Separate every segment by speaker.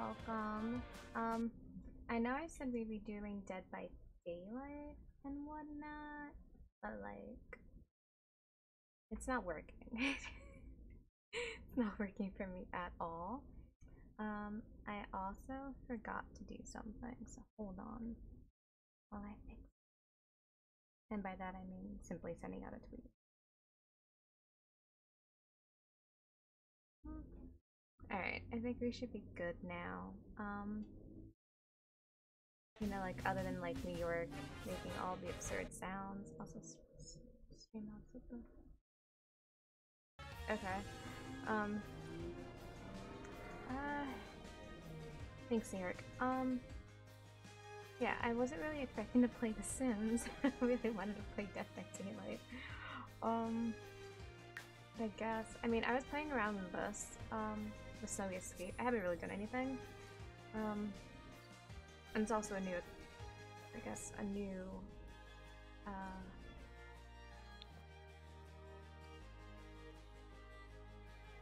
Speaker 1: welcome. Um, I know I said we'd be doing Dead by Daylight and whatnot, but like, it's not working. it's not working for me at all. Um, I also forgot to do something, so hold on while I fix And by that I mean simply sending out a tweet. Alright, I think we should be good now. Um, you know, like, other than, like, New York making all the absurd sounds. Also, stream. Okay. Um... Uh... Thanks, New York. Um... Yeah, I wasn't really expecting to play The Sims. I really wanted to play Death by Daylight. Um... I guess. I mean, I was playing around with this, um, the Snowy Escape. I haven't really done anything. Um, and it's also a new, I guess, a new, uh,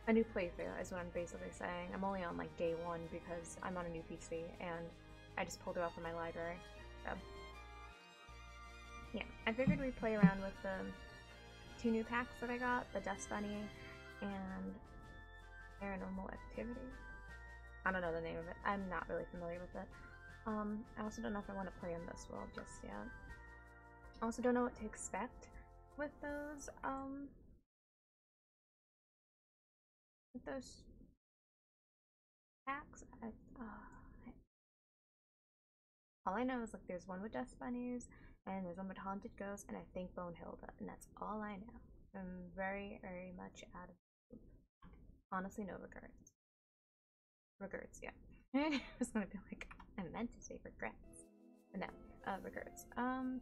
Speaker 1: a new playthrough is what I'm basically saying. I'm only on like day one because I'm on a new PC and I just pulled it off of my library. So, yeah, I figured we'd play around with the two new packs that I got, the Dust Bunny and Paranormal Activity. I don't know the name of it. I'm not really familiar with it. Um, I also don't know if I want to play in this world just yet. I also don't know what to expect with those, um, with those packs. I, uh, all I know is like there's one with Dust Bunnies, and there's one with Haunted ghosts and I think Bonehilda, and that's all I know. I'm very, very much out of. Honestly, no regrets. Regrets, yeah. I was gonna be like, I meant to say regrets. But no, uh, regrets. Um,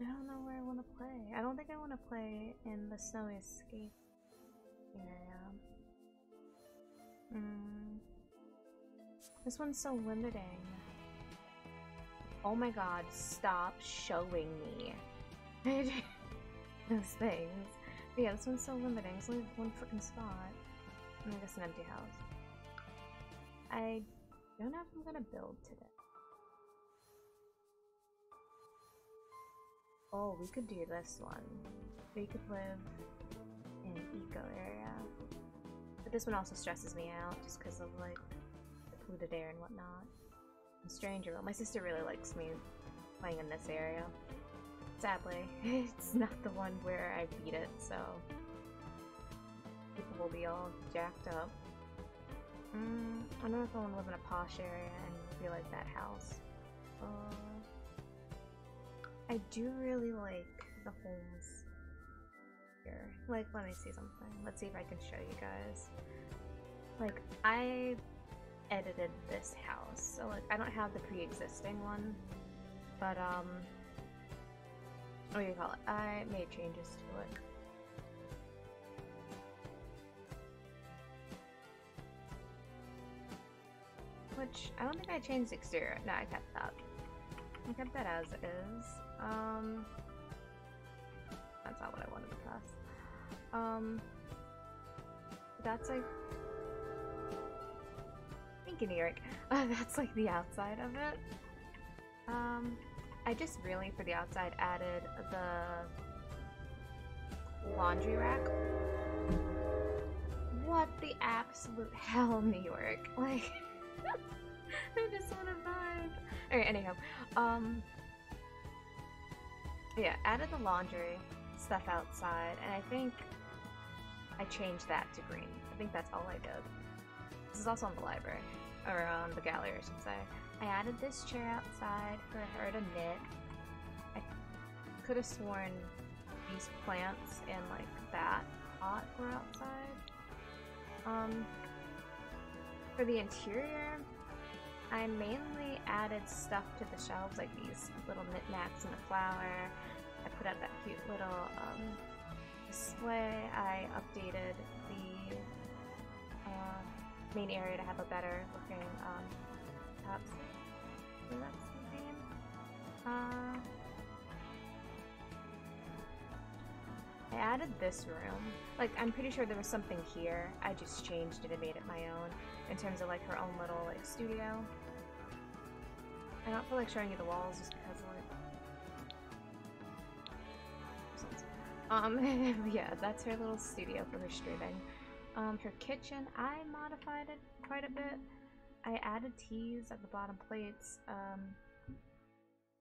Speaker 1: I don't know where I want to play. I don't think I want to play in the Snowy Escape area. Mm. This one's so limiting. Oh my god, stop showing me those things. But yeah, this one's so limiting. It's only one freaking spot. And I guess an empty house. I don't know if I'm gonna build today. Oh, we could do this one. We could live in an eco area. But this one also stresses me out just because of like the polluted air and whatnot. Stranger but My sister really likes me playing in this area. Sadly, it's not the one where I beat it, so people will be all jacked up. Mm, I don't know if I want to live in a posh area and be like that house. Uh, I do really like the homes here. Like, let me see something. Let's see if I can show you guys. Like, I edited this house. So like I don't have the pre-existing one, but um, what do you call it? I made changes to it. Which I don't think I changed exterior. No, I kept that. I kept that as is. Um, that's not what I wanted to press. Um, that's like New York. That's like the outside of it. Um, I just really, for the outside, added the laundry rack. What the absolute hell, New York? Like, I just want to vibe. Alright, anyhow. Um, yeah, added the laundry stuff outside, and I think I changed that to green. I think that's all I did. This is also in the library or on the gallery, I should say. I added this chair outside for her to knit. I could have sworn these plants and like that pot were outside. Um, for the interior, I mainly added stuff to the shelves, like these little knickknacks and a flower. I put up that cute little um, display. I updated the uh, main area to have a better looking um. Uh, I added this room. Like, I'm pretty sure there was something here. I just changed it and made it my own. in terms of like her own little like studio. I don't feel like showing you the walls just because like um yeah, that's her little studio for her streaming. Um her kitchen, I modified it quite a bit. I added teas at the bottom plates, um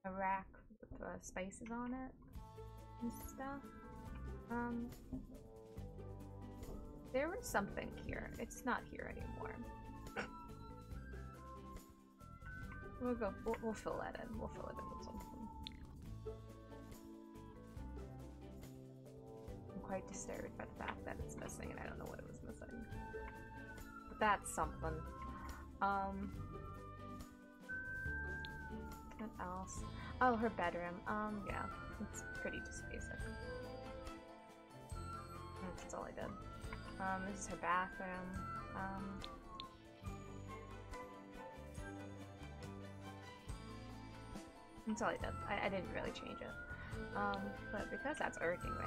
Speaker 1: a rack with uh, spices on it and stuff. Um there was something here. It's not here anymore. We'll go. We'll, we'll fill that in. We'll fill it in with something. I'm quite disturbed by the fact that it's missing, and I don't know what it was missing. But that's something. Um. What else? Oh, her bedroom. Um, yeah, it's pretty just basic. That's all I did. Um, this is her bathroom. Um, that's all I did. I, I didn't really change it. Um, but because that's Irking Way,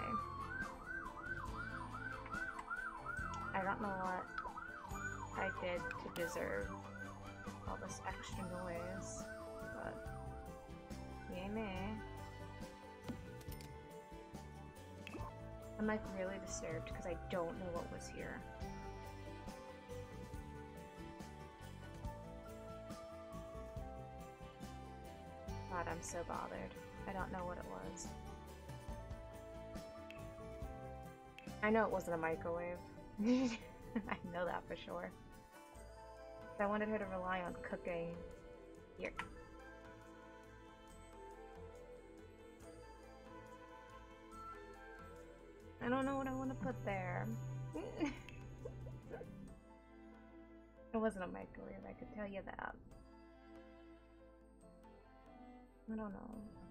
Speaker 1: I don't know what I did to deserve all this extra noise, but yay me. I'm like really disturbed because I don't know what was here. God, I'm so bothered. I don't know what it was. I know it wasn't a microwave. I know that for sure. I wanted her to rely on cooking here. I don't know what I want to put there. it wasn't a microwave, I could tell you that. I don't know.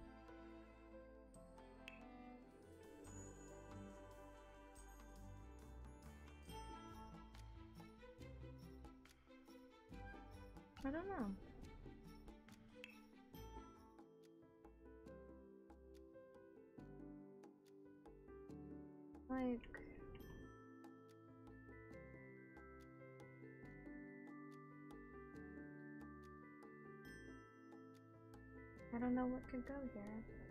Speaker 1: I don't know. Like... I don't know what could go here.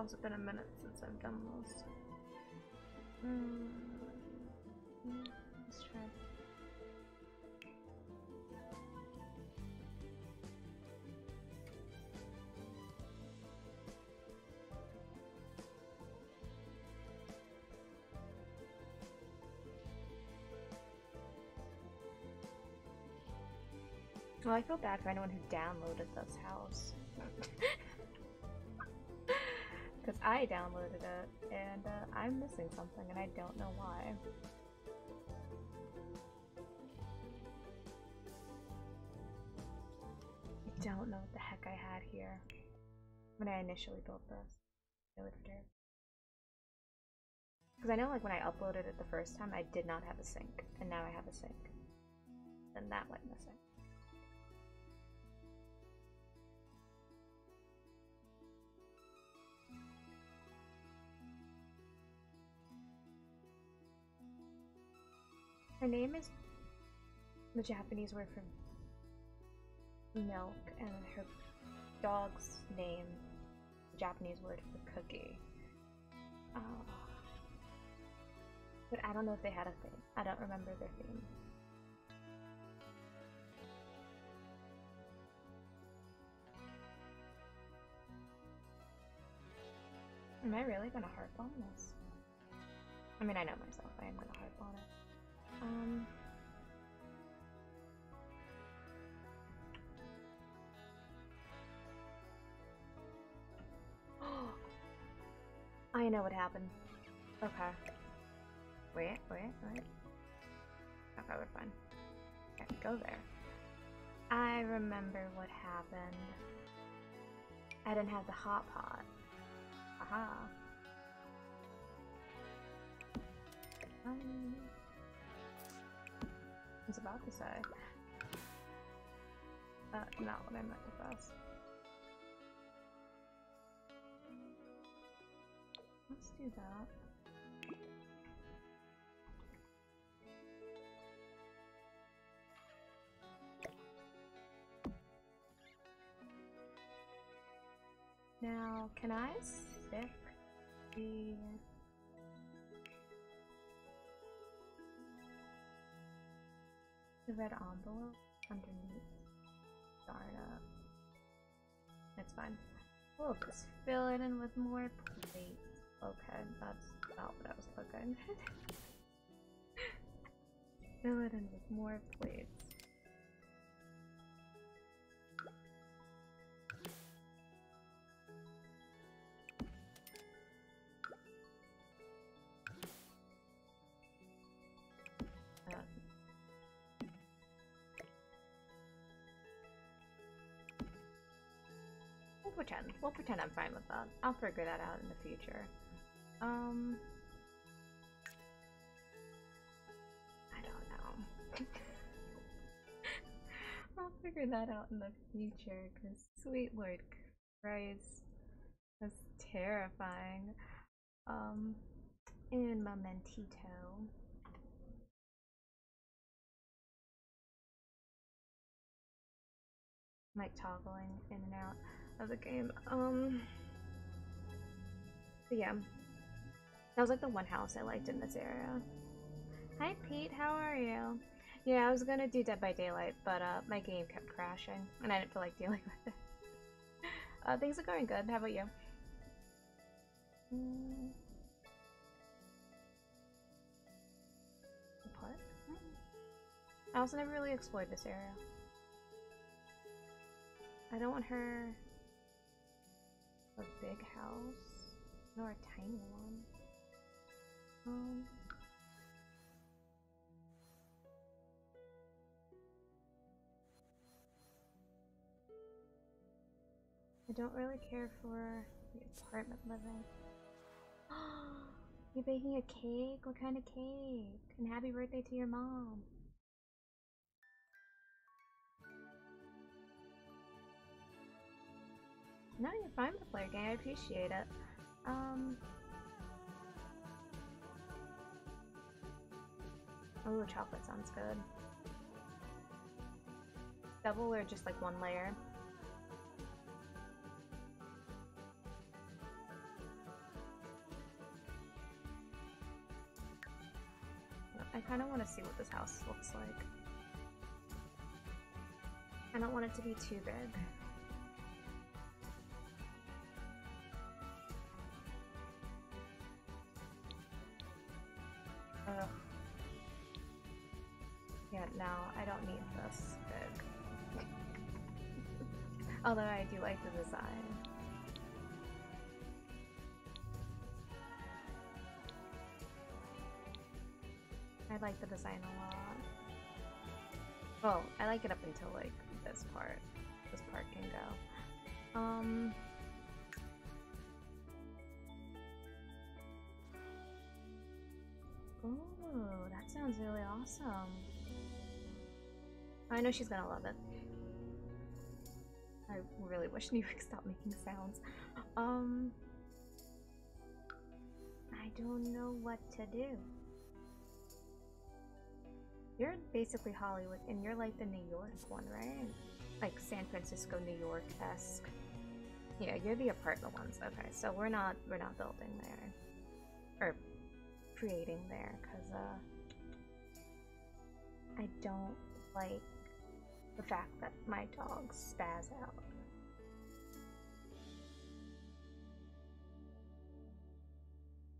Speaker 1: Also been a minute since I've done those. Mm. Let's try. Well, I feel bad for anyone who downloaded this house. Because I downloaded it, and uh, I'm missing something, and I don't know why. I don't know what the heck I had here when I initially built this. Because I know like when I uploaded it the first time, I did not have a sink, and now I have a sink. Then that went missing. Her name is the Japanese word for milk, and her dog's name, the Japanese word for cookie. Oh. But I don't know if they had a thing. I don't remember their theme. Am I really gonna harp on this? I mean, I know myself, I am gonna harp on it. Um. I know what happened. Okay. Wait, wait, wait. Okay, we're fine. Okay, go there. I remember what happened. I didn't have the hot pot. Aha. Um, was about to say. Uh, not what I meant to press. Let's do that. Now, can I stick the the red envelope underneath? Darn up. It's fine. We'll just fill it in with more plates. Okay, that's not what I was looking. fill it in with more plates. We'll pretend I'm fine with that. I'll figure that out in the future. Um... I don't know. I'll figure that out in the future, because sweet lord Christ, that's terrifying. Um, in Momentito. Like toggling in and out of the game. Um, yeah, that was like the one house I liked in this area. Hi Pete, how are you? Yeah, I was gonna do Dead by Daylight, but uh, my game kept crashing, and I didn't feel like dealing with it. uh, things are going good. How about you? What? I also never really explored this area. I don't want her a big house nor a tiny one. Um, I don't really care for the apartment living. You're baking a cake? What kind of cake? And happy birthday to your mom. No, you're fine with player game. I appreciate it. Um. Chocolate sounds good. Double or just like one layer? I kind of want to see what this house looks like. I don't want it to be too big. No, I don't need this big. Although I do like the design. I like the design a lot. Well, I like it up until like this part. This part can go. Um... Ooh, that sounds really awesome. I know she's gonna love it. I really wish New York stopped making sounds. Um... I don't know what to do. You're basically Hollywood, and you're like the New York one, right? Like San Francisco, New York-esque. Yeah, you're the apartment ones. Okay, so we're not we're not building there, or creating there because uh, I don't like the fact that my dog spaz out.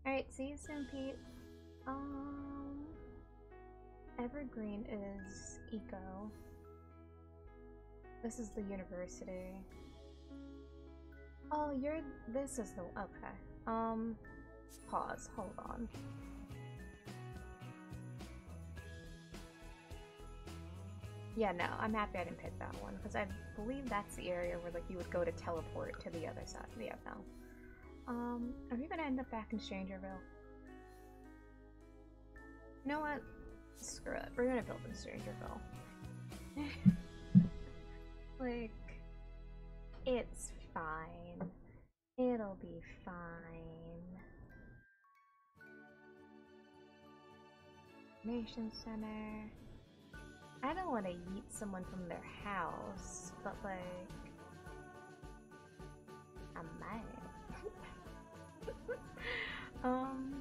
Speaker 1: Alright, see you soon, Pete. Um, Evergreen is eco. This is the university. Oh, you're. This is the. Okay. Um, pause. Hold on. Yeah, no, I'm happy I didn't pick that one because I believe that's the area where like you would go to teleport to the other side. Yeah, no. Um, are we gonna end up back in Strangerville? You know what? Screw it. We're gonna build in Strangerville. like, it's fine. It'll be fine. Information Center. I don't want to eat someone from their house, but like, I might. um,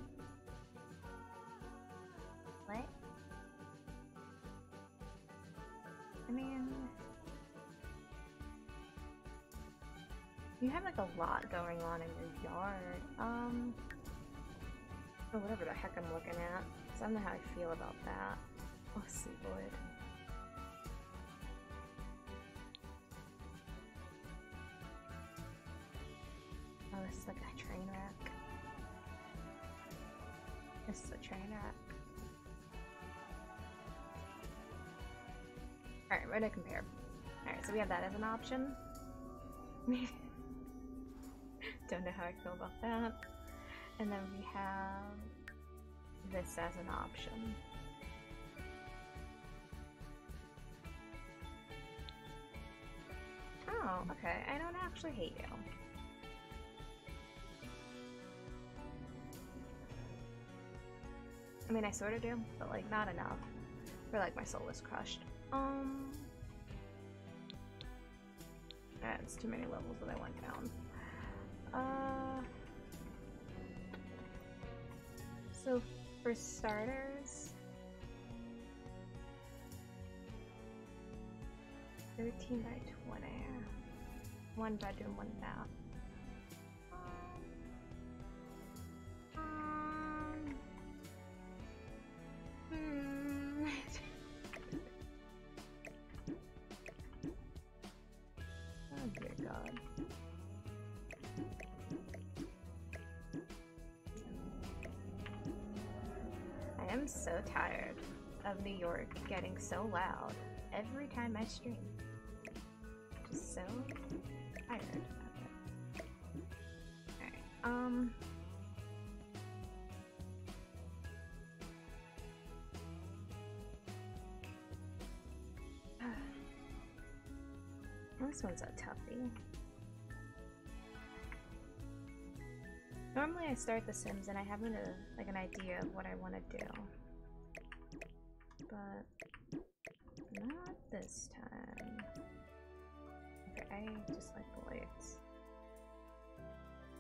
Speaker 1: what? I mean, you have like a lot going on in your yard. Um, or whatever the heck I'm looking at. So I don't know how I feel about that. Oh, Seaboard. Oh, this is like a train wreck. This is a train wreck. Alright, we're gonna compare. Alright, so we have that as an option. Don't know how I feel about that. And then we have this as an option. Oh, okay. I don't actually hate you. I mean, I sort of do, but like not enough. For like my soul is crushed. Um, that's too many levels that I went down. Uh, so for starters, 13 by 20. One bedroom, one bath. Um, oh dear God. I am so tired of New York getting so loud every time I stream. Just so tired of it. Alright, um. This one's a toughie. Normally I start The Sims and I have an, like an idea of what I want to do. But not this time. Okay, I just like the.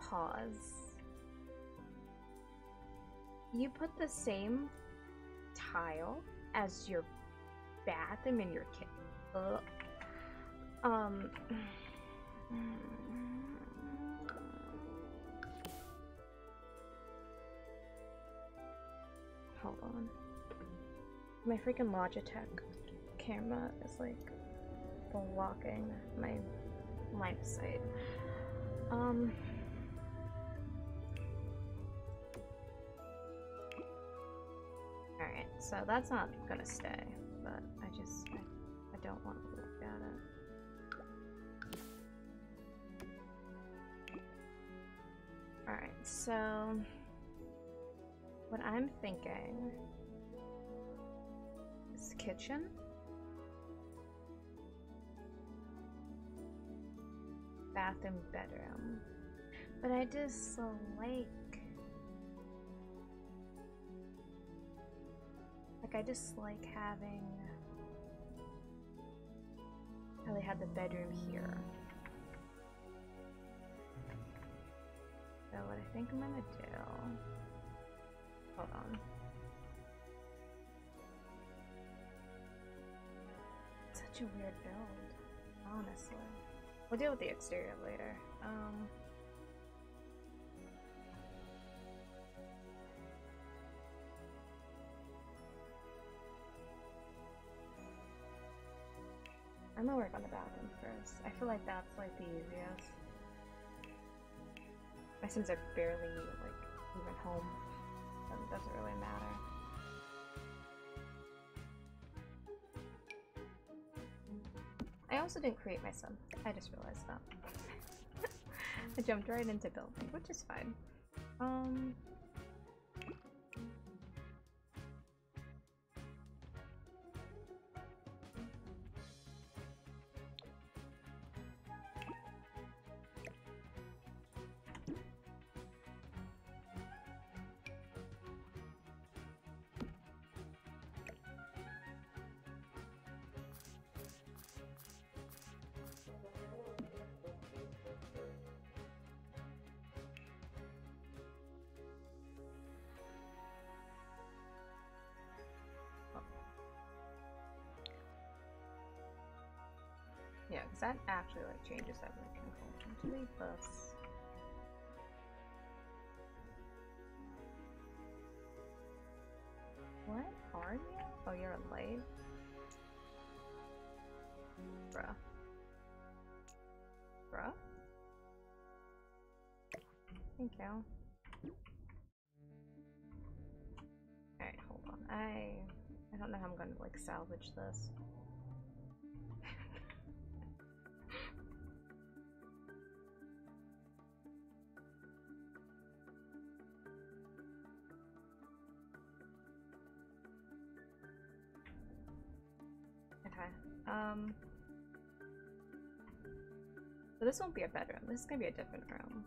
Speaker 1: Pause. You put the same tile as your bathroom in your kit. Uh, Um. Hold on. My freaking Logitech camera is like blocking my line of sight. Um. Alright, so that's not gonna stay, but I just, I, I don't want to look at it. Alright, so what I'm thinking is kitchen. Bathroom, bedroom. But I dislike like like I dislike having how they had the bedroom here. What I think I'm gonna do Hold on. Such a weird build, honestly. We'll deal with the exterior later. Um. I'm gonna work on the bathroom first. I feel like that's like the easiest. My sims are barely like even home so it doesn't really matter. I also didn't create my sim. I just realized that. I jumped right into building, which is fine. Um, that actually like changes everything. Delete this. What are you? Oh, you're a? Bruh. Bruh? Thank you. Alright, hold on. I I don't know how I'm gonna like salvage this. Um this won't be a bedroom. This is gonna be a different room.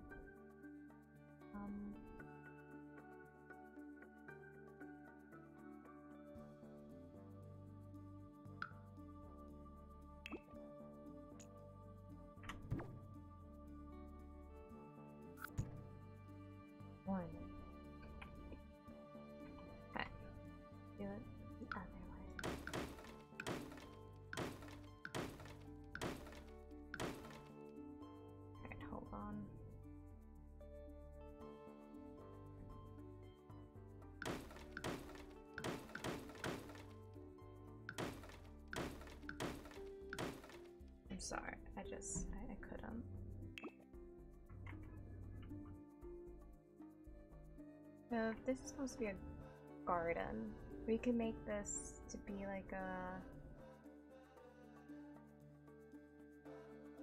Speaker 1: I I, couldn't. So this is supposed to be a garden, we can make this to be like a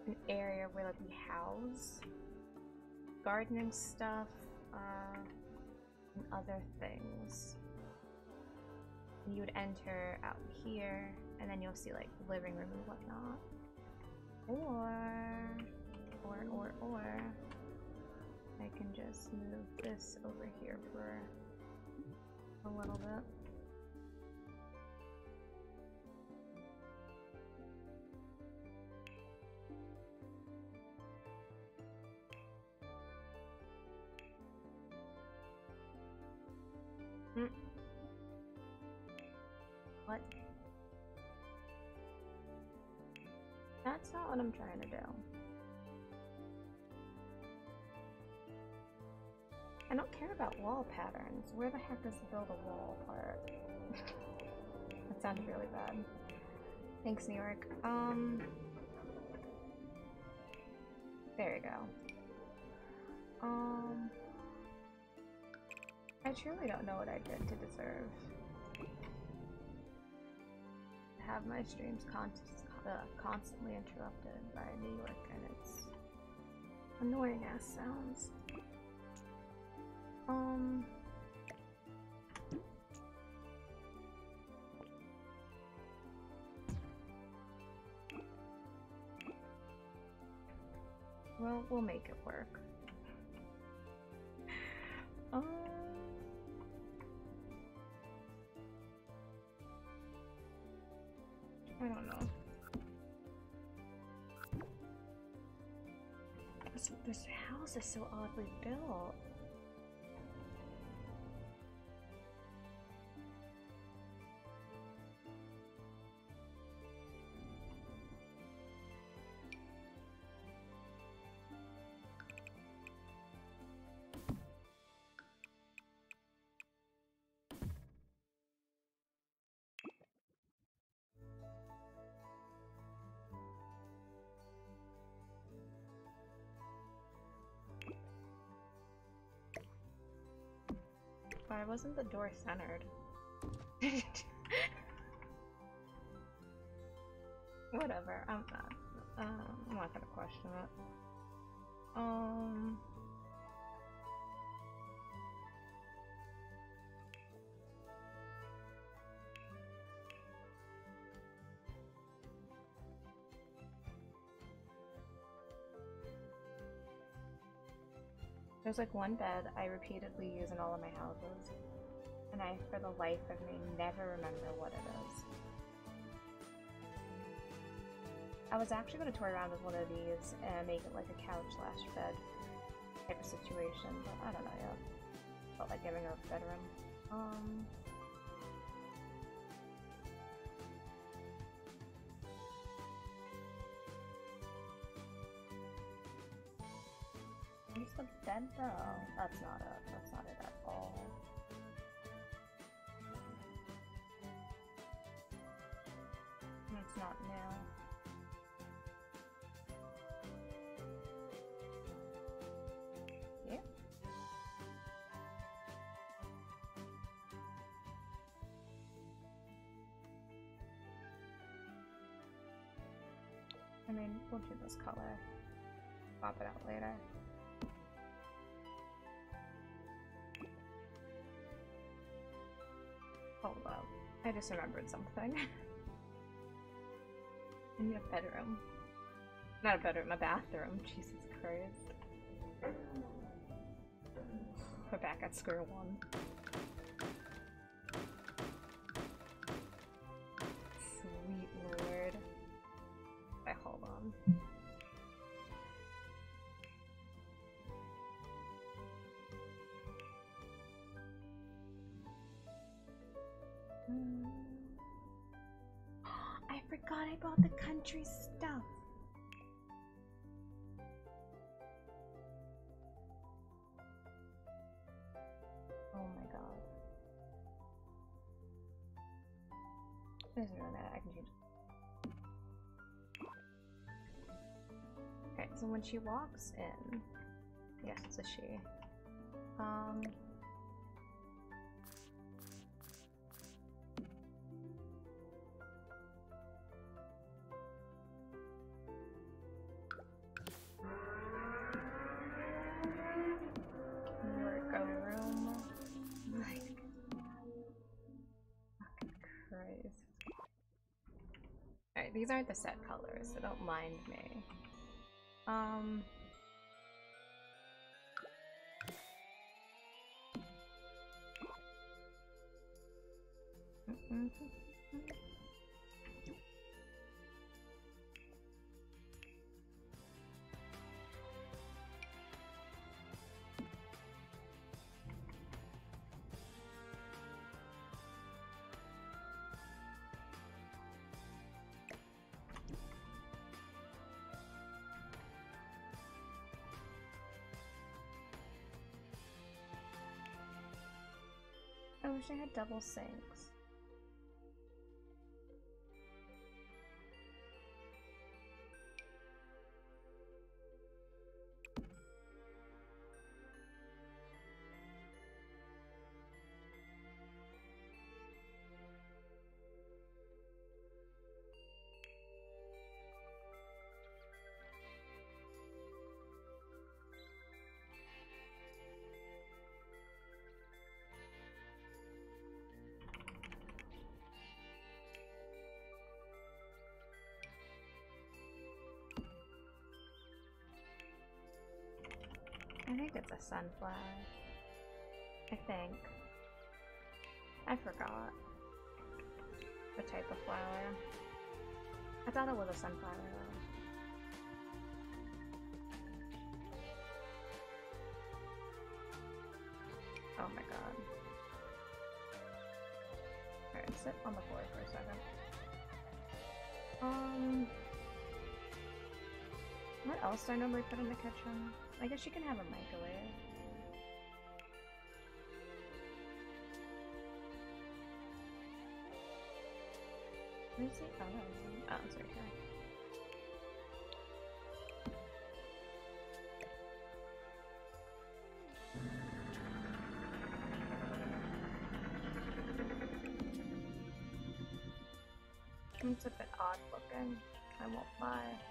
Speaker 1: an area where like we house gardening stuff uh, and other things. You would enter out here, and then you'll see like the living room and whatnot. Or, or, or, or, I can just move this over here for a little bit. Hmm. What? That's not what I'm trying to do. I don't care about wall patterns. Where the heck does build a wall part? that sounded really bad. Thanks, New York. Um. There you go. Um. I truly don't know what I did to deserve have my streams con uh, constantly interrupted by New York and its annoying ass sounds. Um. Well, we'll make it work. Um. I don't know. House is so oddly built. Why wasn't the door centered? Whatever, I'm not. Um, I'm not gonna question it. Um. There's like one bed I repeatedly use in all of my houses, and I, for the life of me, never remember what it is. I was actually going to toy around with one of these and make it like a couch slash bed type of situation, but I don't know yet. Felt like giving her a bedroom. Um. Where's the bed? That's not it. That's not it at all. It's not new. I mean, we'll do this color. Pop it out later. I just remembered something. I need a bedroom. Not a bedroom, a bathroom. Jesus Christ. We're back at square one. Country stuff. Oh my god. It doesn't really I can change. Okay, so when she walks in, yes, it's a she. Um, These aren't the set colors, so don't mind me. Um. I wish I had double sinks. Think it's a sunflower. I think. I forgot the type of flower. I thought it was a sunflower though. Oh my god. Alright, sit on the floor for a second. Um, what else do I normally put in the kitchen? I guess you can have a microwave. Where's the one? Oh, it's right here. It's a bit odd looking, I won't lie.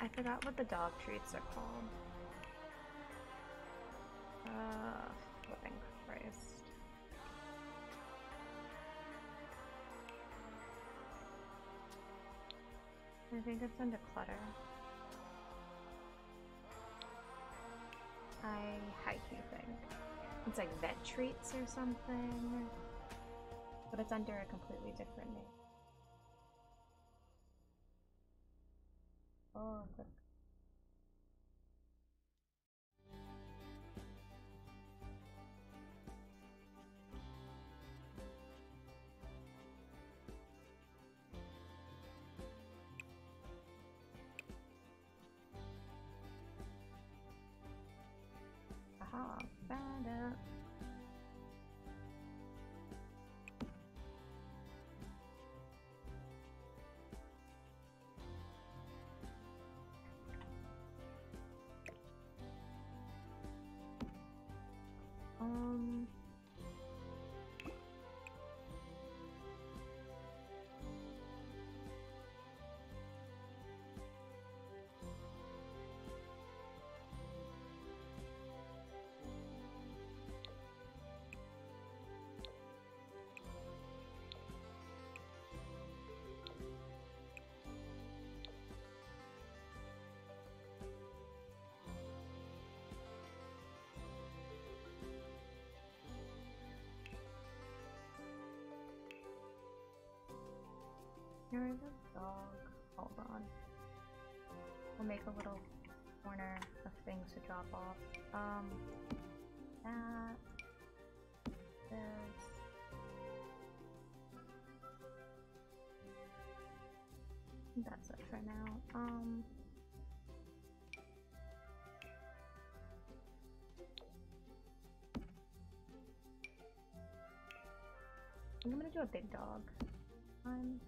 Speaker 1: I forgot what the dog treats are called. Uh, flipping Christ. I think it's under clutter. I you think. It's like vet treats or something. But it's under a completely different name. Oh, Um. Here is a dog. Hold on. We'll make a little corner of things to drop off. Um, that, this. That's it for now. Um. I'm gonna do a big dog. Um.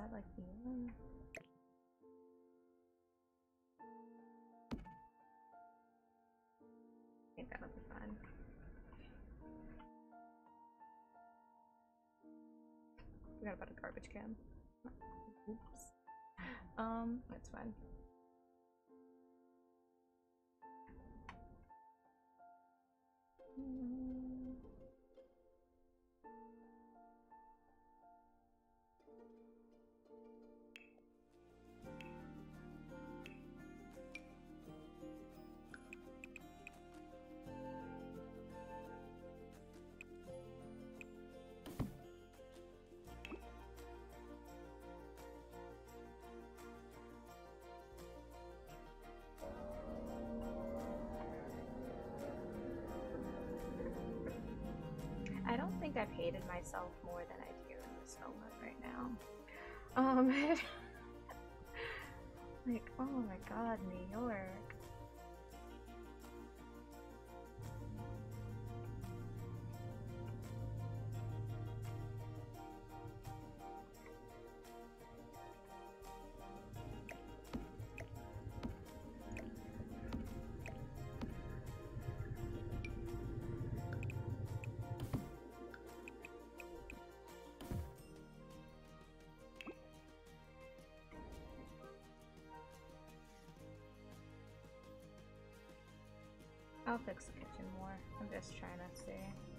Speaker 1: That like you? I think that'll be fun. Forgot about a garbage can. Oops. Um, that's fine. Mm. Myself more than I do in this moment right now. Um, like, oh my god, New York. I'll fix the kitchen more. I'm just trying to see.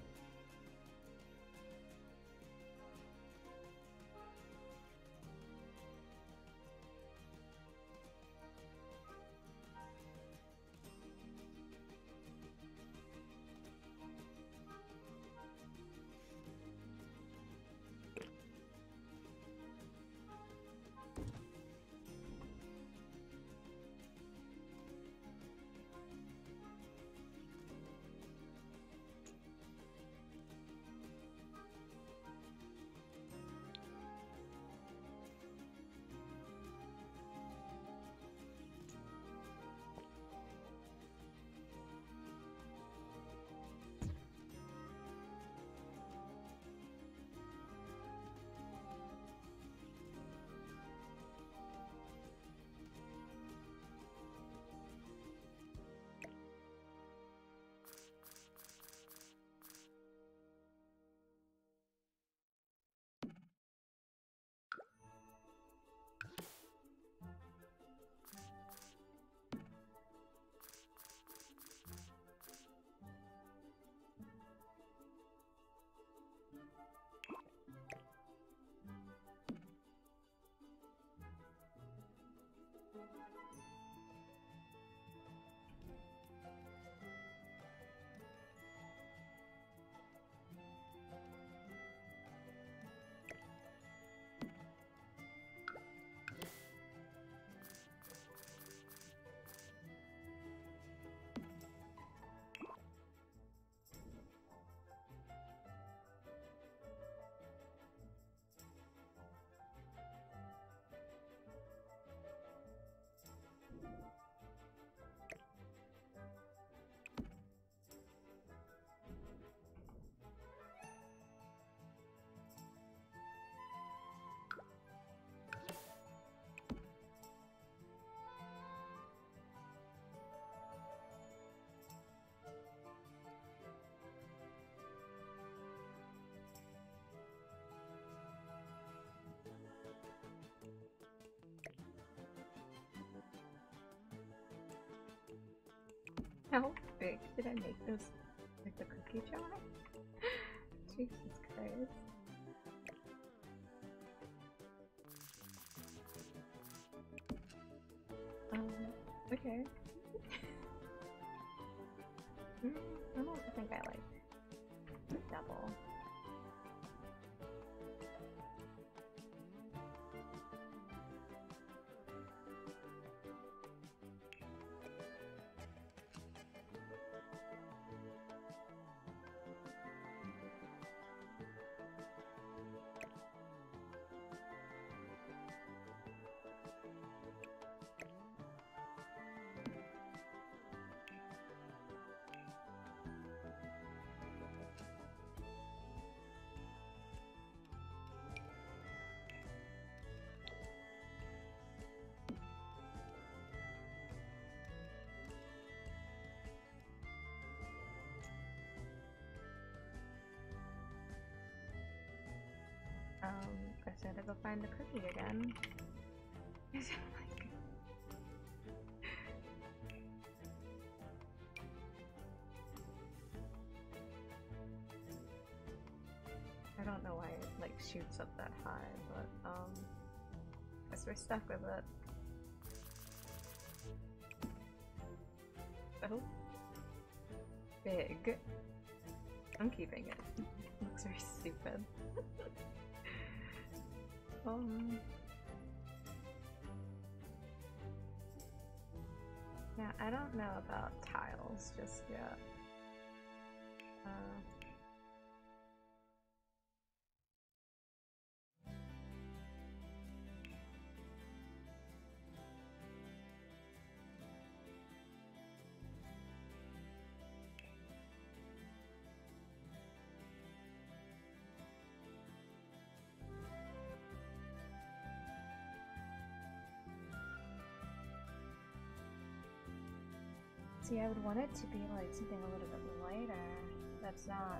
Speaker 1: How big did I make this? Like the cookie jar? Jesus Christ. Um, okay. mm, I don't think I like double. Um, I had to go find the cookie again. I don't know why it like shoots up that high, but um, guess we're stuck with it. Oh, big. I'm keeping it. it looks very stupid. um. Yeah, I don't know about tiles just yet. Uh, See, I would want it to be like something a little bit lighter. That's not.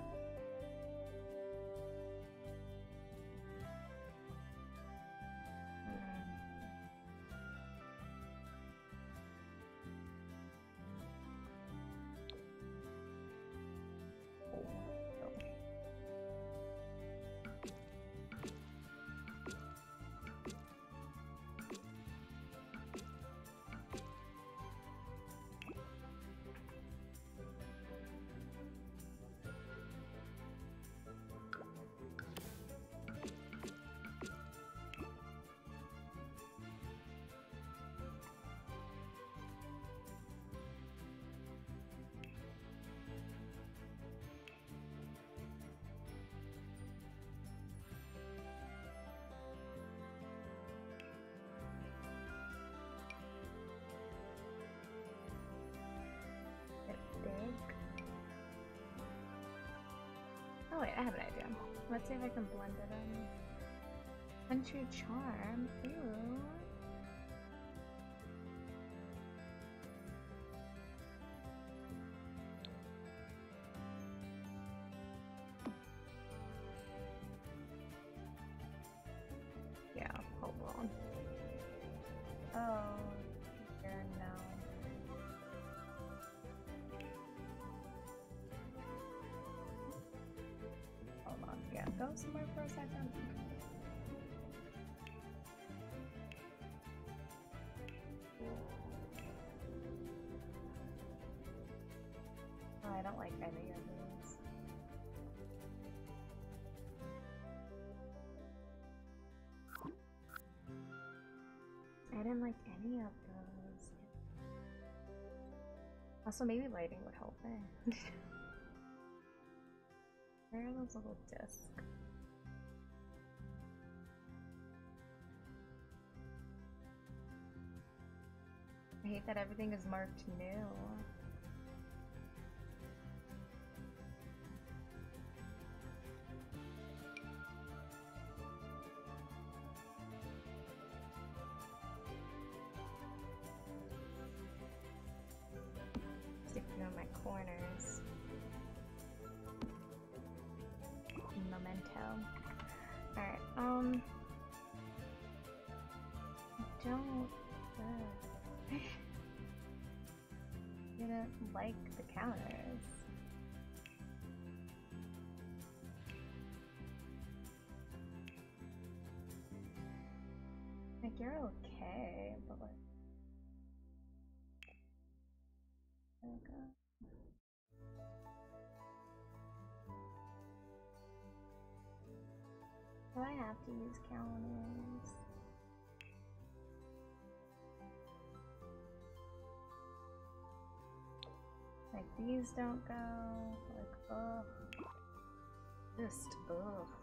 Speaker 1: Wait, I have an idea. Let's see if I can blend it in. Country charm. Ooh. Don't like any of. I didn't like any of those. Also, maybe lighting would help me. Where are those little discs? I hate that everything is marked new. Counters. Like, you're okay, but like. Oh. Do I have to use counters? Like these don't go. Like ugh. Just ugh.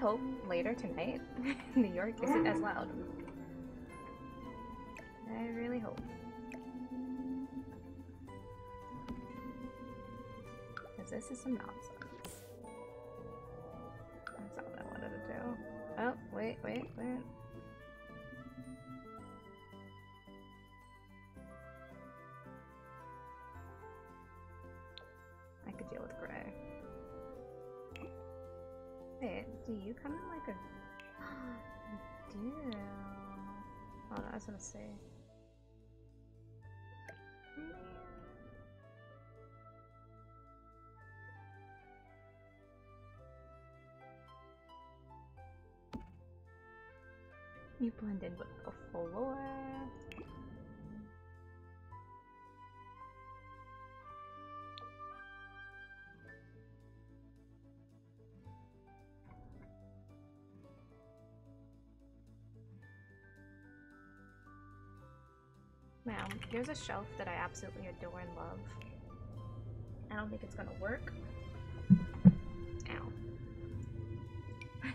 Speaker 1: Hope later tonight New York isn't as mm. loud. I really hope. Because this is some nonsense. Do you come in like a... do. Oh, no, I was gonna say. You blend in with the floor. Now, there's a shelf that I absolutely adore and love. I don't think it's gonna work. Ow.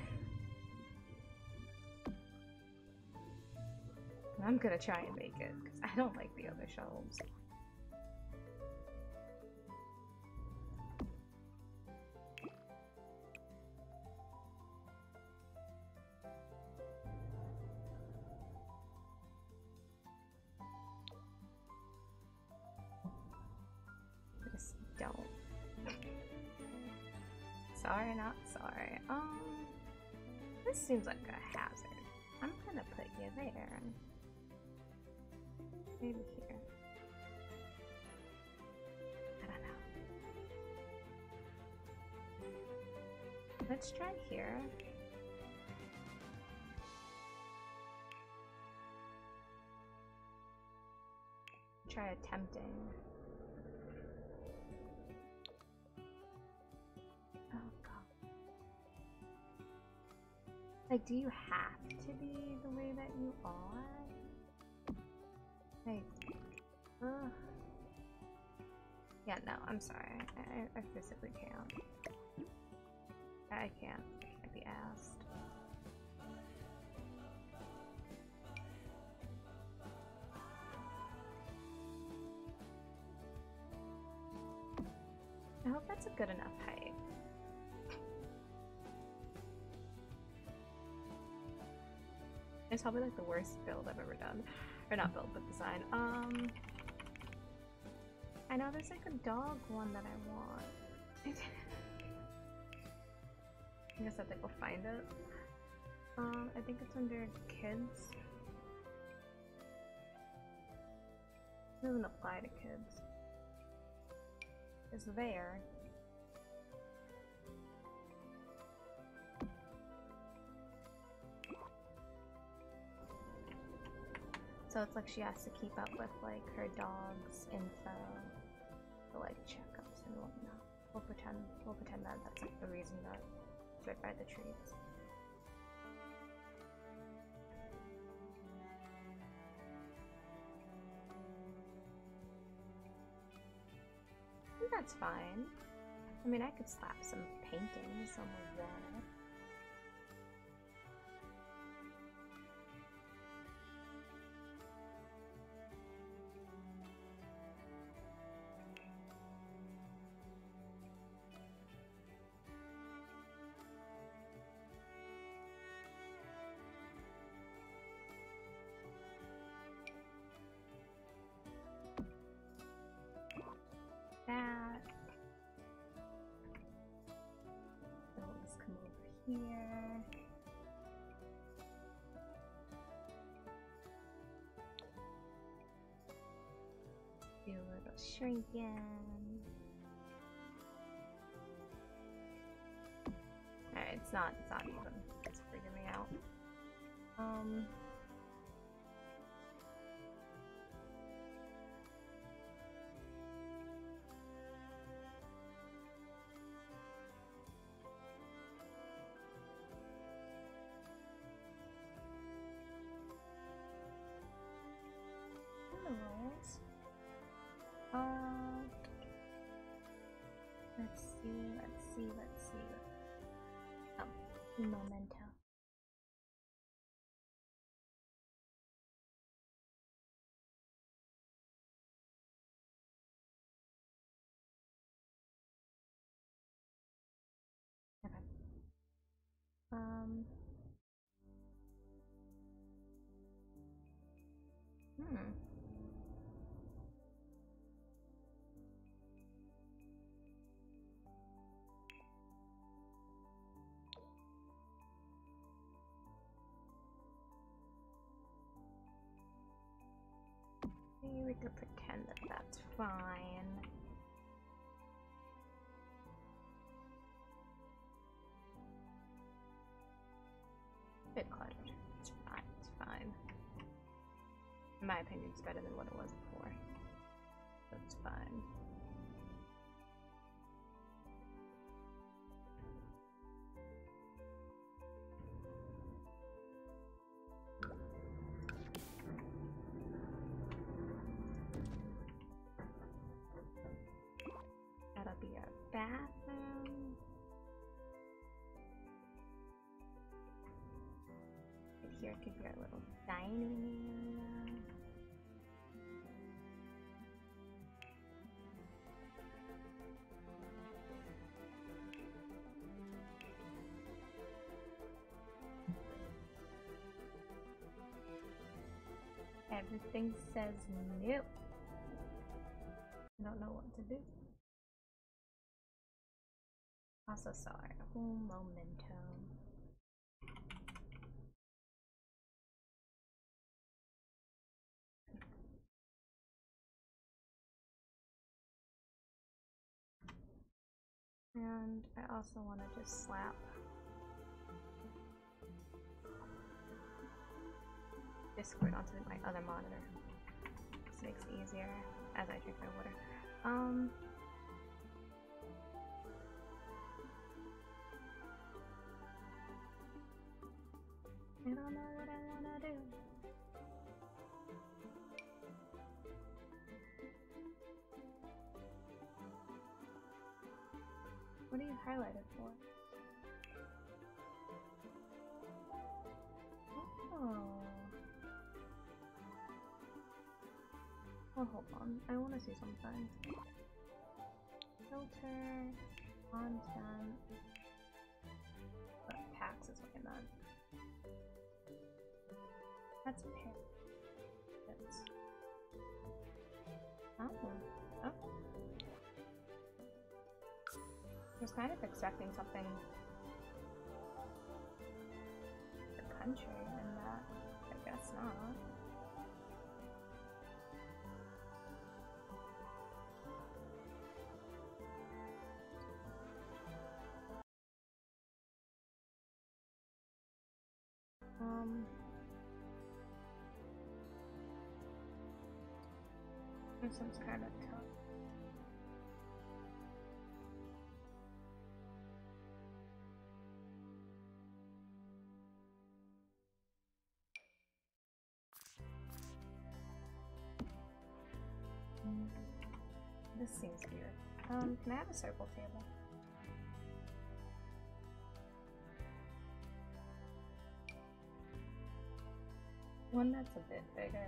Speaker 1: I'm gonna try and make it, because I don't like the other shelves. Sorry, not sorry. Um, this seems like a hazard. I'm gonna put you there. Maybe here. I don't know. Let's try here. Try attempting. Like, do you have to be the way that you are? Like, ugh. Yeah, no, I'm sorry. I, I physically can't. I can't. I'd be asked. I hope that's a good enough height. It's probably like the worst build I've ever done. Or not build, but design. Um, I know there's like a dog one that I want. I guess I to go find it. Um, I think it's under kids. It doesn't apply to kids. It's there. So it's like she has to keep up with like her dog's info, the like checkups and whatnot. We'll pretend we'll pretend that that's like the reason that it's right by the trees. That's fine. I mean, I could slap some paintings somewhere there. Here. Do a little shrinking. Alright, it's not it's not even. It's freaking me out. Um let's see, let's see, let's see. Oh, memento. Okay. Um. Hmm. We could pretend that that's fine. Bit cluttered. It's fine. It's fine. In my opinion, it's better than what it was before. That's fine. Here could be our little dining area. Everything says no. I don't know what to do. Also saw our memento. And I also want to just slap Discord onto my other monitor. This makes it easier as I drink my water. Um. I don't know what I wanna do. Are for? Oh. Oh, hold on. I want to see something. Filter, content. Uh, tax is what I meant. That's. Kind of expecting something. The country and that. I guess not. Um. One's kind of This seems weird. Um, can I have a circle table? One that's a bit bigger.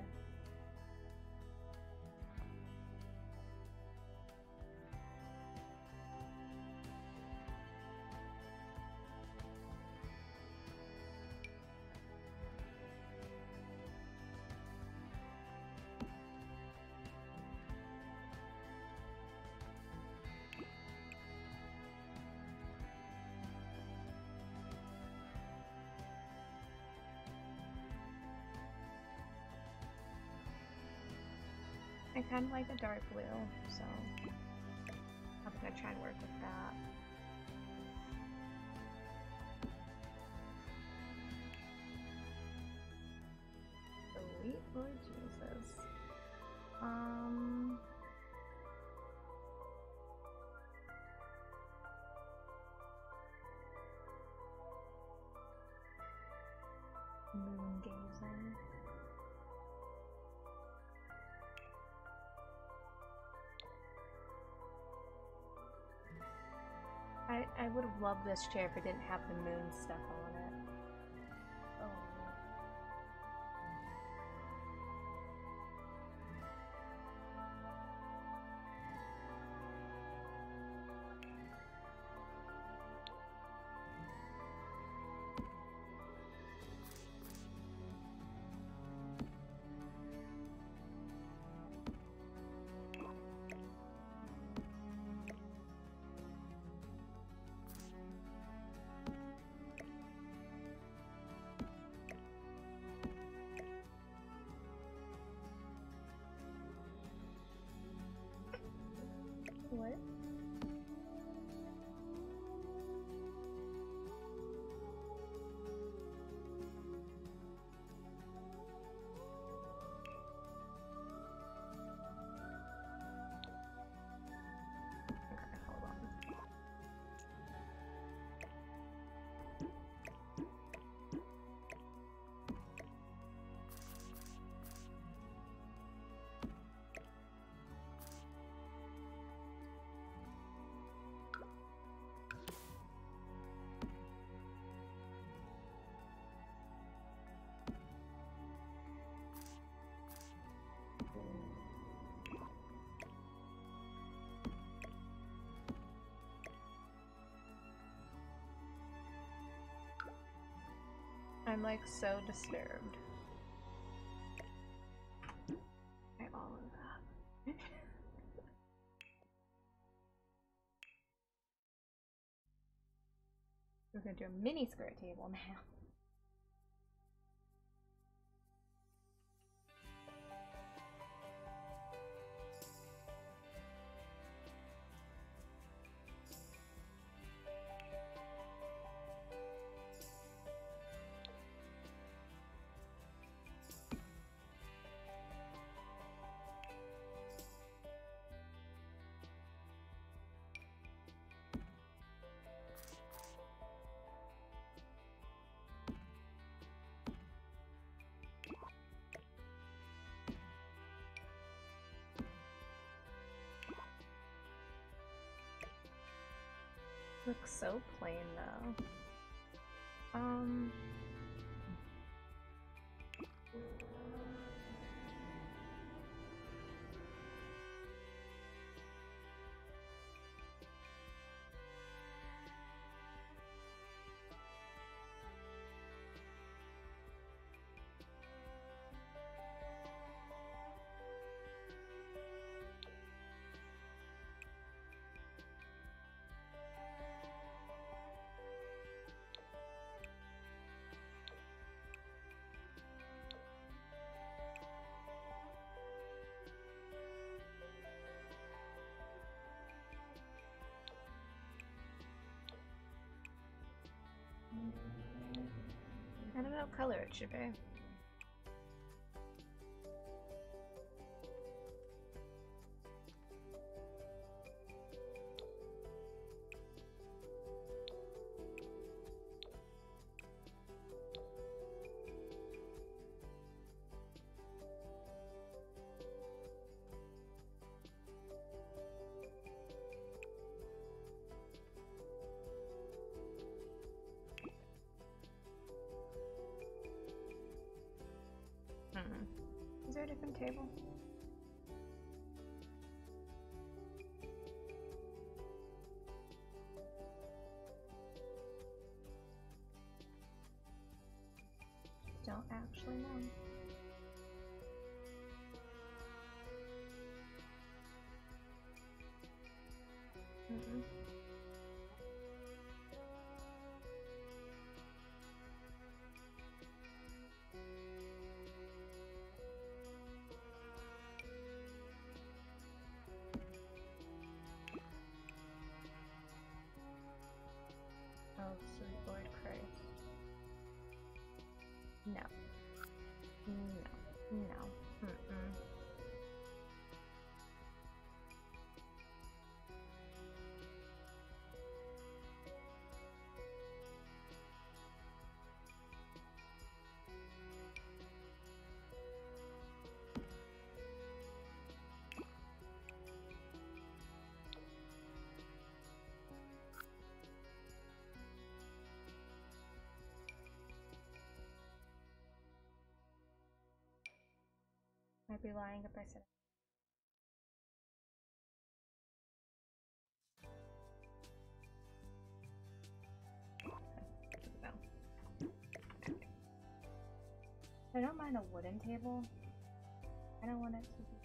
Speaker 1: I kind of like the dark blue, so I'm gonna try and work with that. Sweet Lord Jesus. Um. Moon gazing. I, I would have loved this chair if it didn't have the moon stuff on I'm like so disturbed. By all of that. We're gonna do a mini square table now. Looks so plain though. Um. I don't know what color it should be. Don't actually Might be lying if I said I don't mind a wooden table. I don't want it to be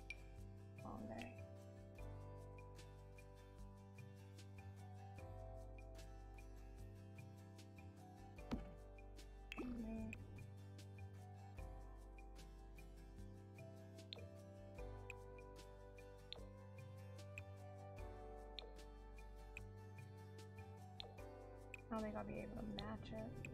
Speaker 1: I don't think I'll be able to match it.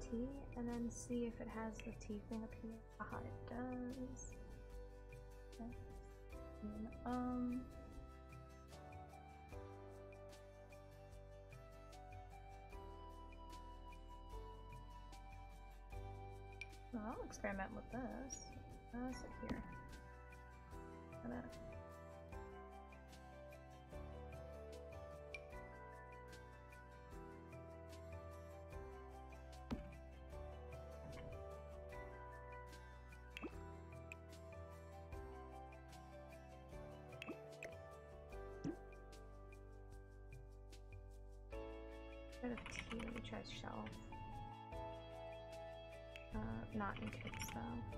Speaker 1: T and then see if it has the T thing up here? Aha, it does. um. Well, I'll experiment with this. Uh, sit here. Instead of T, let me try shelf. Uh, not in kits though.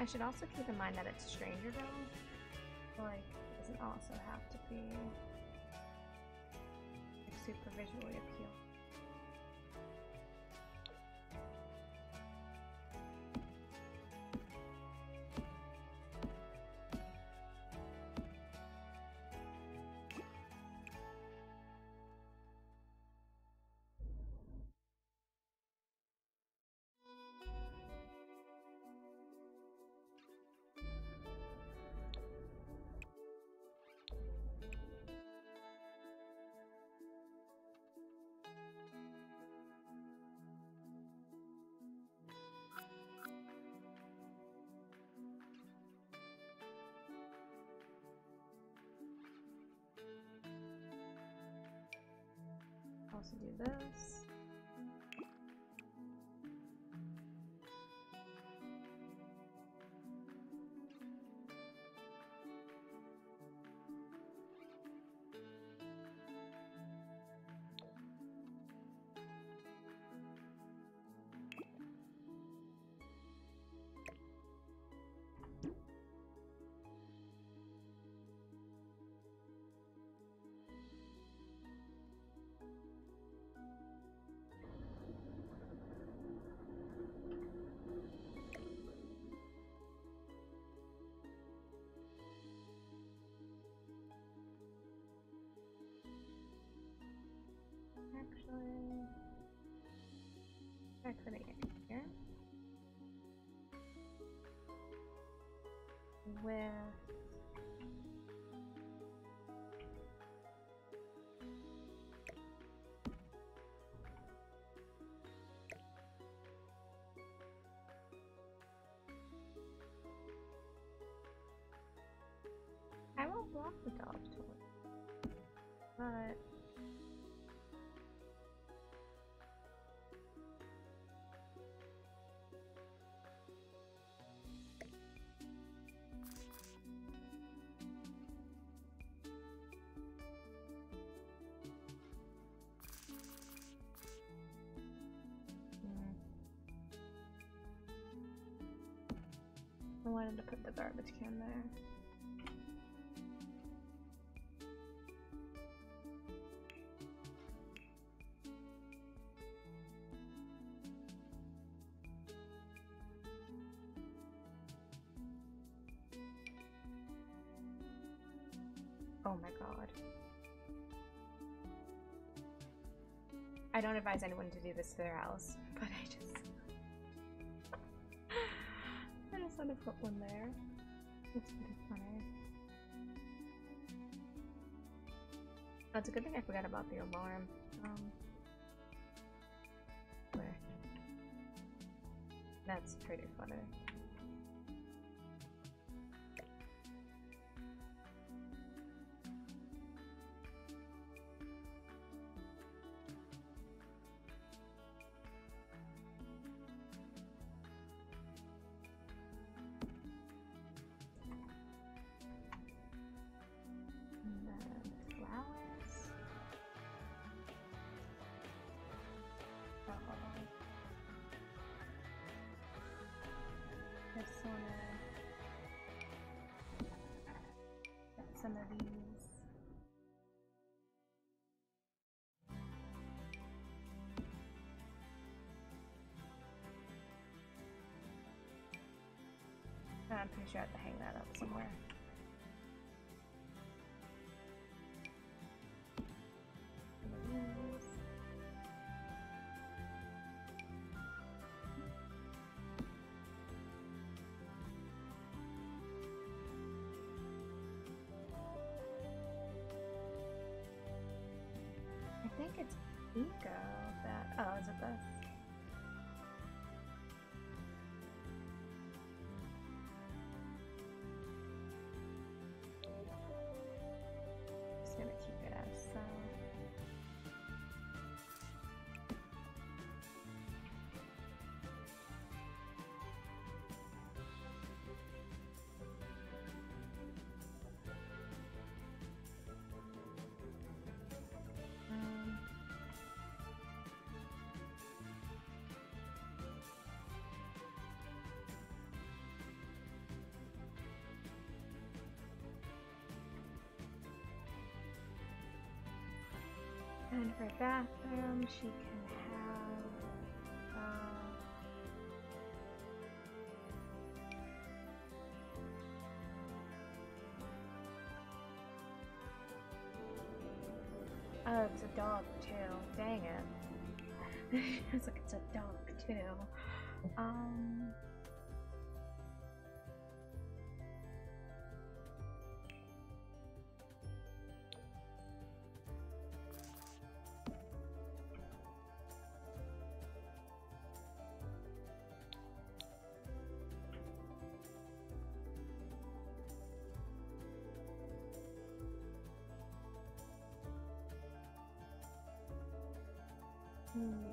Speaker 1: I should also keep in mind that it's Stranger Dome. Like, it doesn't also have to be super visually appealing. Also do this. actually. Try putting it here. Where? I will block the dog toy, but I wanted to put the garbage can there. Oh my god. I don't advise anyone to do this to their house, but I just. To put one there. That's pretty funny. That's a good thing I forgot about the alarm. Um, where? That's pretty funny. I'm pretty sure I have to hang that up somewhere. I think it's Eco that. Oh, is it this? And for bathroom, she can have. Uh, oh, it's a dog too. Dang it. it's like it's a dog too. Um.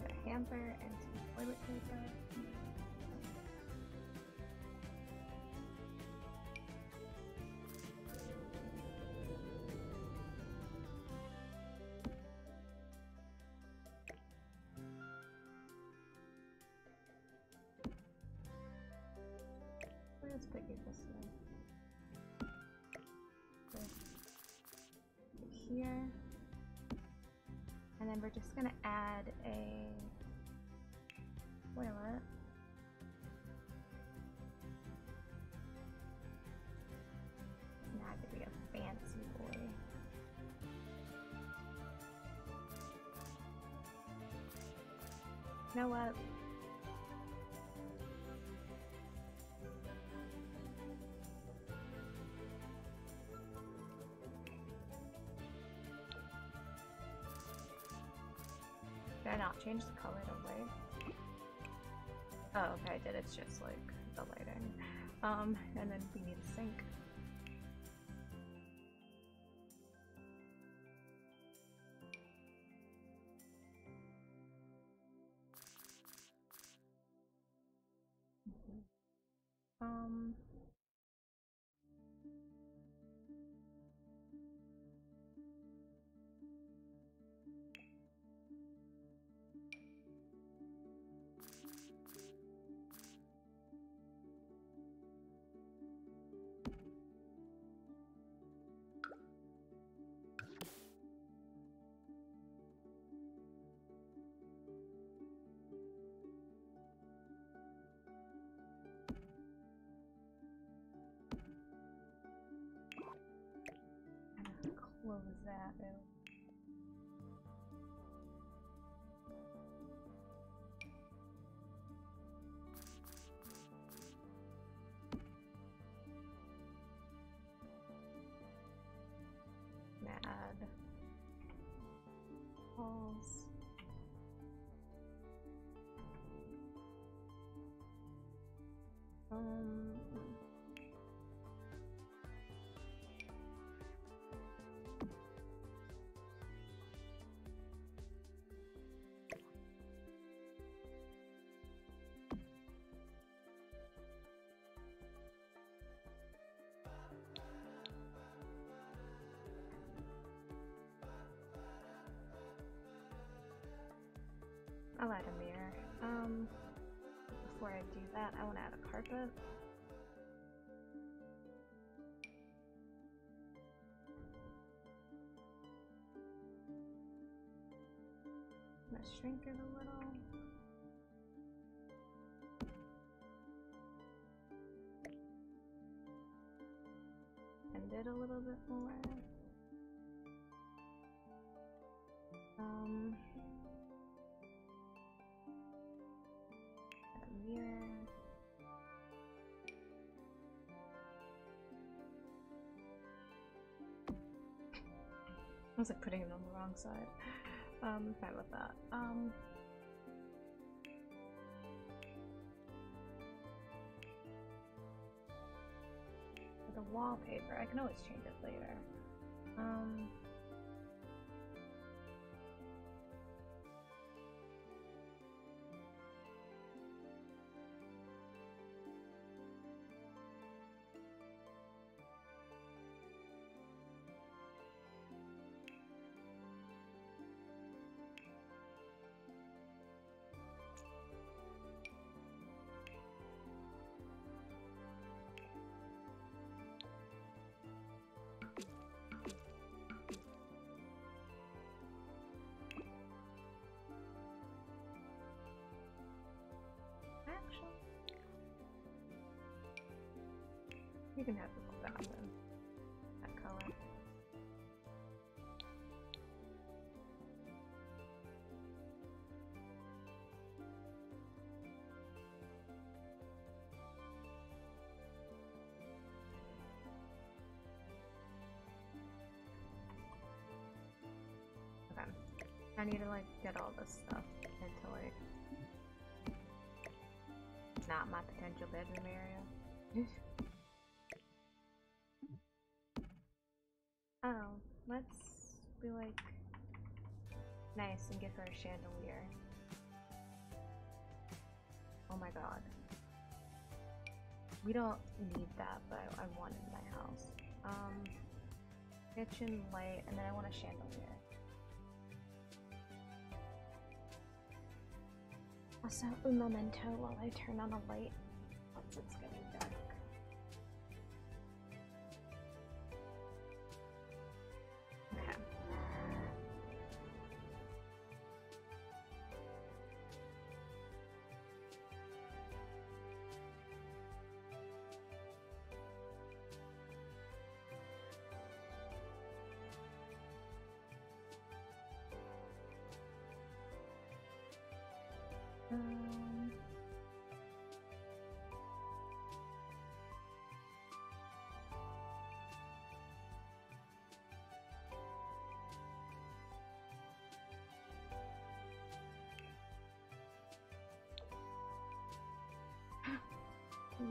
Speaker 1: A hamper and some toilet paper. Let's you this way. Here. And then we're just gonna add a toilet. Now I could be a fancy boy. You know what? Change the color to white? Oh, okay, I did. It's just like the lighting. Um, and then we need a sink. Close that out. Mad. Pause. Um. I'll add a mirror. Um, before I do that, I want to add a carpet. Gonna shrink it a little. Bend it a little bit more. Um, was like putting it on the wrong side. Um, fine with that. Um, the wallpaper, I can always change it later. Um, you can have the bathroom. That color. Okay. I need to like get all this stuff into like not my potential bedroom area. let's be like nice and give her a chandelier. Oh my god. We don't need that, but I, want it in my house. Um, kitchen light, and then I want a chandelier. Also, un momento while I turn on a light once it's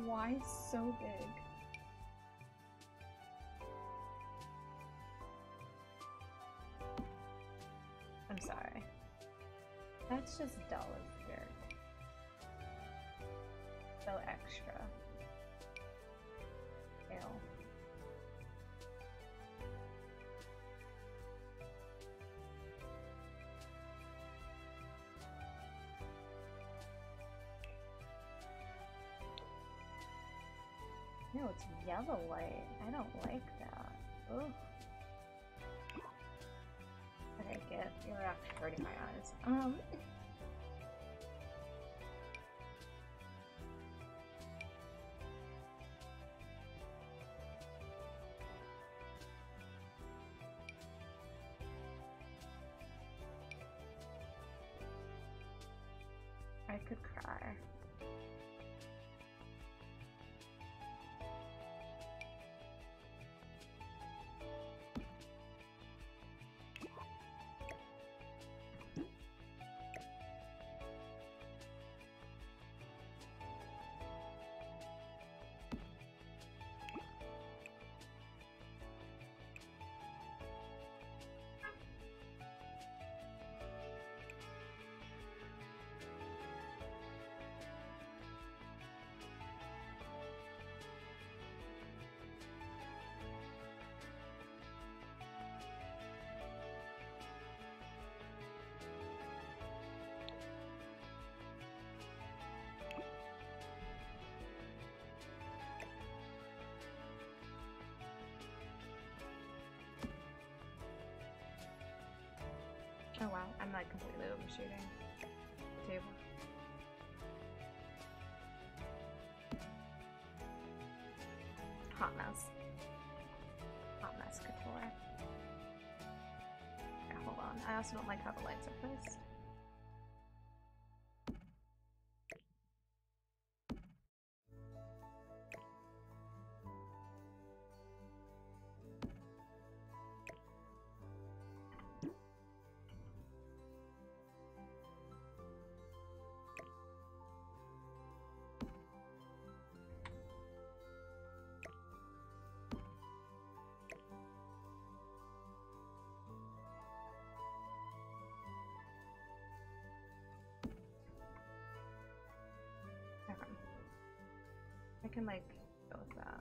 Speaker 2: Why so big?
Speaker 1: I'm sorry. That's just dull No, it's yellow light. I don't like that. Ugh. Okay, get you're actually hurting my eyes. Um Oh wow, I'm like completely overshooting the table. Hot mess. Hot mess couture. Okay, hold on. I also don't like how the lights are placed. Can like go with that.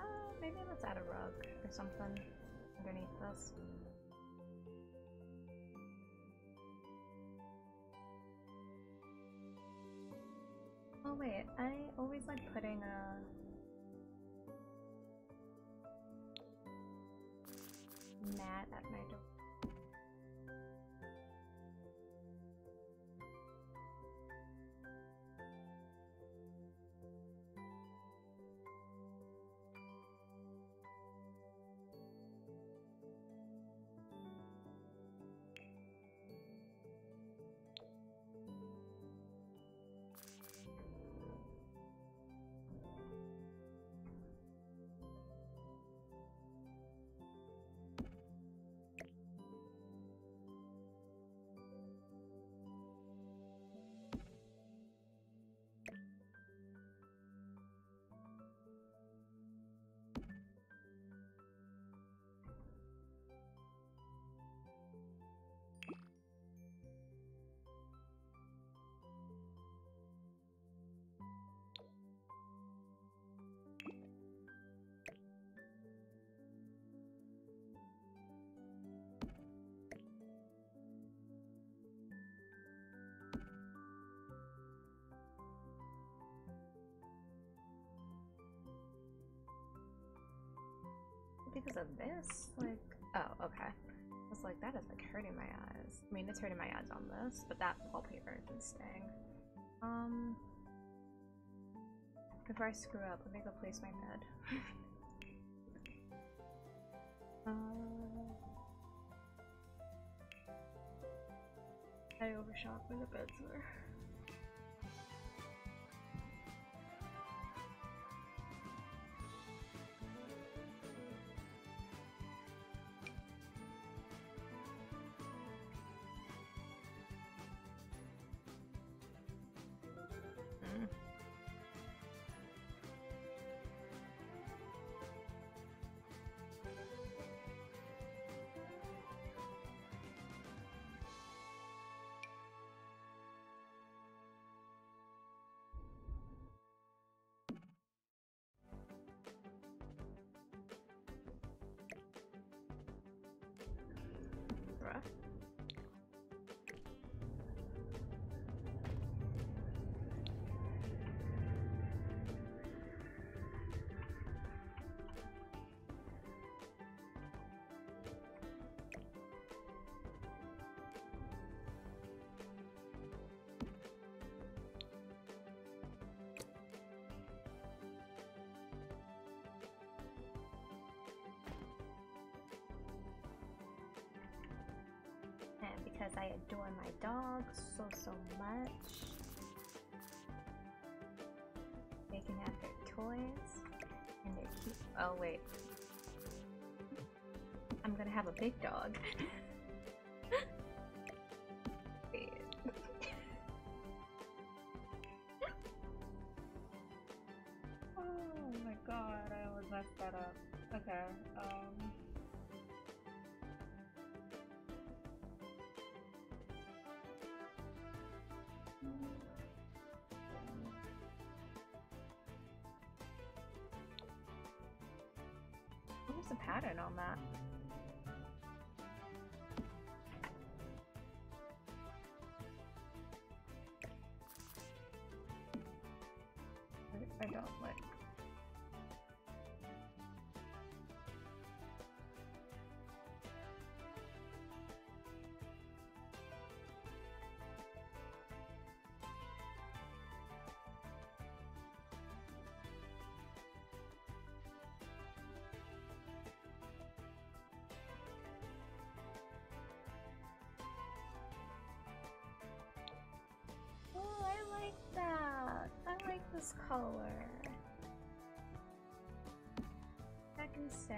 Speaker 1: Uh, maybe let's add a rug or something underneath this. Oh wait, I always like putting a mat at because of this? Like, oh, okay. I was like, that is like hurting my eyes. I mean, it's hurting my eyes on this, but that wallpaper is staying. Um, before I screw up, let me go place my bed. uh, I overshot where the beds were. Because I adore my dog so, so much. They can have their toys and their cute. Oh, wait. I'm gonna have a big dog. What a pattern on that? Like this color. I can say.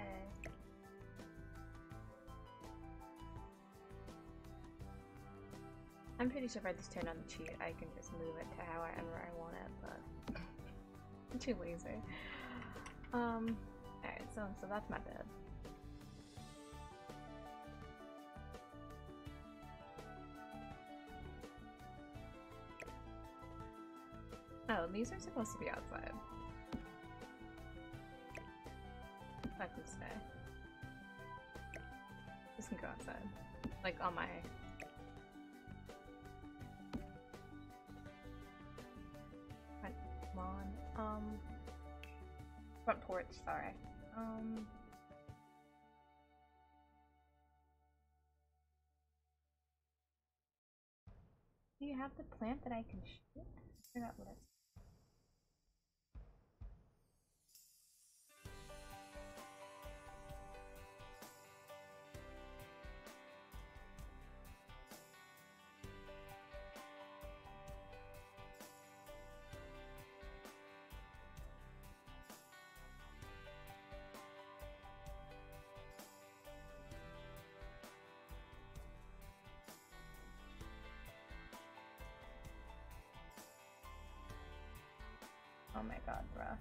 Speaker 1: I'm pretty sure if I just turn on the cheat, I can just move it to however I want it, but I'm too lazy. Um, alright, so so that's my bed. These are supposed to be outside. I can stay. This can go outside. Like on my front lawn. Um front porch, sorry. Um Do you have the plant that I can shoot? I forgot what it's my god, bruh.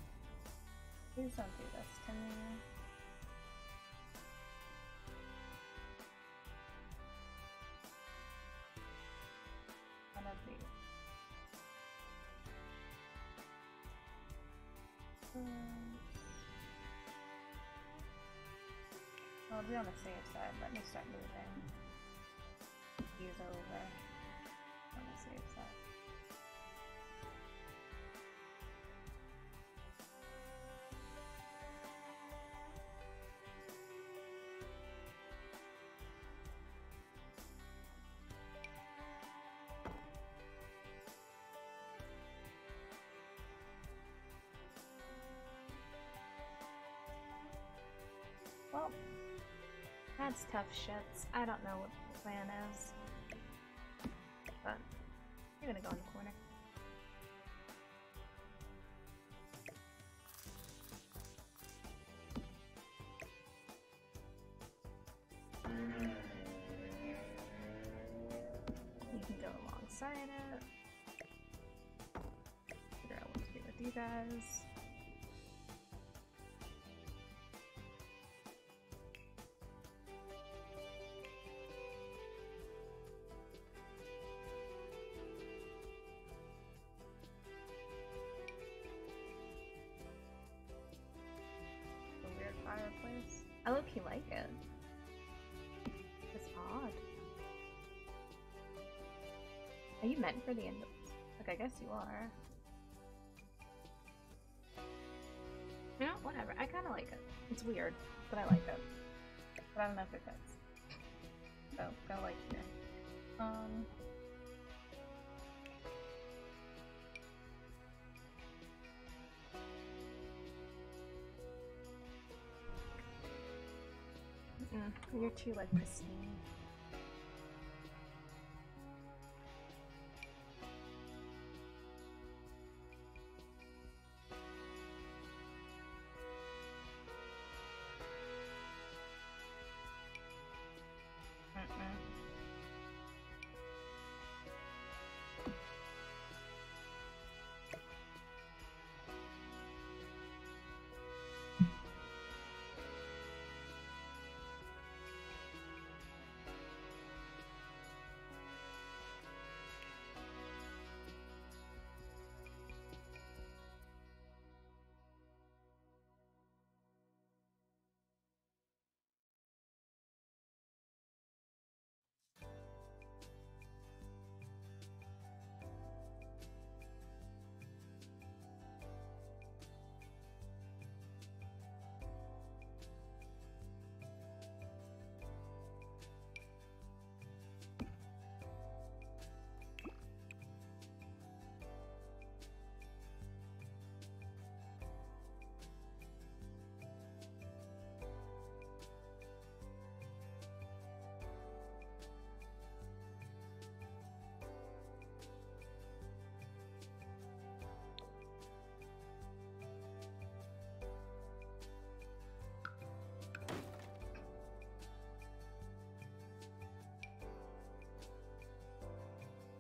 Speaker 1: Please don't do this to me. Hmm. I'll be on the safe side. Let me start moving. These over that's tough shits. I don't know what the plan is. But I'm gonna go in the corner. You can go alongside it. Figure out what to do with you guys. You like it. It's odd. Are you meant for the end Like, I guess you are. You know, whatever. I kind of like it. It's weird, but I like it. But I don't know if it fits. So, go like here. Um. You're too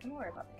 Speaker 1: can worry about the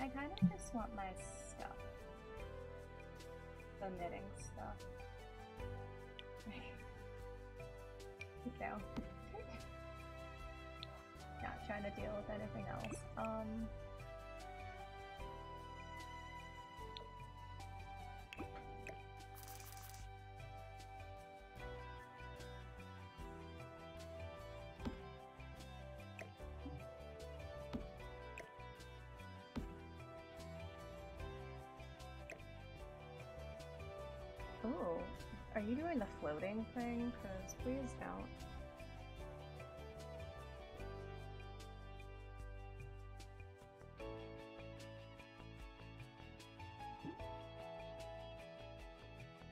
Speaker 1: I kind of just want my stuff. The knitting stuff. no. Not trying to deal with anything else. Um.
Speaker 3: Ooh, are you doing the floating thing? Because please don't.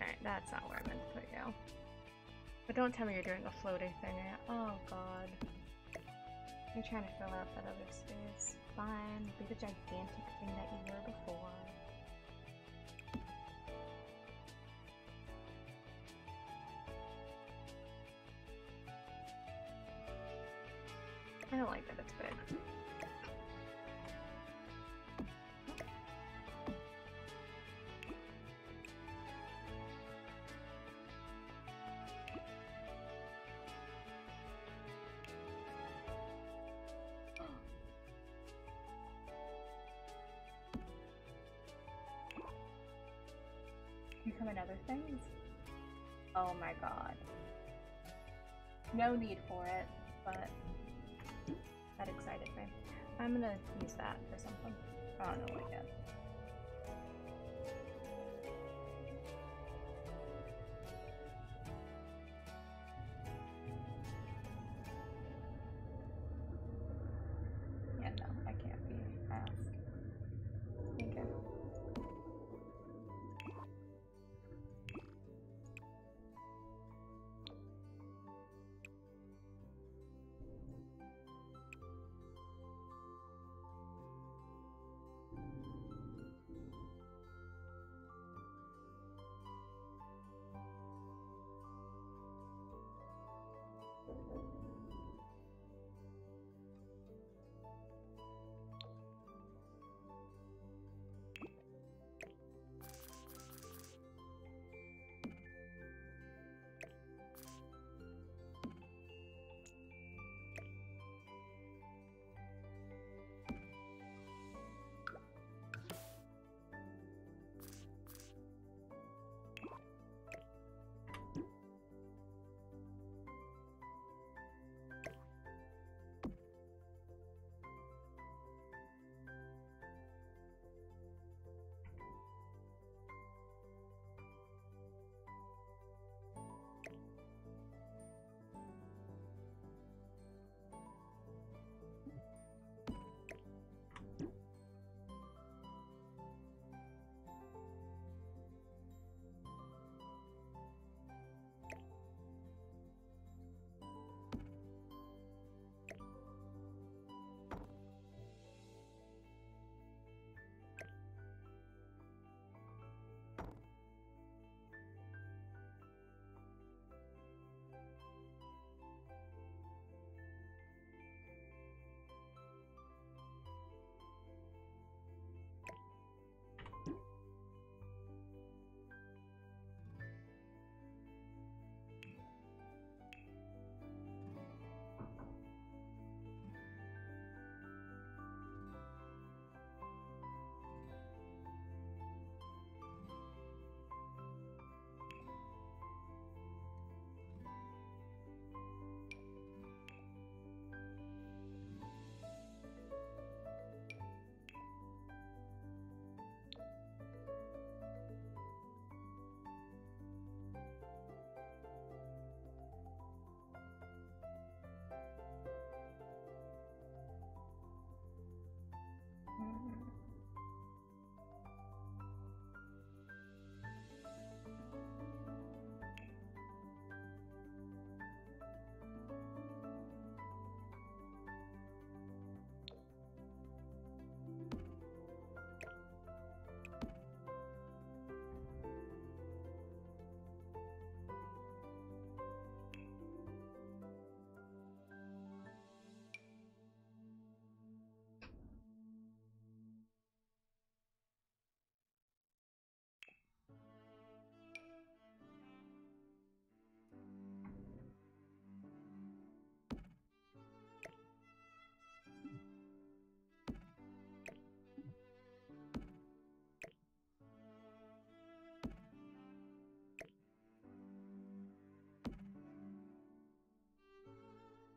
Speaker 3: Alright, that's not where I meant to put you. But don't tell me you're doing a floating thing. Eh? Oh god. You're trying to fill out that other space. Fine, be the gigantic thing that you were before.
Speaker 1: Here come another things. Oh my god. No need for it, but that excited me.
Speaker 3: I'm gonna use that for something.
Speaker 1: I don't know what yet.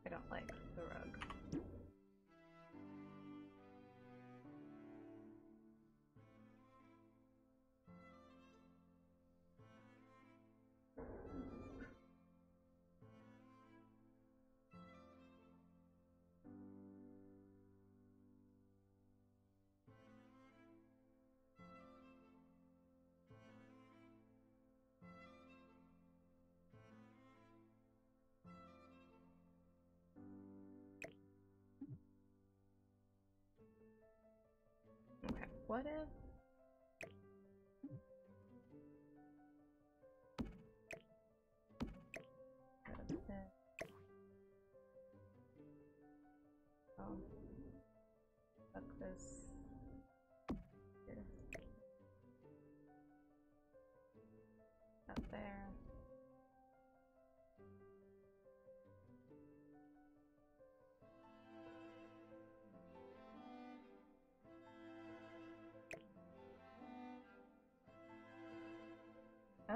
Speaker 1: Don't like the rug. What if. Oh, fuck this.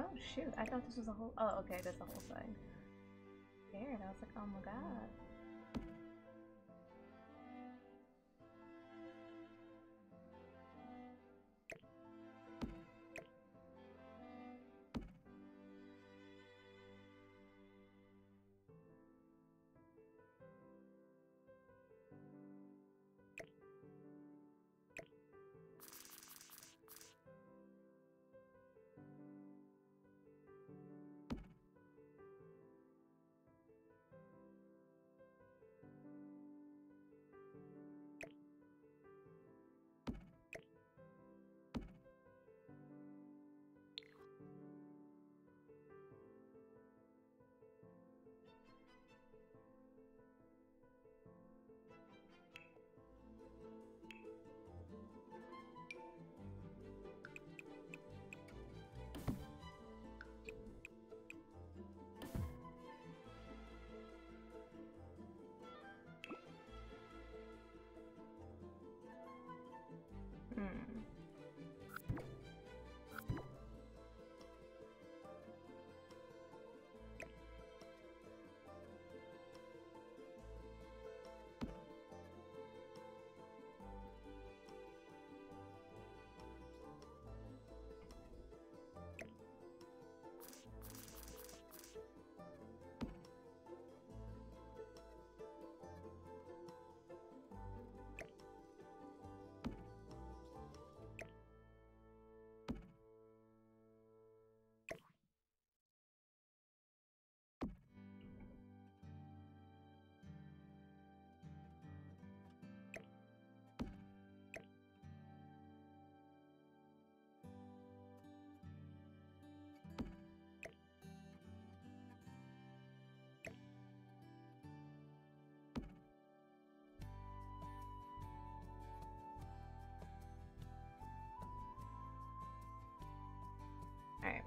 Speaker 1: Oh shoot, I thought this was a whole- oh okay, that's the whole thing. Scared, I was like, oh my god.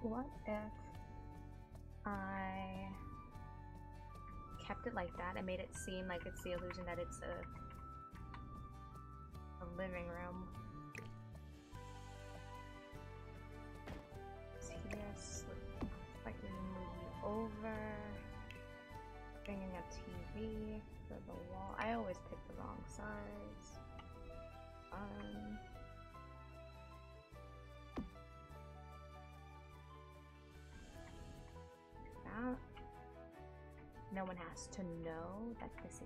Speaker 1: What if I kept it like that and made it seem like it's the illusion that it's a, a living room? Yes, like we move you over, bringing a TV for the wall. I always pick the wrong size. Um, No one has to know that this is.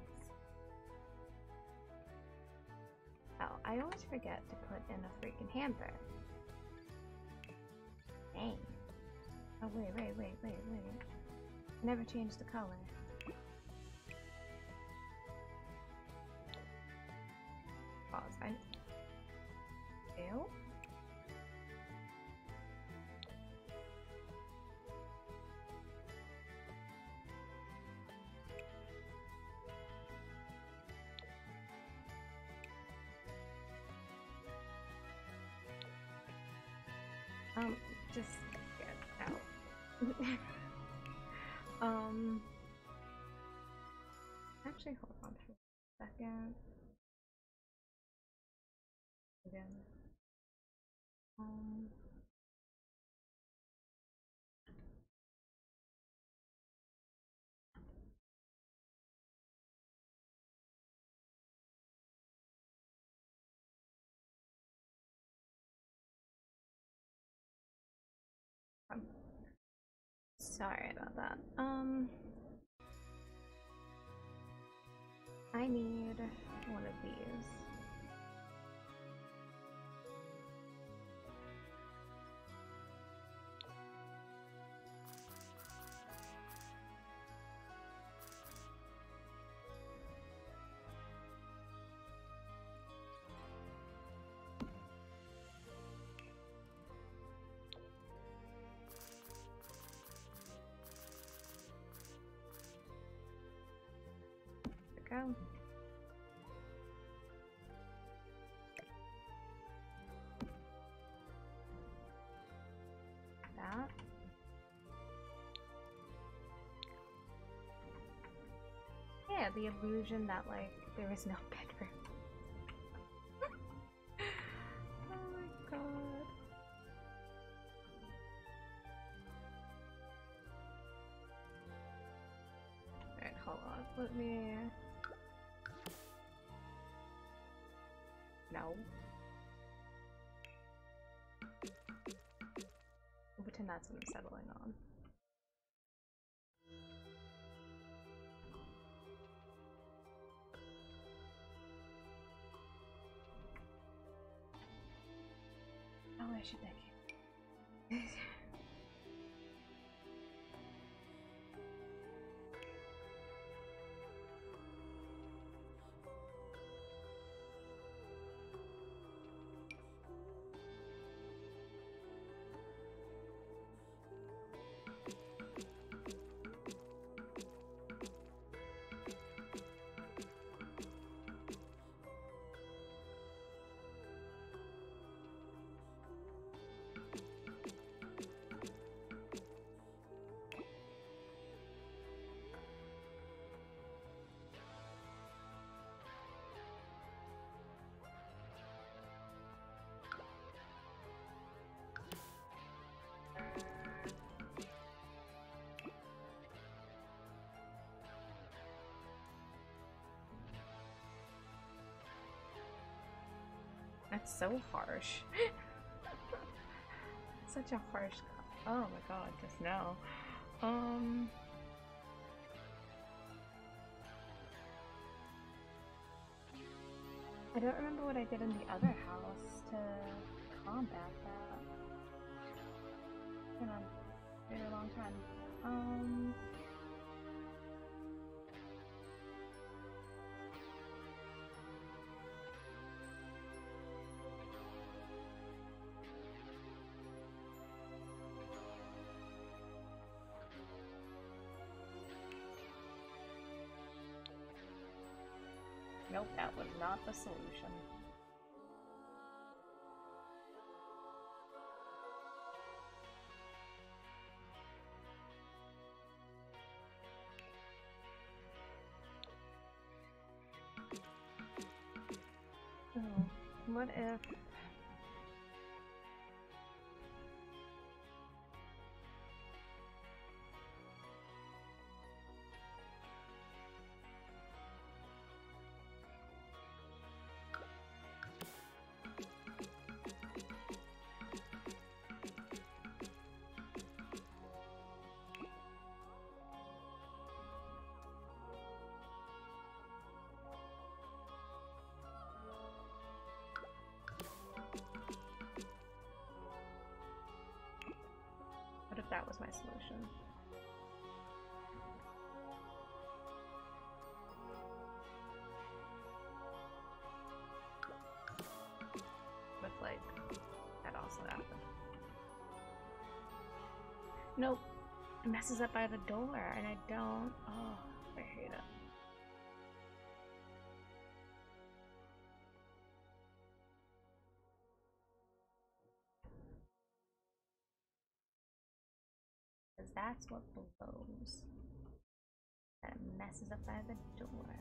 Speaker 1: Oh, I always forget to put in a freaking hamper. Dang. Oh, wait, wait, wait, wait, wait. Never changed the color. Oh, Pause. I. Ew. Just get out. um, actually, hold on for a second. Sorry about that. Um, I need one of these. That. Yeah, the illusion that like there is no Oh, I That's so harsh. Such a harsh. Oh my god, just now. Um. I don't remember what I did in the other house to combat that. It's been a very long time. Um. Nope, that was not the solution. What if... that was my solution? With like, that also happened. Nope. It messes up by the door and I don't. Oh, that's what blows. That messes up by the door.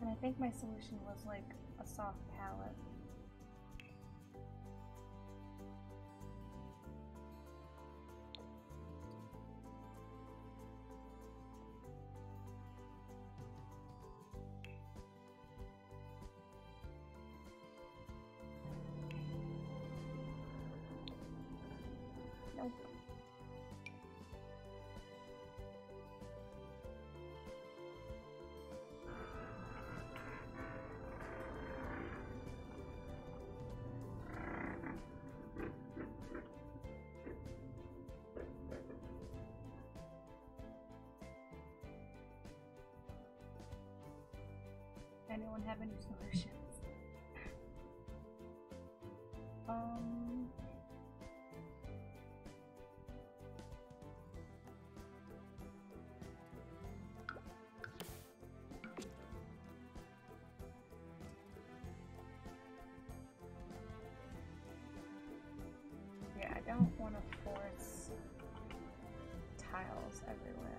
Speaker 1: And I think my solution was like a soft palette. Anyone have any solutions? um. Yeah, I don't want to force tiles everywhere.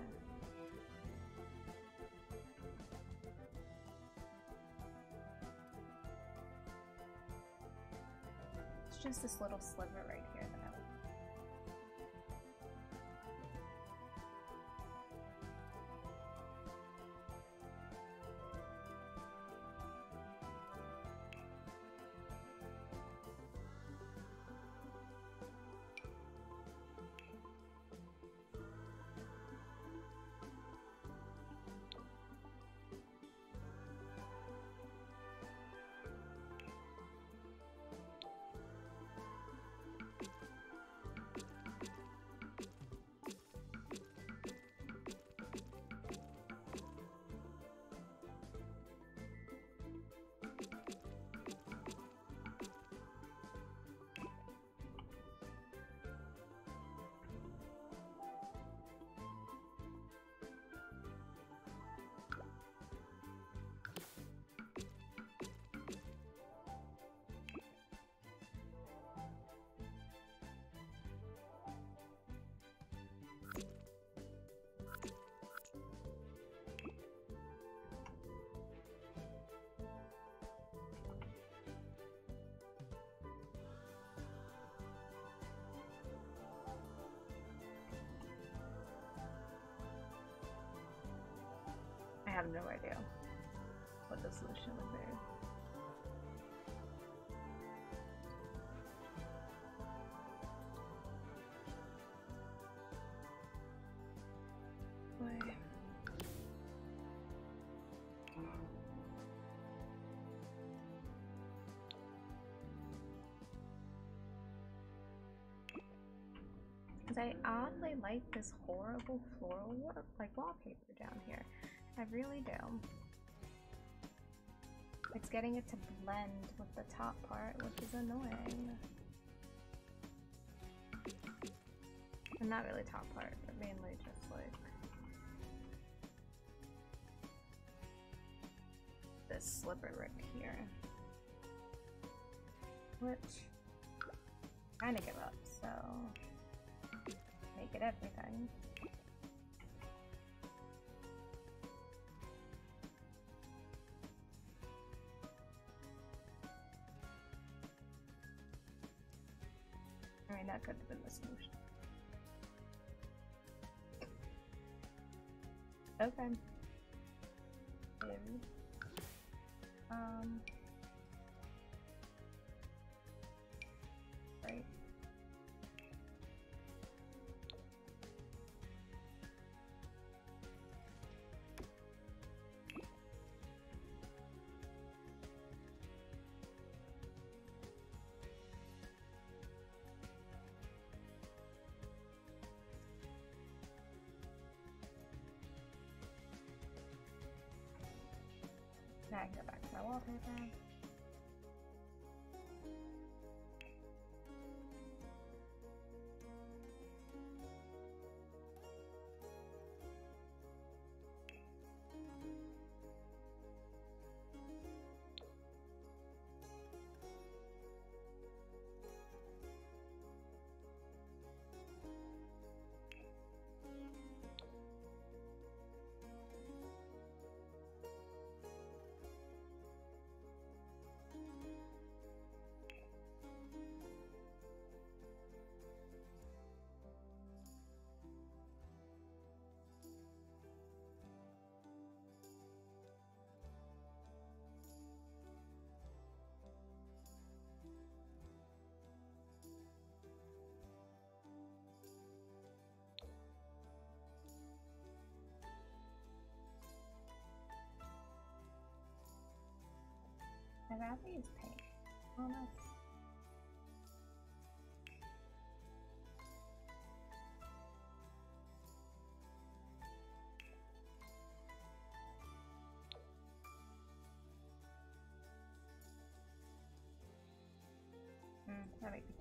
Speaker 1: Just this little sliver right have no idea what the solution would be. Because I oddly like this horrible floral work, like wallpaper down here. I really do. It's getting it to blend with the top part, which is annoying. And not really top part, but mainly just like this slipper right here. Which kind of give up, so make it everything. The solution. Okay. Um. Can go back to my wallpaper. My wrapping is pink. Oh, nice. Mm, that might be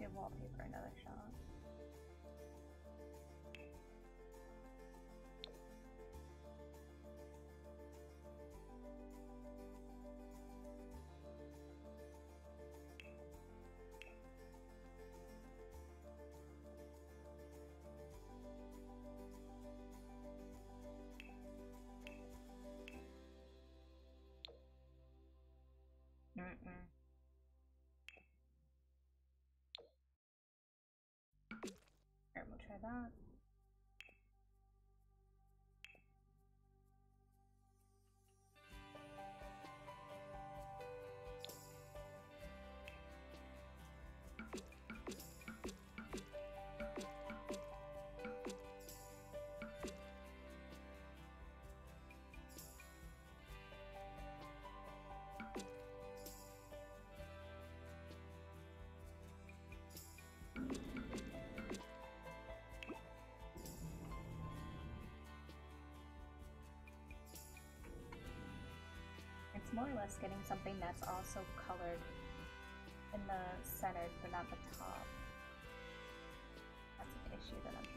Speaker 1: give wallpaper another more or less getting something that's also colored in the center, but not the top. That's an issue that I'm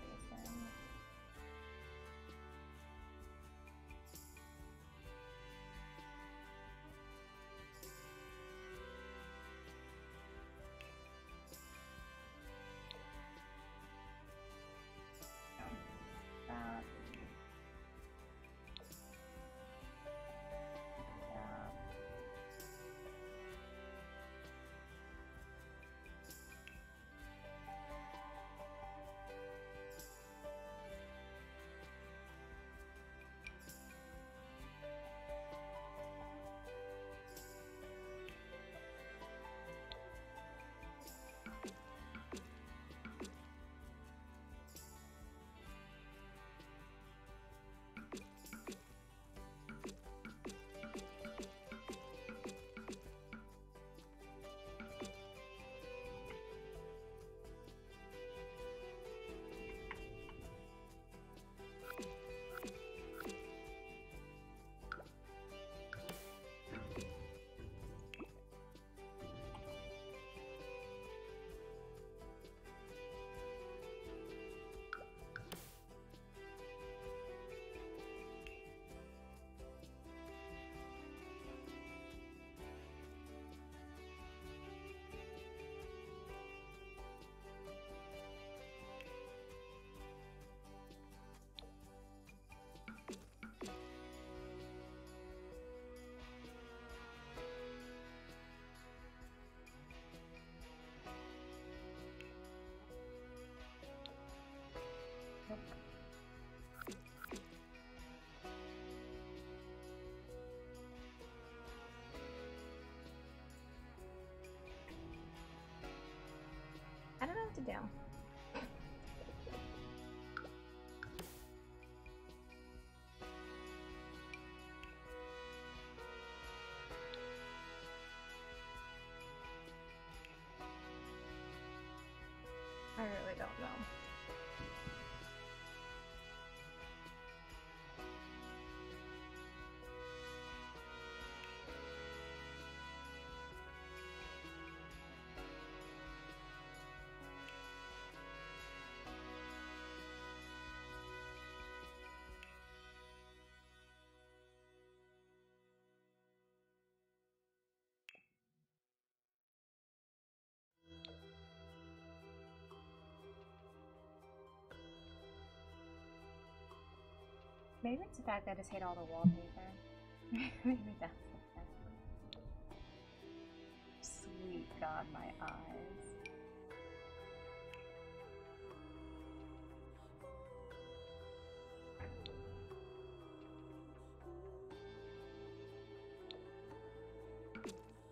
Speaker 4: to do. I really don't know.
Speaker 1: Maybe it's the fact that I just hate all the wallpaper. Maybe that's. Sweet God, my eyes.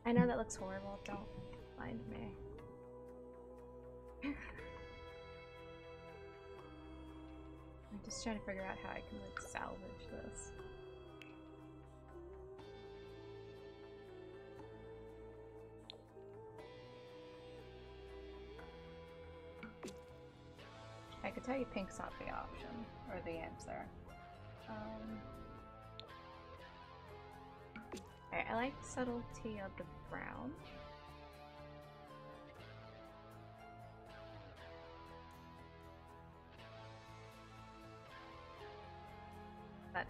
Speaker 4: I know that looks horrible. Don't mind me. just trying to figure out how I can like salvage this.
Speaker 1: I could tell you pink's not the option, or the answer. Um, I like subtlety of the brown.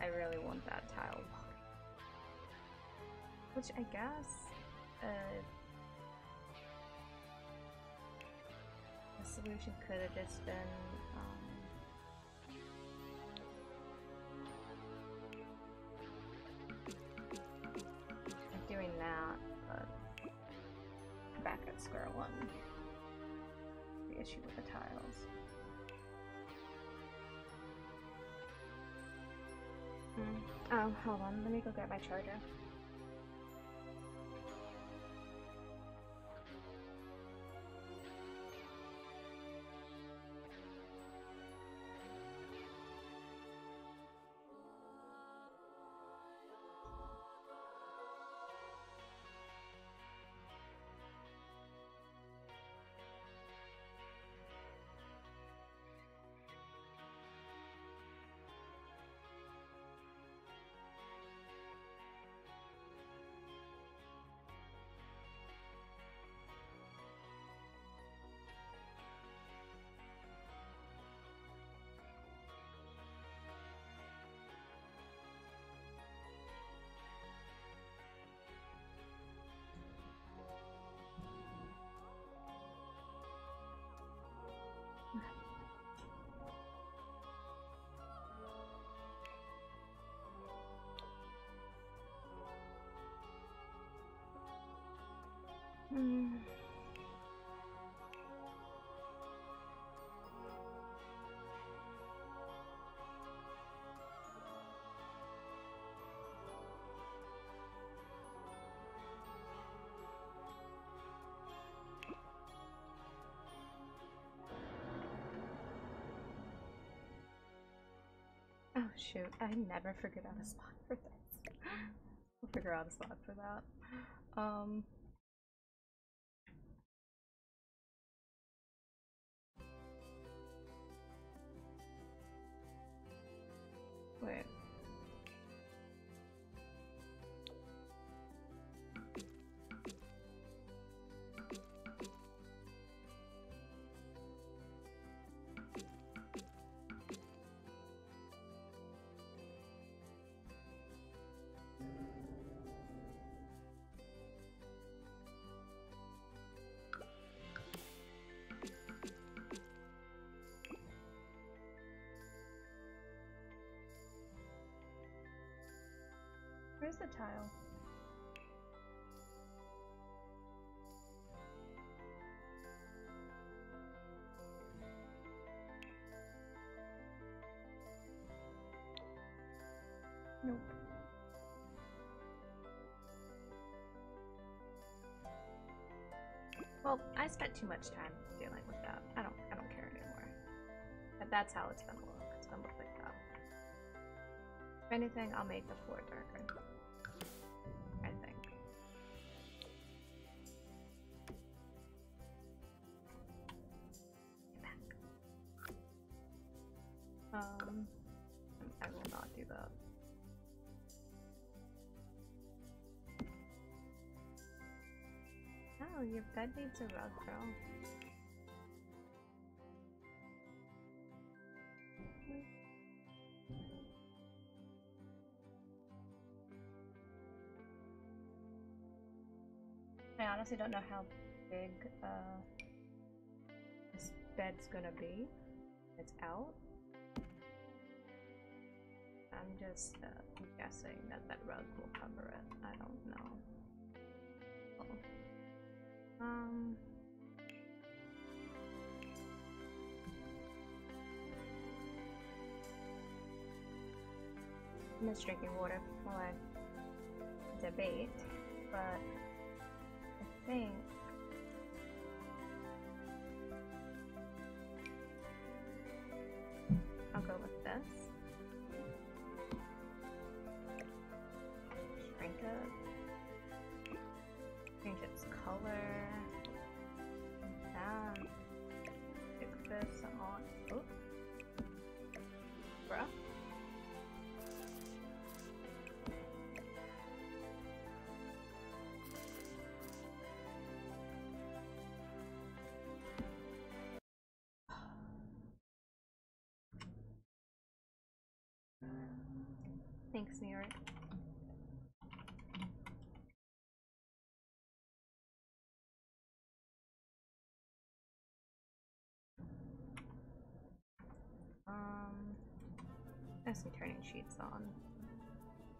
Speaker 1: I really want that tile. Which I guess uh, the solution could have just been um, doing that, but back at square one. The issue with the tiles.
Speaker 5: Oh, hold on. Let me go get my charger. Mm.
Speaker 1: Oh shoot, I never figured out a spot for this. We'll figure out a spot for that. Um Where's the tile? Nope.
Speaker 5: Well, I spent too much time dealing with that. I don't I don't care anymore. But that's how it's gonna look. It's gonna look like that. If anything, I'll make the floor darker.
Speaker 1: Um, I will not do that.
Speaker 5: Oh, your bed needs a rug, girl.
Speaker 1: I honestly don't know how big uh, this bed's gonna be. It's out. I'm just uh, guessing that that rug will cover it. I don't know. Oh. Um.
Speaker 5: I'm drinking water while I debate, but I think I'll go with this.
Speaker 1: Thanks, New York. Um, I see turning cheats on.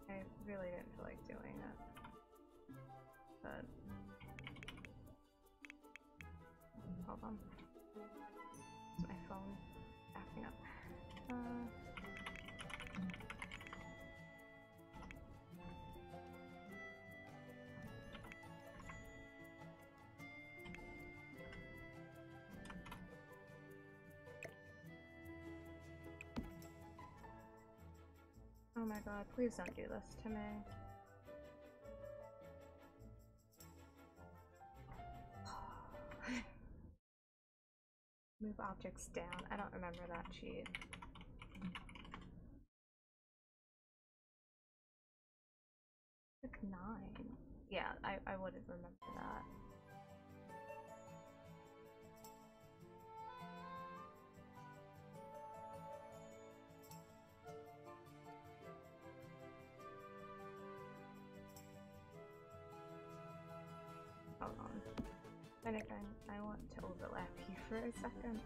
Speaker 1: I really didn't feel like doing it. But hold on. My phone acting up? Uh Oh my god, please don't do this to me. Move objects down. I don't remember that cheat. Like nine. Yeah, I, I wouldn't remember that. I think I, I want to overlap you for a second.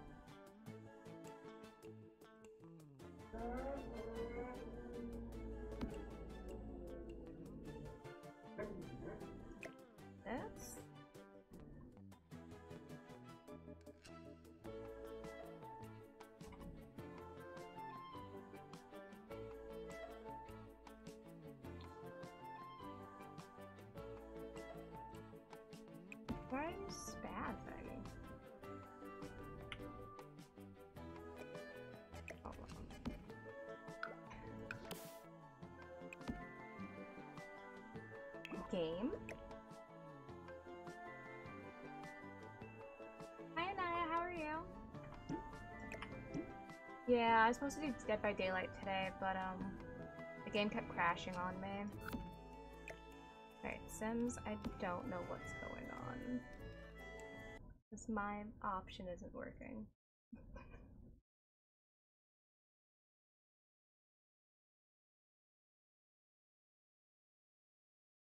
Speaker 1: You spazzing? On. Game? Hi Anaya, how are you? Yeah, I was supposed to do Dead by Daylight today, but um, the game kept crashing on me. Alright, Sims, I don't know what's going Because my option isn't working.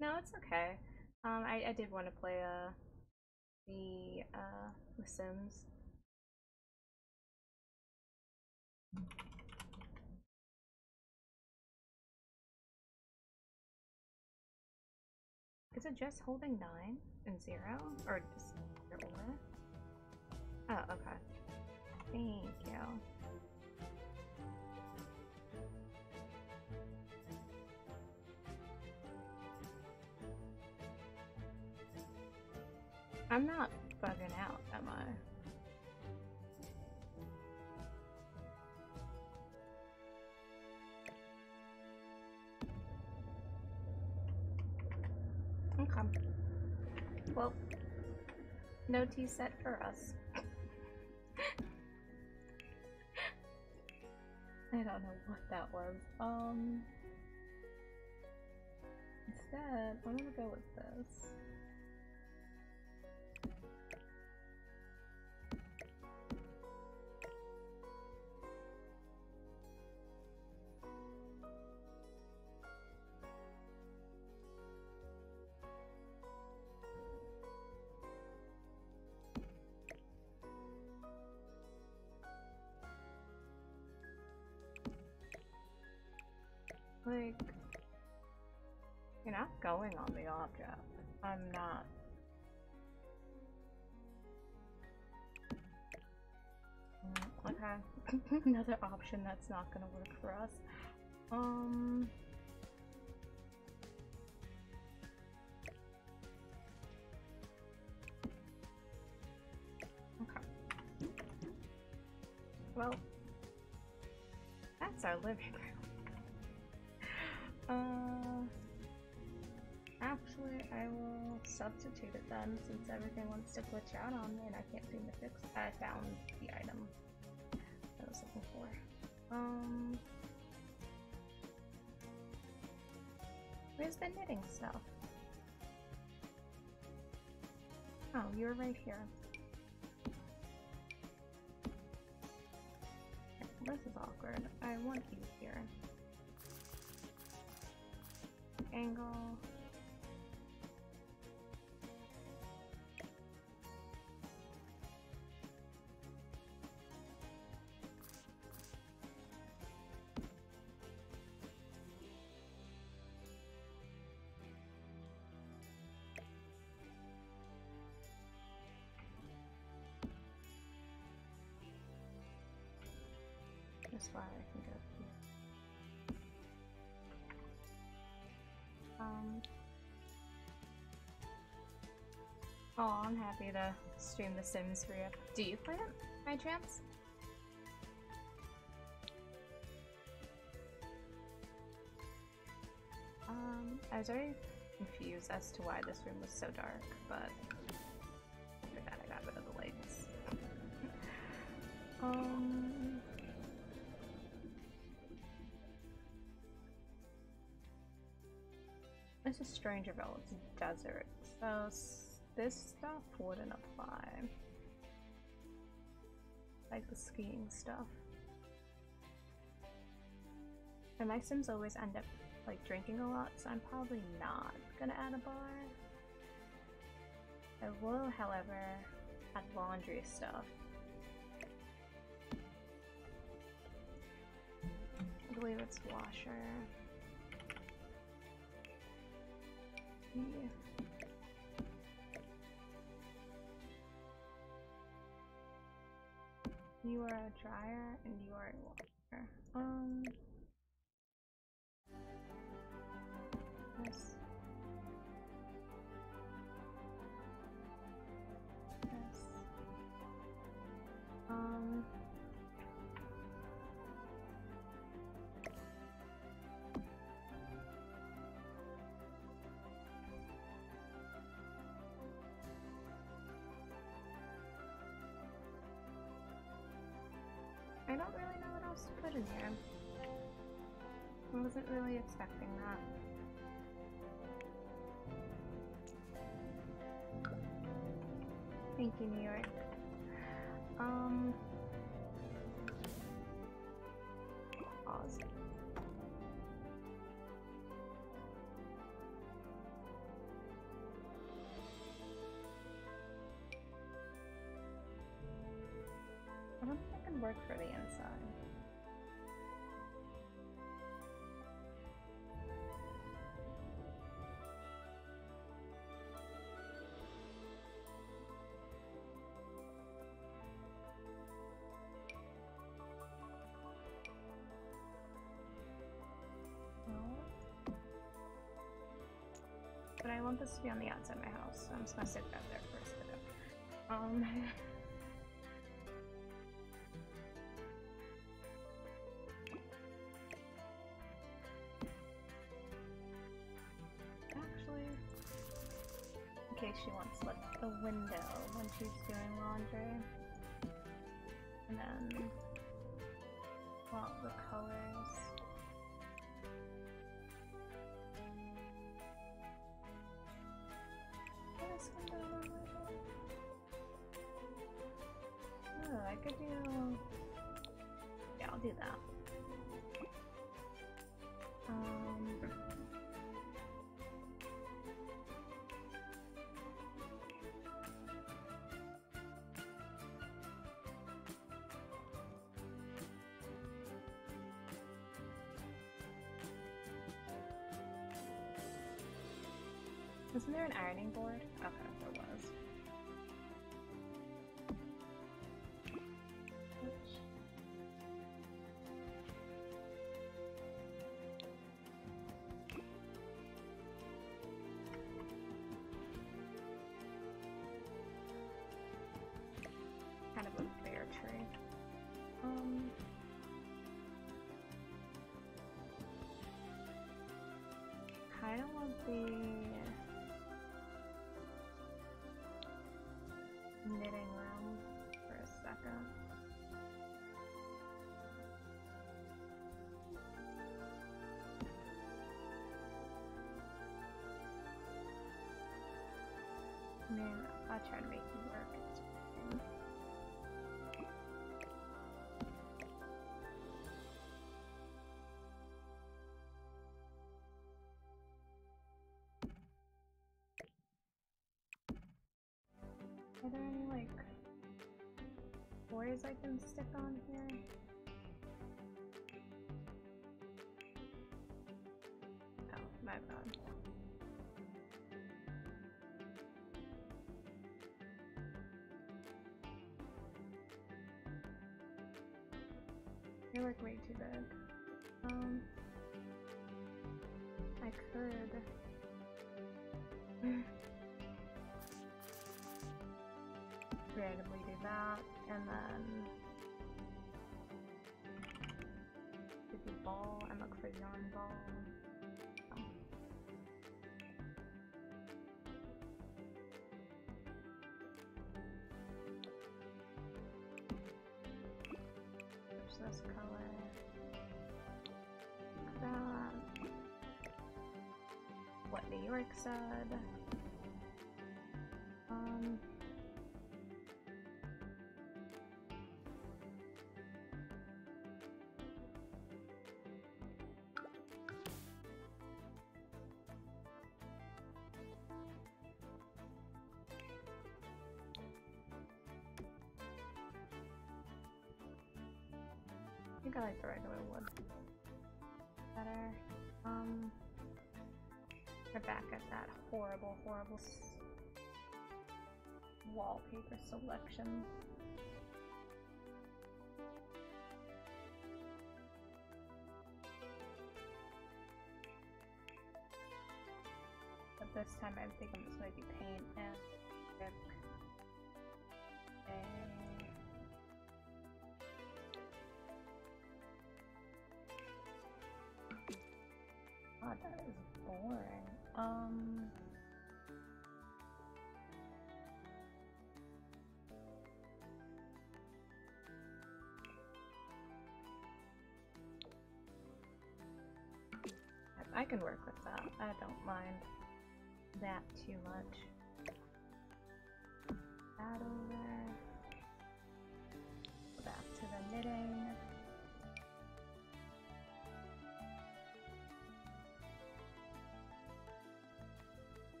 Speaker 1: no, it's okay. Um, I, I did want to play uh, the uh, The Sims. Is it just holding 9 and 0? Or just? Oh, okay. Thank you. I'm not Okay. Well, no tea set for us. I don't know what that was. Um. Instead, I'm gonna go with this. Like, you're not going on the object. I'm not. Mm, Okay, another option that's not gonna work for us. Um. Okay. Well, that's our living room. Substitute it then, since everything wants to glitch out on me and I can't seem to fix. I found the item I was looking for. Um, where's the knitting stuff? Oh, you're right here. This is awkward. I want you here. angle. This far I can go here. Um. Oh, I'm happy to stream The Sims for you. Do you play it, by chance? Um, I was very confused as to why this room was so dark, but after that I got rid of the lights. um, is Strangerville. It's a desert, so this stuff wouldn't apply. Like the skiing stuff. And my Sims always end up like drinking a lot, so I'm probably not gonna add a bar. I will, however, add laundry stuff. I believe it's washer. You are a dryer and you are a washer. Um. Put in here. I wasn't really expecting that. Thank you, New York. Um. Pause. I don't think I can work for the inside. Want this to be on the outside of my house, so I'm just gonna sit back there for a second. Um. Actually, in case she wants like the window when she's doing laundry. And then, well, the colors. Could do. Yeah, I'll do that. Um. Isn't there an ironing board? Okay, Kind of want the knitting room for a second. Man, I'll try to make it Are there any like boys I can stick on here? Oh, my bad. They look way too big. Um, I could. Creatively do that, and then do the ball and look for yarn ball. Oh. This color. That. What New York said. Um. Think I like the regular wood better. Um, we're back at that horrible, horrible wallpaper selection. But this time I think I'm just going to paint and pick a Um. I- can work with that. I don't mind that too much. That over. Back to the knitting.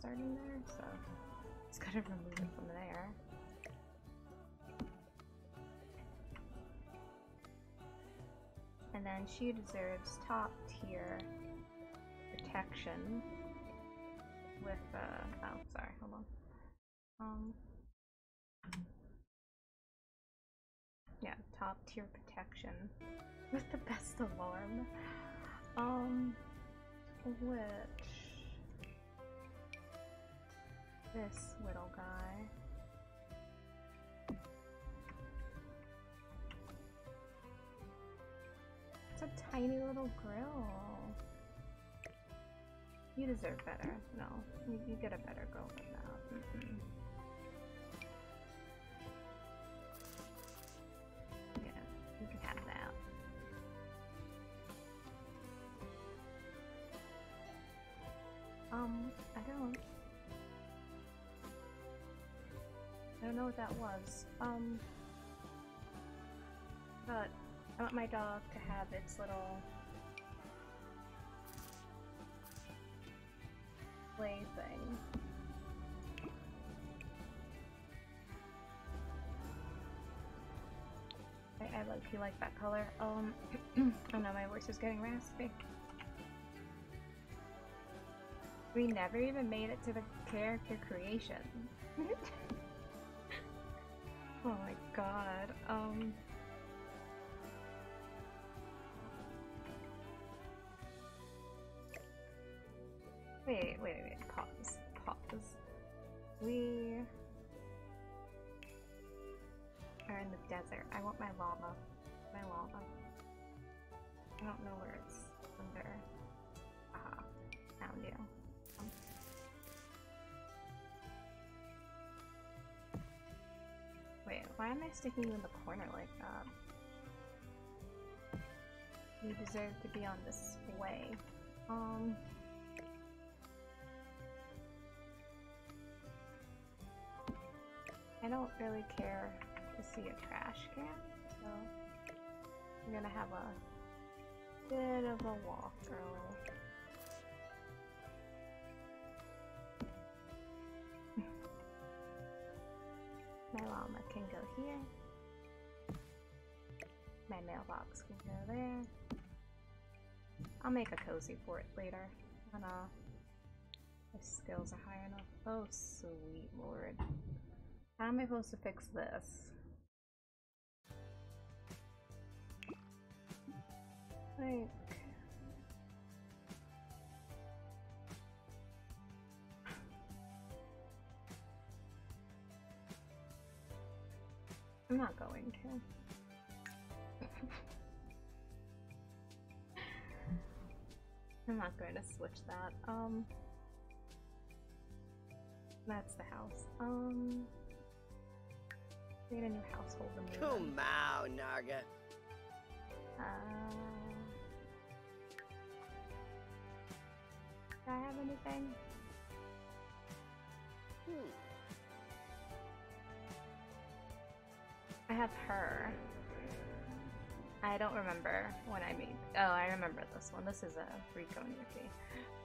Speaker 1: Fire would start in there, so it's kind of remove it from there. And then she deserves top tier protection with uh oh sorry, hold on. Um Yeah, top tier protection with the best alarm. Um which this little guy. It's a tiny little grill. You deserve better. No, you, you get a better girl than that. Mm-mm. Yeah, you can have that. Um, I don't. Don't know what that was. Um, but I want my dog to have its little play thing. I, I like you like that color. Um, oh no, my voice is getting raspy. We never even made it to the character creation. oh my god. Um. Wait, wait, wait. Pause. Pause. We are in the desert. I want my lava. My lava. I don't know where it's Wait, why am I sticking you in the corner like that? You deserve to be on display. Um. I don't really care to see a trash can, so I'm gonna have a bit of a walk early. My llama can go here. My mailbox can go there. I'll make a cozy fort later when uh, my skills are high enough. Oh, sweet lord. How am I supposed to fix this? Like... I'm not going to. I'm not going to switch that. Um, that's the house. Um, create a new household.
Speaker 6: Come on, Narga.
Speaker 1: Uh, do I have anything?
Speaker 6: Hmm.
Speaker 1: I have her. I don't remember when I made. Oh, I remember this one. This is a Rico Nuki.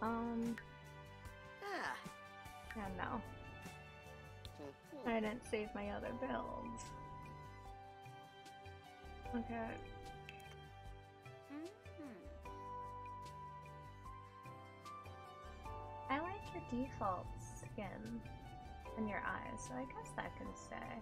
Speaker 1: Um,
Speaker 6: Ah.
Speaker 1: yeah, no.
Speaker 6: Mhm.
Speaker 1: I didn't save my other builds. Okay. Hmm. I like your default skin and your eyes, so I guess that can stay.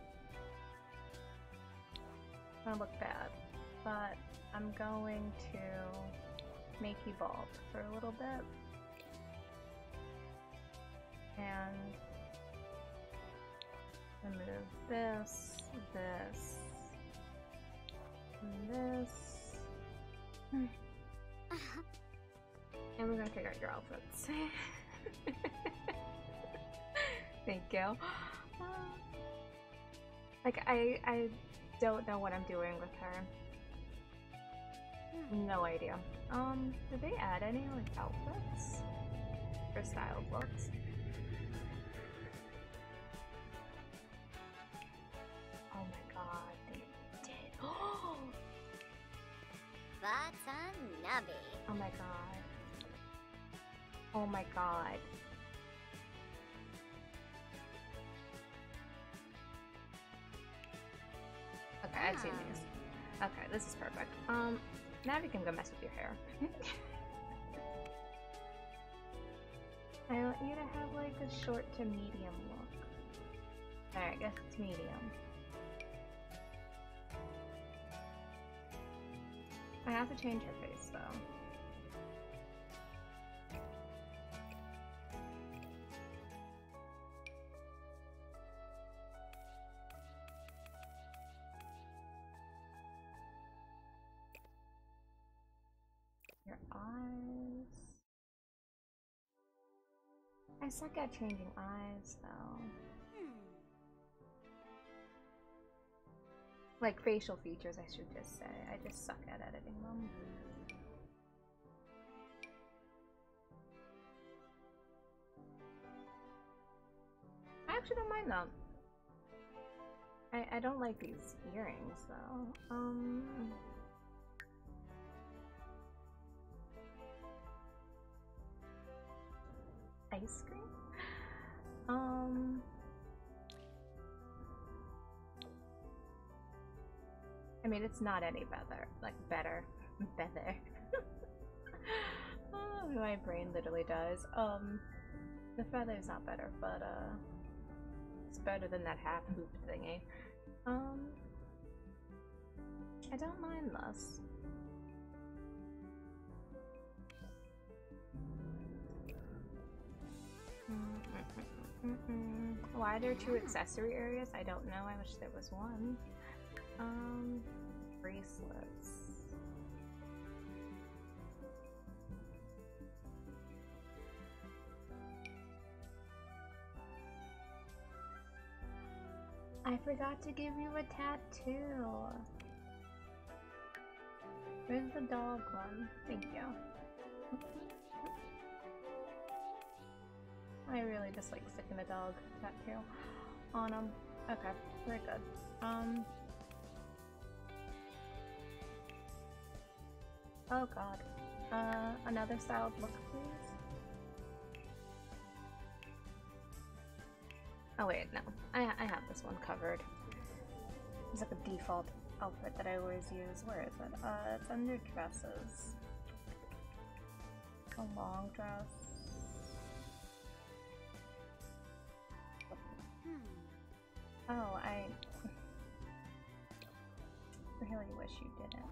Speaker 1: Gonna look bad, but I'm going to make you bald for a little bit. And remove this, this, and this. And we're gonna figure out your outfits. Thank you. Like I I don't know what I'm doing with her. No idea. Um, did they add any like outfits or styled looks? Oh my god, they did. Oh
Speaker 7: a nubby.
Speaker 1: my god. Oh my god. Okay, I've seen these. Okay, this is perfect. Um, now we can go mess with your hair. I want you to have like a short to medium look. Alright, I guess it's medium. I have to change her face though. Suck at changing eyes though. Like facial features, I should just say. I just suck at editing them. I actually don't mind them. I, I don't like these earrings though. Um. Ice cream? Um. I mean, it's not any better. Like, better. Better. oh, my brain literally dies. Um, the feather's not better, but, uh, it's better than that half hoop thingy. Um, I don't mind this. Why are there two accessory areas? I don't know. I wish there was one. Um, bracelets. I forgot to give you a tattoo. Where's the dog one? Thank you. I really just like sticking a dog tattoo on them. Okay, very good. Um. Oh god. Uh, another styled look, please. Oh wait, no. I, I have this one covered. It's like a default outfit that I always use. Where is it? Uh, it's under dresses. A long dress. Oh, I really wish you didn't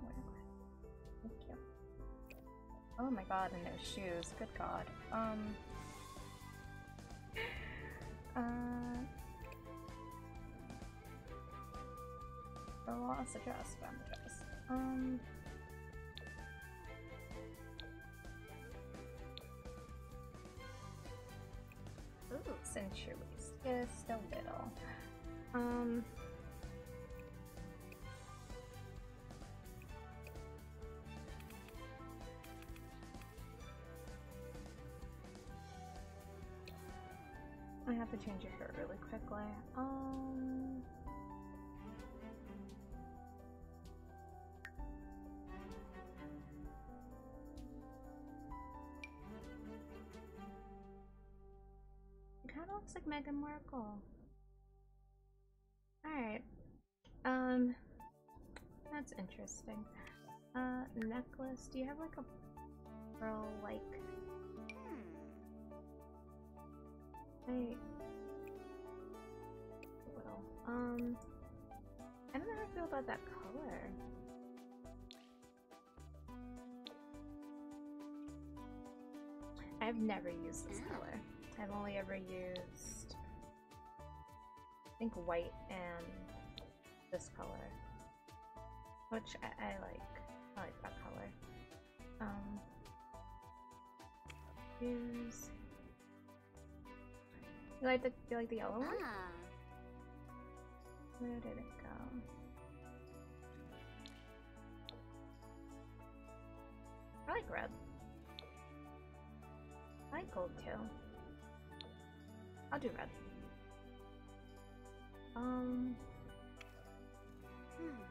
Speaker 1: Thank you. Oh my god, and those shoes. Good god. Um. Uh. I lost the dress, found the dress. Um. Ooh, centuries. Just a little. Um. I have to change your hair really quickly. Um. It kind of looks like Meghan Markle. Interesting. Uh, necklace. Do you have like a pearl like? I. Well, um, I don't know how I feel about that color. I've never used this color. I've only ever used I think white and this color. Which I, I like. I like that color. Um use You like the you like the yellow one?
Speaker 6: Ah.
Speaker 1: Where did it go? I like red. I like gold too. I'll do red. Um, use.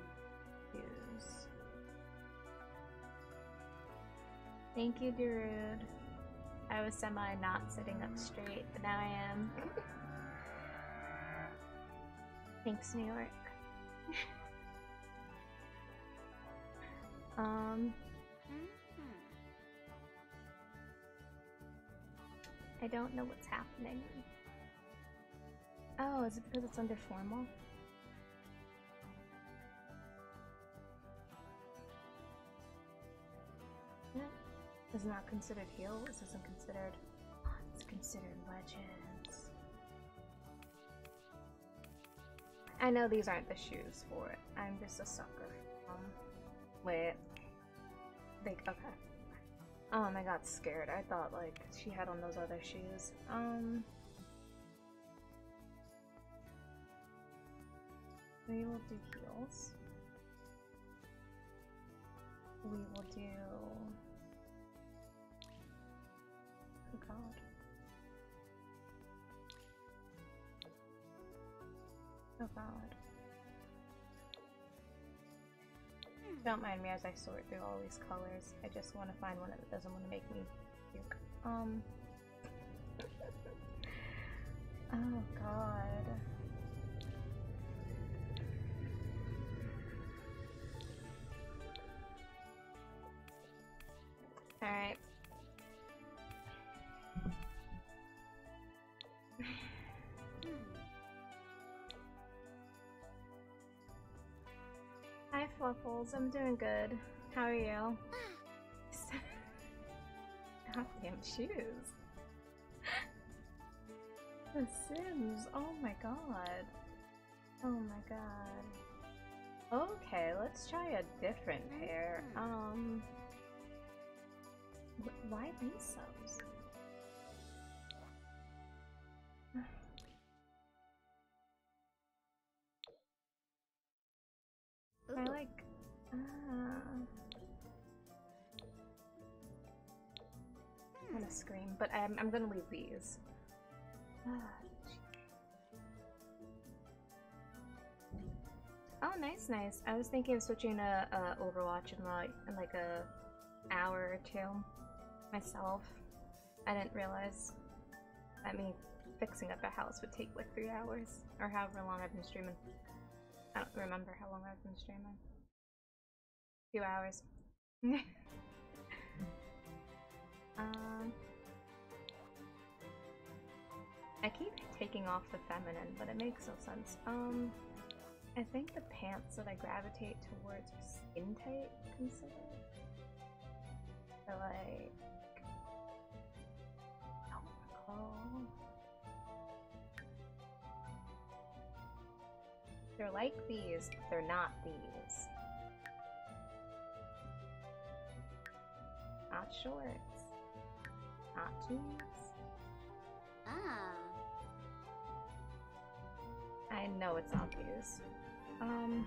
Speaker 1: Thank you, Darude. I was semi not sitting up straight, but now I am. Thanks, New York. um, I don't know what's happening. Oh, is it because it's under formal? Is not considered heels. This isn't considered. It's considered legends. I know these aren't the shoes for it. I'm just a sucker. Um, wait. They okay. Um, I got scared. I thought like she had on those other shoes. Um. We will do heels. We will do. Oh god. Don't mind me as I sort through all these colors. I just want to find one that doesn't want to make me puke. Um. oh god. Alright. Fluffles, I'm doing good. How are you? Goddamn shoes. the Sims, oh my god. Oh my god. Okay, let's try a different pair. Um, why these subs? I
Speaker 6: Ooh.
Speaker 1: like. Ah. I'm gonna scream, but I'm, I'm gonna leave these. Ah, Oh, nice, nice. I was thinking of switching to uh, Overwatch in like in like a hour or two myself. I didn't realize that me fixing up a house would take like three hours or however long I've been streaming. I don't remember how long I've been streaming. Few hours. um, I keep taking off the feminine, but it makes no sense. Um. I think the pants that I gravitate towards are skin tight considered. They're like I don't recall. They're like these, but they're not these. Not shorts. Not jeans.
Speaker 6: Ah.
Speaker 1: I know it's not these. Um.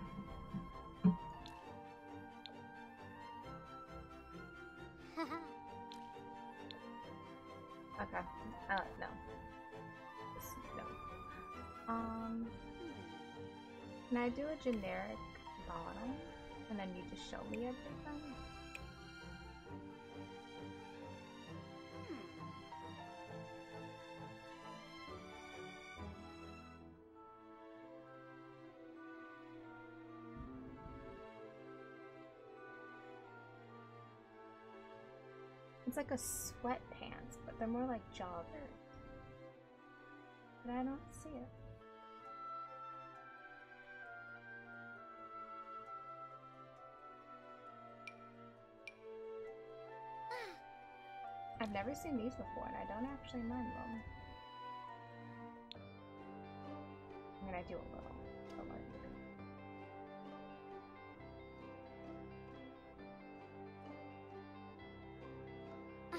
Speaker 1: Okay. Uh, no. Just no. Um. Can I do a generic bottom? And then you just show me everything? Hmm. It's like a sweatpants, but they're more like joggers. But I don't see it. Never seen these before, and I don't actually mind them. I mean, I do a little, but like.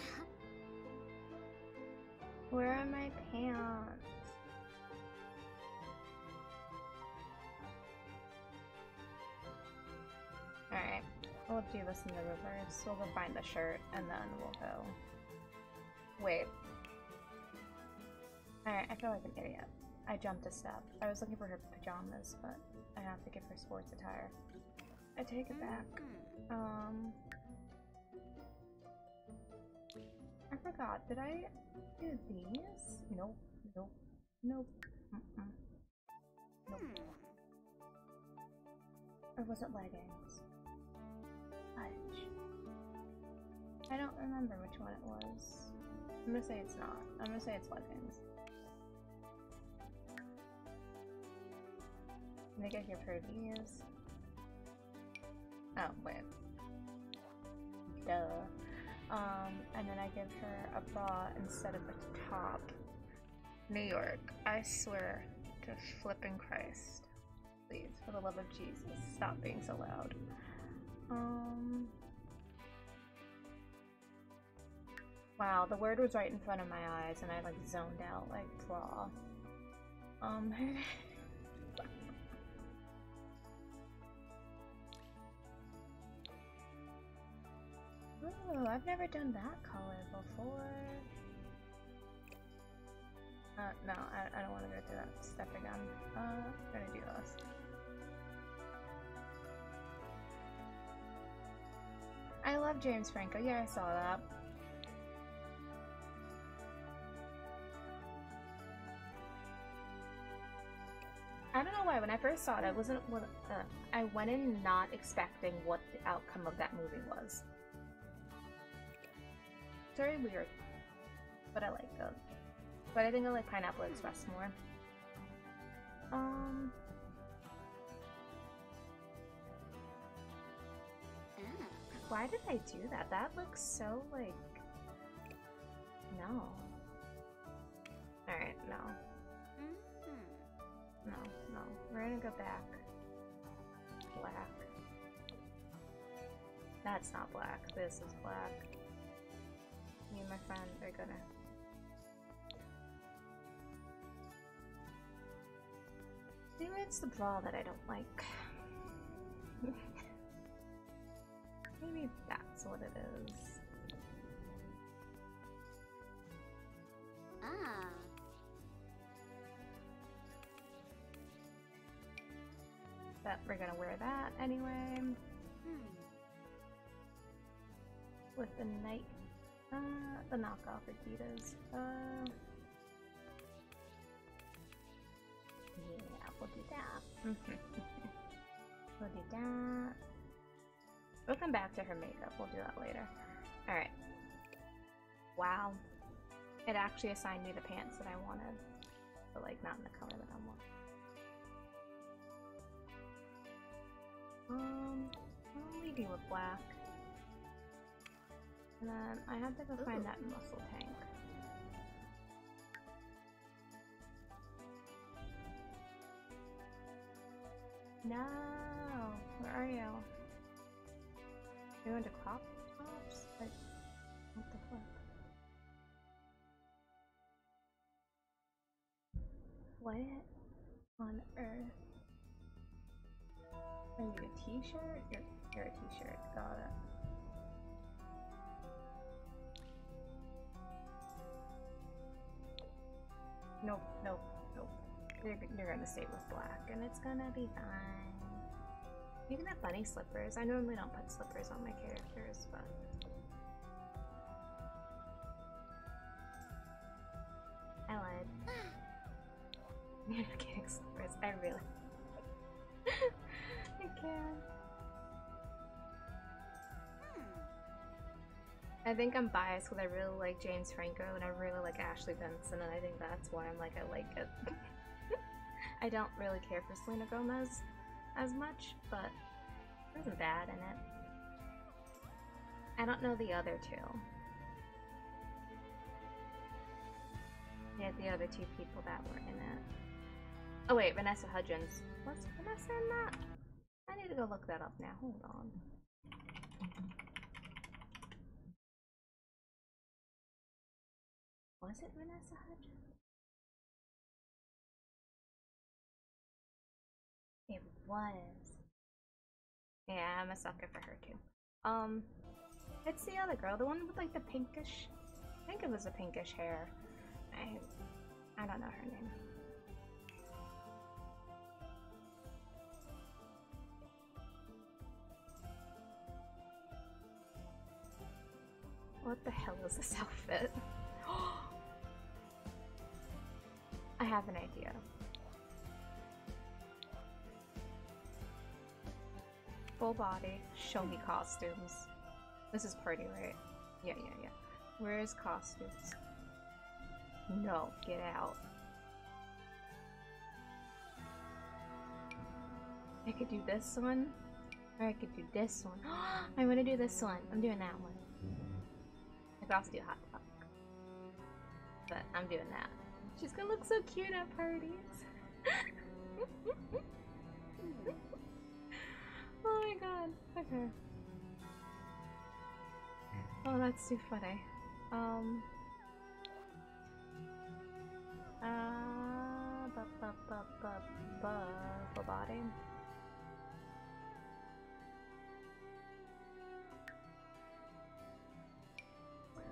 Speaker 1: Where are my pants? Alright, we'll do this in the reverse. We'll go find the shirt and then we'll go. Wait. Alright, I feel like an idiot. I jumped a step. I was looking for her pajamas, but I have to give her sports attire. I take it back. Um. I forgot. Did I do these? Nope. Nope. Nope. Mm-mm. Nope. Or was it leggings? Fudge. I don't remember which one it was. I'm gonna say it's not. I'm gonna say it's. I think I give her these. Oh, wait. Duh. Um, and then I give her a bra instead of a top. New York, I swear to flipping Christ. Please, for the love of Jesus, stop being so loud. Um. Wow, the word was right in front of my eyes and I like zoned out like bra. Um. Ooh, I've never done that color before. Uh, no, I, I don't want to go through that step again. Uh, I'm gonna do this. I love James Franco. Yeah, I saw that. I don't know why. When I first saw it, I wasn't. Uh, I went in not expecting what the outcome of that movie was. It's very weird, but I like it. But I think I like Pineapple Express more. Um, why did I do that? That looks so like no. All right, no. No, no. We're gonna go back. Black. That's not black. This is black. Me and my friend are gonna. Maybe it's the bra that I don't like. Maybe that's what it is.
Speaker 6: Ah.
Speaker 1: But we're gonna wear that anyway.
Speaker 6: Hmm.
Speaker 1: With the night. Uh, the knockoff Adidas. Uh. Yeah, we'll do that. we'll do that. We'll come back to her makeup. We'll do that later. Alright. Wow. It actually assigned me the pants that I wanted. But, like, not in the color that I'm want. Um, I'll leave you with black. And then I have to go find that muscle tank. No! Where are you? You're into crop tops? Like, what the fuck? What on earth? Are you a t-shirt? You're, you're a t-shirt. Got it. Nope, nope, nope. You're, you're gonna stay with black, and it's gonna be fine. You can have bunny slippers. I normally don't put slippers on my characters, but I lied. You're not getting slippers. I really. I can't.
Speaker 6: Hmm.
Speaker 1: I think I'm biased because I really like James Franco and I really like Ashley Benson, and I think that's why I'm like, I like it. I don't really care for Selena Gomez as much, but it wasn't bad in it. I don't know the other two. Yeah, the other two people that were in it. Oh wait, Vanessa Hudgens. Was Vanessa in that? I need to go look that up now. Hold on. Was it Vanessa Hudgens? It was. Yeah, I'm a sucker for her too. Um, it's the other girl, the one with like the pinkish. I think it was a pinkish hair. I, I don't know her name. What the hell is this outfit? I have an idea. Full body, show me costumes. This is party, right? Yeah, yeah, yeah. Where is costumes? No, get out. I could do this one, or I could do this one. I want to do this one. I'm doing that one. I could also do hot dog, but I'm doing that. She's gonna look so cute at parties. oh my god. Okay. Oh, that's too funny. Um. Uh. Bu bu bu bu bu bu body.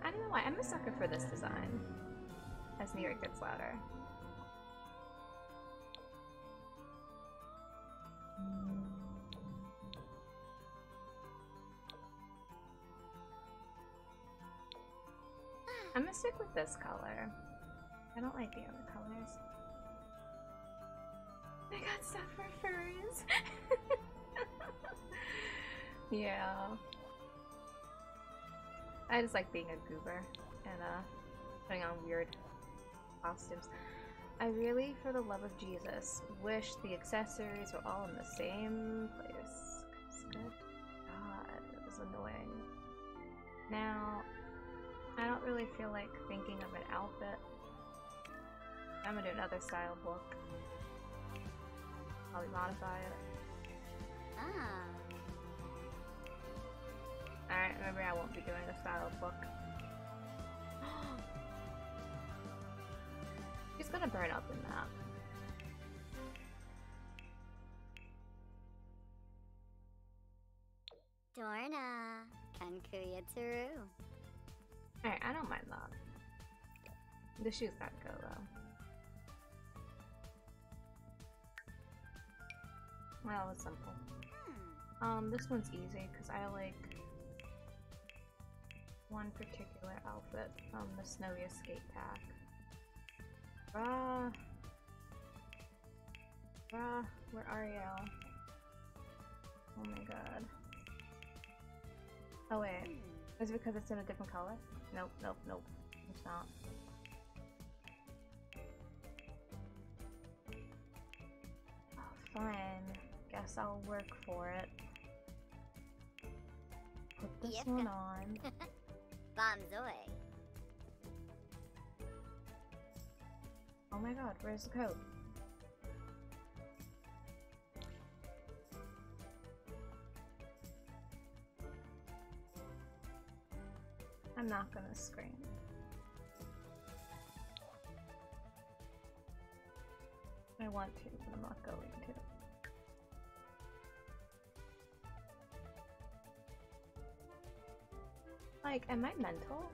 Speaker 1: I don't know why. I'm a sucker for this design. As New York gets louder. I'm gonna stick with this color. I don't like the other colors. I got stuff for furries. yeah. I just like being a goober and uh, putting on weird costumes. I really, for the love of Jesus, wish the accessories were all in the same place. Good God, it was annoying. Now, I don't really feel like thinking of an outfit. I'm gonna do another style book. Probably modify it.
Speaker 6: Ah.
Speaker 1: Alright, maybe I won't be doing a style book. She's gonna burn up in that.
Speaker 6: Dorna. Kankuya Turu.
Speaker 1: Alright, I don't mind that. The shoes gotta go though. Well, it's simple.
Speaker 6: Hmm.
Speaker 1: Um, this one's easy because I like one particular outfit from the Snowy Escape Pack. Rah! Rah, where are you? Oh my god. Oh wait, is it because it's in a different color? Nope, nope, nope. It's not. Oh, fine. Guess I'll work for it. Put this
Speaker 6: Yep.
Speaker 1: one on. Oh my god, where's the coat? I'm not gonna scream. I want to, but I'm not going to. Like, am I mental?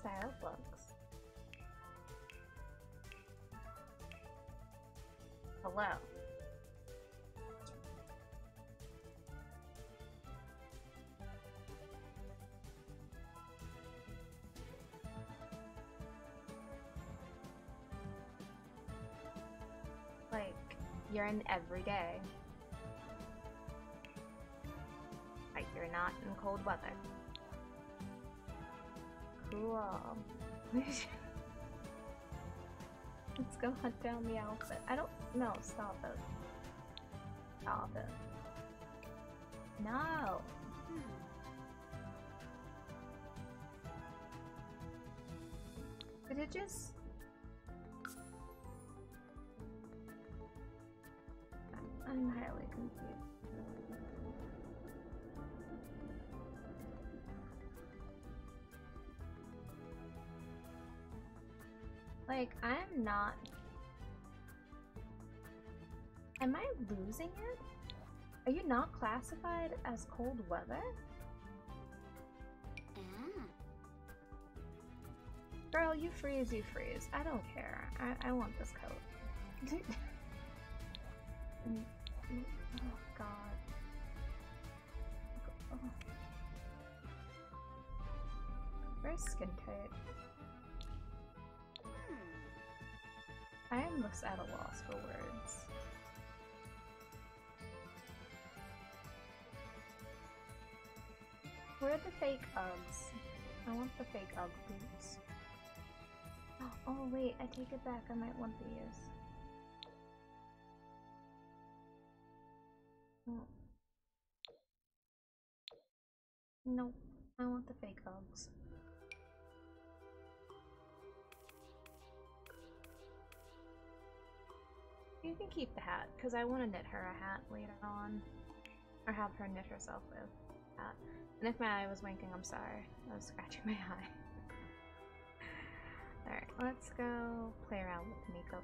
Speaker 1: Style books. Hello. Like, you're in every day. You're not in cold weather. Cool. Let's go hunt down the outfit. I don't. No, stop it. Stop it. No. Did it just. I'm highly confused. Like, I'm not. Am I losing it? Are you not classified as cold weather?
Speaker 6: Ah.
Speaker 1: Girl, you freeze, you freeze. I don't care. I, I want this coat. Oh god. Oh. Where's skin tight? I am just at a loss for words. Where are the fake Uggs? I want the fake Ugg boots. Oh, wait, I take it back. I might want these. Oh. Hmm. Nope, I want the fake Uggs. You can keep the hat, because I want to knit her a hat later on. Or have her knit herself a hat. And if my eye was winking, I'm sorry. I was scratching my eye. Alright, let's go play around with the makeup.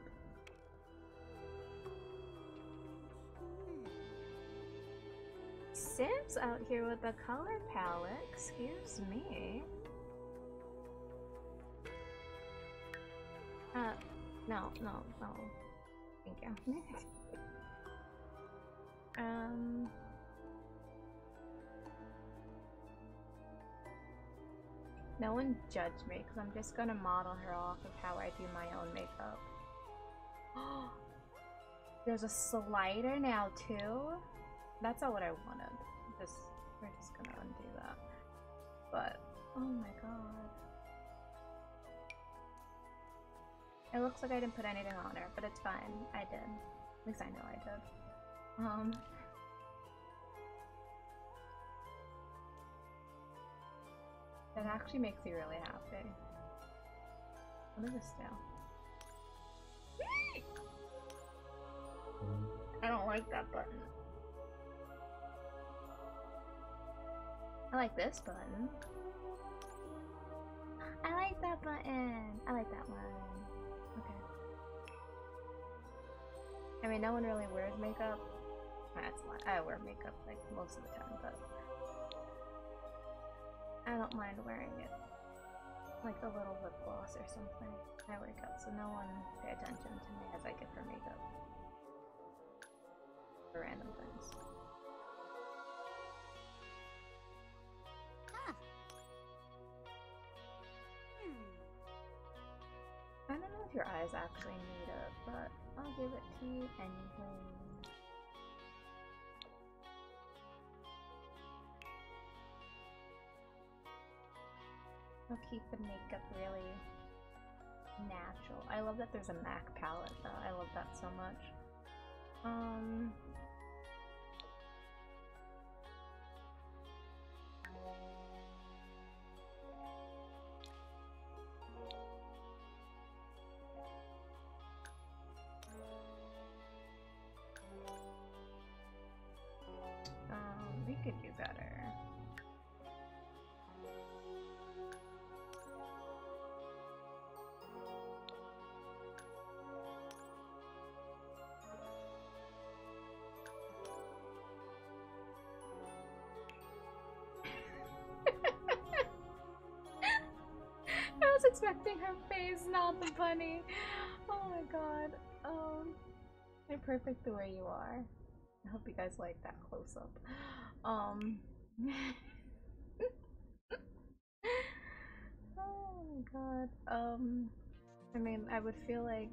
Speaker 1: Sam's out here with a color palette. Excuse me. Uh, no, no, no. Thank you. um. No one judge me because I'm just gonna model her off of how I do my own makeup. There's a slider now too. That's not what I wanted. Just we're just gonna undo that. But, oh my god. It looks like I didn't put anything on her, but it's fine. I did. At least I know I did. Um. That actually makes me really happy. What does this do? I don't like that button. I like this button. I like that button. I like that one. I mean, no one really wears makeup. That's I wear makeup like most of the time, but I don't mind wearing it. Like a little lip gloss or something. I wake up so no one pay attention to me as I get her makeup. For random things.
Speaker 6: Hmm.
Speaker 1: I don't know if your eyes actually need it, but I'll give it to you anyway. I'll keep the makeup really natural. I love that there's a MAC palette though. I love that so much. Um Um, we could do better. I was expecting her face, not the bunny. Oh my god. Um, you're perfect the way you are. I hope you guys like that close up. Um. oh my god. Um. I mean, I would feel like,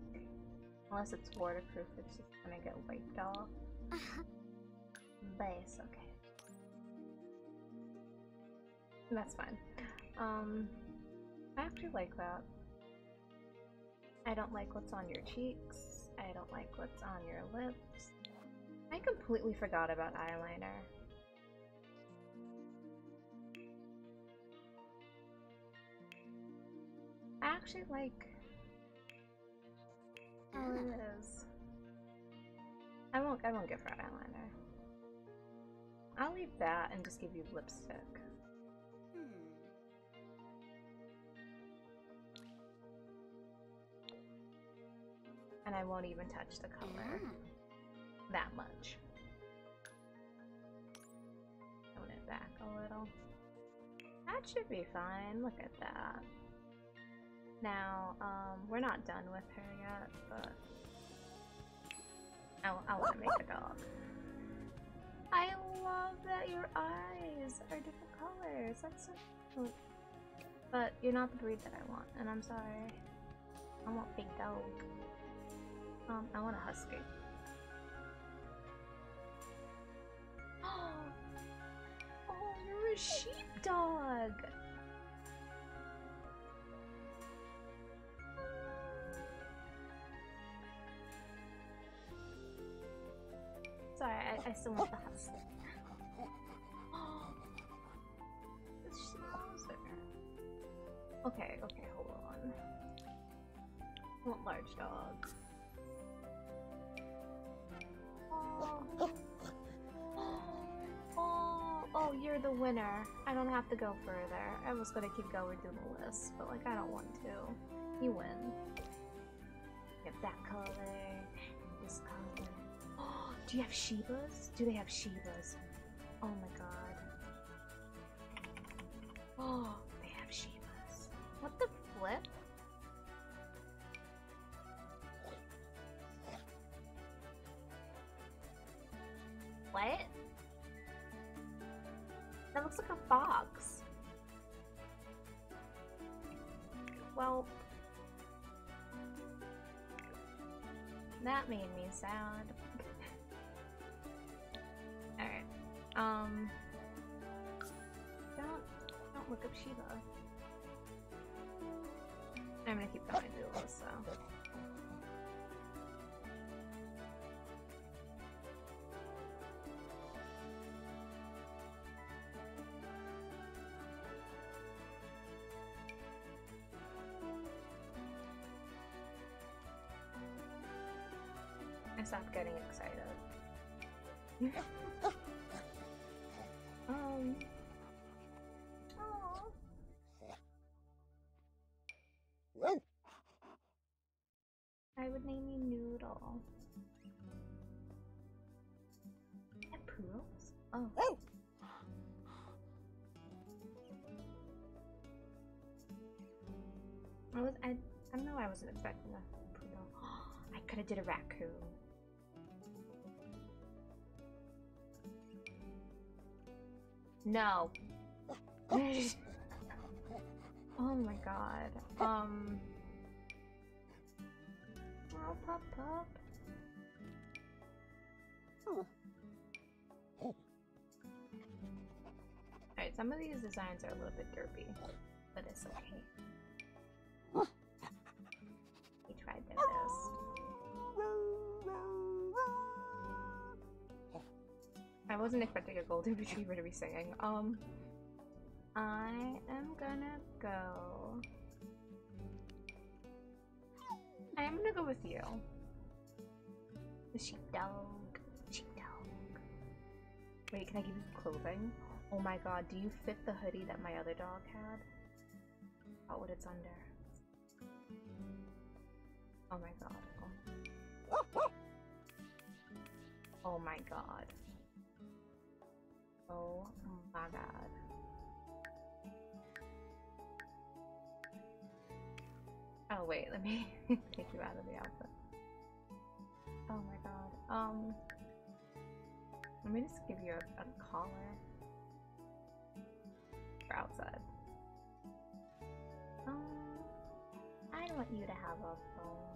Speaker 1: unless it's waterproof, it's just gonna get wiped off. But it's okay. That's fine. Um. I actually like that. I don't like what's on your cheeks. I don't like what's on your lips. I completely forgot about eyeliner. I actually like how it is. I won't I won't give her eyeliner. I'll leave that and just give you lipstick. And I won't even touch the color
Speaker 6: Ah.
Speaker 1: that much. Tone it back a little. That should be fine. Look at that. Now, um, we're not done with her yet, but I, I want to make a dog. I love that your eyes are different colors. That's so cute. But you're not the breed that I want, and I'm sorry. I want big dog. Um, I want a husky. Oh, you're a sheepdog. Sorry, I, I still want the husky. Okay, okay, hold on. I want large dogs. Oh. Oh, you're the winner. I don't have to go further. I was gonna keep going through the list, but like I don't want to. You win. You have that color, this color. Oh, do you have Shibas? Do they have Shibas? Oh my god. Oh, they have Shibas. What the flip? What? That looks like a fox. Well, that made me sad. Alright. Um, don't don't look up Shiba. I'm gonna keep going through this, so. I stopped getting excited. um. Aw. I would name you Noodle. And poodles? Oh. I was I I don't know I wasn't expecting a poodle. I could have did a raccoon. No. oh my god. Um. Oh, pop pop. Alright, some of these designs are a little bit derpy, but it's okay. I wasn't expecting a golden retriever to be singing. Um, I am gonna go. I am gonna go with you. The sheepdog. Sheepdog. Wait, can I give you clothing? Oh my god, do you fit the hoodie that my other dog had? About what it's under. Oh my god. Oh my god. Oh my god. Oh wait, let me take you out of the outfit. Oh my god. Um let me just give you a, a collar. For outside. Um I want you to have a phone.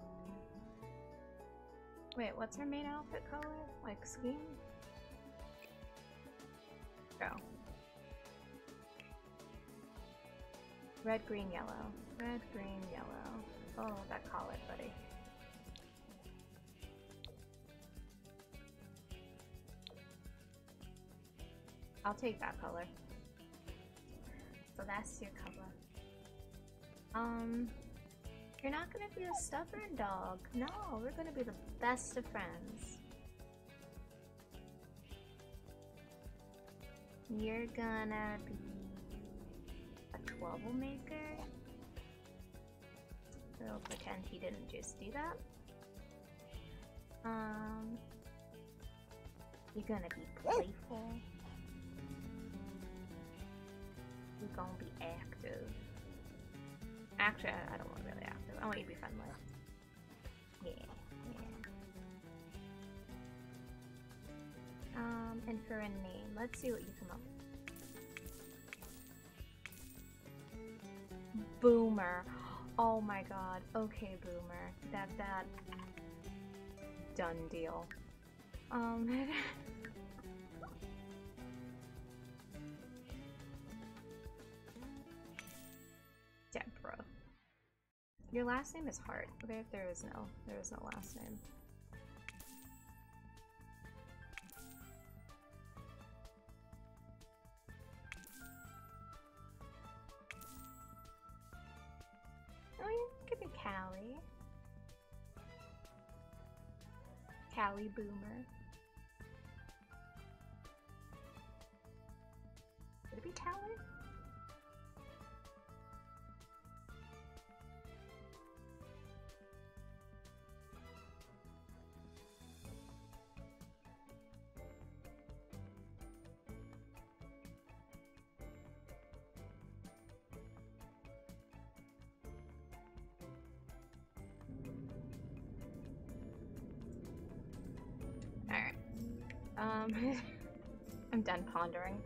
Speaker 1: Wait, what's her main outfit color? Like scheme? Go. Red, green, yellow. Red, green, yellow. Oh, that collar, buddy. I'll take that color. So that's your color. Um, you're not gonna be a stubborn dog. No, we're gonna be the best of friends. You're gonna be a troublemaker. We'll pretend he didn't just do that. Um, you're gonna be playful. You're gonna be active. Actually, I, I don't want really active. I want you to be friendly. Um, and for a name, let's see what you come up with. Boomer. Oh my god. Okay, Boomer. That that done deal. Um Deborah. Your last name is Hart. Okay, if there is no, there is no last name. Callie Boomer. Would it be Callie? Um, I'm done pondering.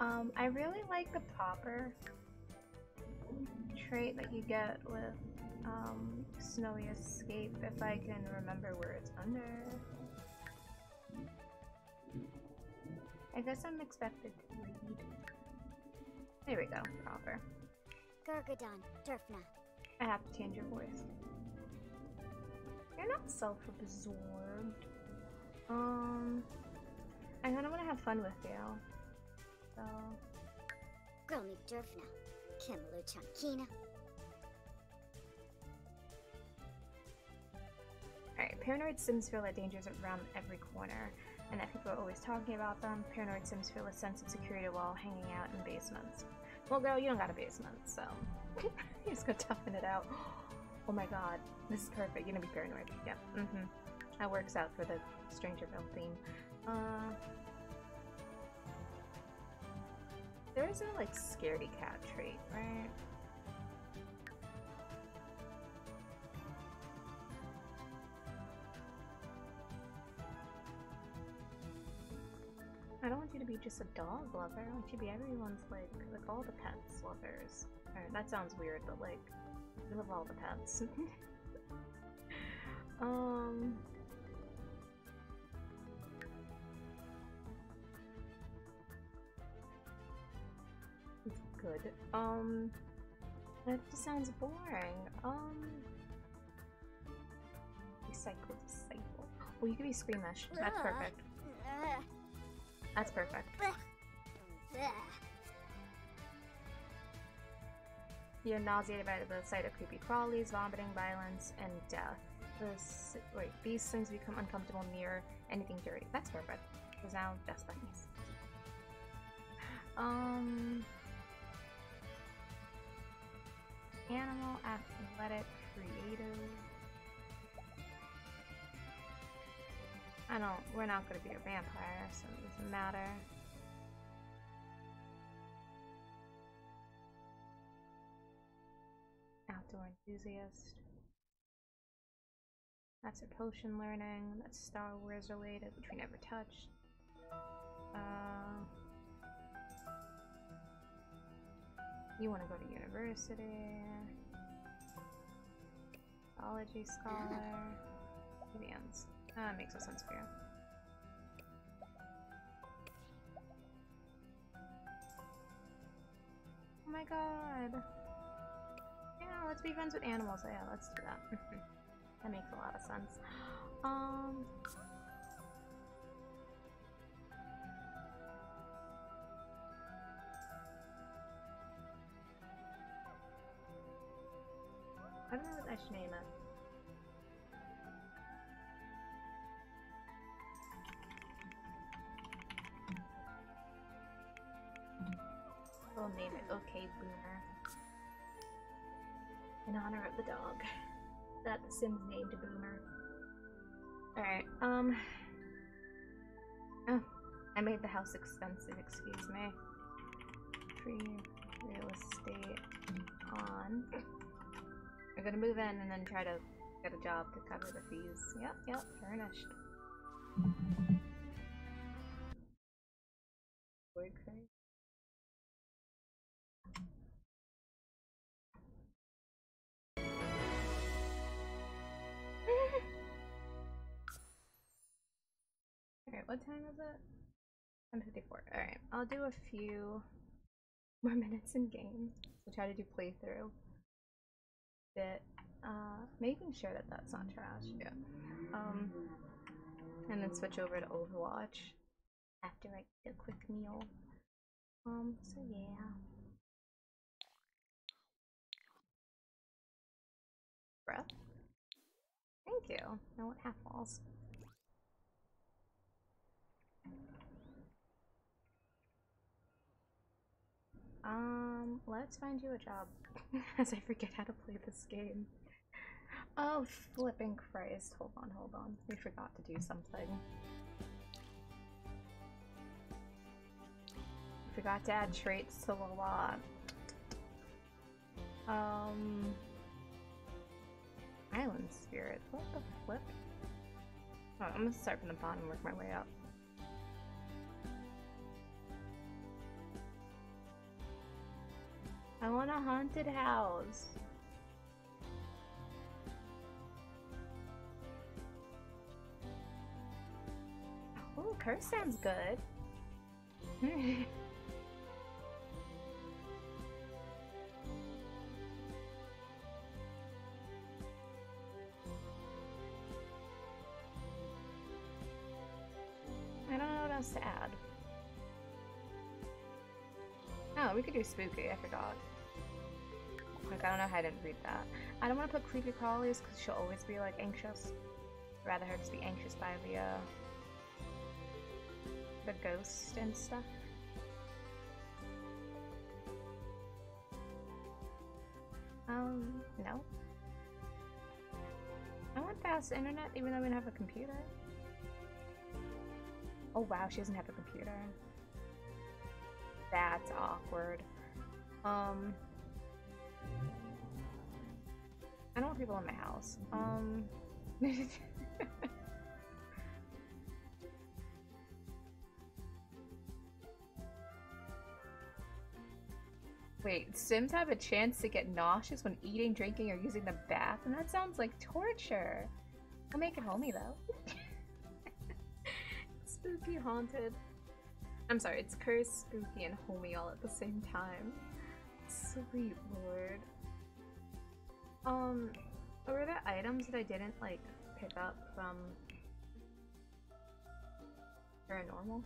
Speaker 1: Um, I really like the proper trait that you get with um, Snowy Escape if I can remember where it's under. I guess I'm expected to read. There we go, proper.
Speaker 6: Gargadon, Durfna.
Speaker 1: I have to change your voice. You're not self-absorbed. Um, I kind of want to have fun with you. So,
Speaker 6: Gromik Durfna. Kimelu Chankina.
Speaker 1: alright. Paranoid Sims feel that dangers are around every corner, and that people are always talking about them. Paranoid Sims feel a sense of security while hanging out in basements. Well, girl, you don't got a basement, so you just gotta toughen it out. Oh my god, this is perfect. You're gonna be paranoid. Yep. Mm-hmm. That works out for the Strangerville theme. Uh, there is no like scaredy cat trait, right? I don't want you to be just a dog lover. I want you to be everyone's like like all the pets lovers. Alright, that sounds weird, but like I love all the pets. um Um that just sounds boring. Um Recycle disciple. Oh you could be squeamish. That's perfect. That's perfect. You're nauseated by the sight of creepy crawlies, vomiting, violence, and death. This, wait, these things become uncomfortable near anything dirty. That's perfect. Because now dust bunnies. Um. Animal, athletic, creative. I don't. We're not going to be a vampire, so it doesn't matter. Outdoor enthusiast. That's a potion learning. That's Star Wars related, which we never touched. Uh, you want to go to university. Biology scholar. Deviants. That makes no sense for you. Oh my god. Yeah, let's be friends with animals. Yeah, let's do that. that makes a lot of sense. Um. I don't know what I should name it. We'll name it OK Boomer. In honor of the dog that the Sims named Boomer. Alright, um. Oh, I made the house expensive, excuse me. Free real estate on. We're gonna move in and then try to get a job to cover the fees. Yep, yep, furnished. Crate. Alright, what time is it? 1054. Alright, I'll do a few more minutes in game. So try to do playthrough. Bit, uh, making sure that that's not trash. Yeah. Um, and then switch over to Overwatch after I eat a quick meal. Um, so yeah. Breath. Thank you. Now what half walls? Um, let's find you a job. As I forget how to play this game. Oh, flipping Christ. Hold on, hold on. We forgot to do something. Forgot to add traits to lot. Um... Island Spirit. What the flip? Oh, I'm gonna start from the bottom and work my way up. I want a haunted house. Oh, curse sounds good. I don't know what else to add. Oh, we could do spooky, I forgot. I don't know how I didn't read that. I don't want to put creepy crawlies because she'll always be like anxious. I'd rather her just be anxious by the uh, the ghost and stuff. Um, no. I want fast internet even though we don't have a computer. Oh wow, she doesn't have a computer. That's awkward. Um, I don't want people in my house. Um, Wait, Sims have a chance to get nauseous when eating, drinking, or using the bathroom? That sounds like torture. I'll make it homey though. Spooky haunted. I'm sorry, it's cursed, spooky, and homey all at the same time. Sweet lord. Um, were there items that I didn't like pick up from paranormal?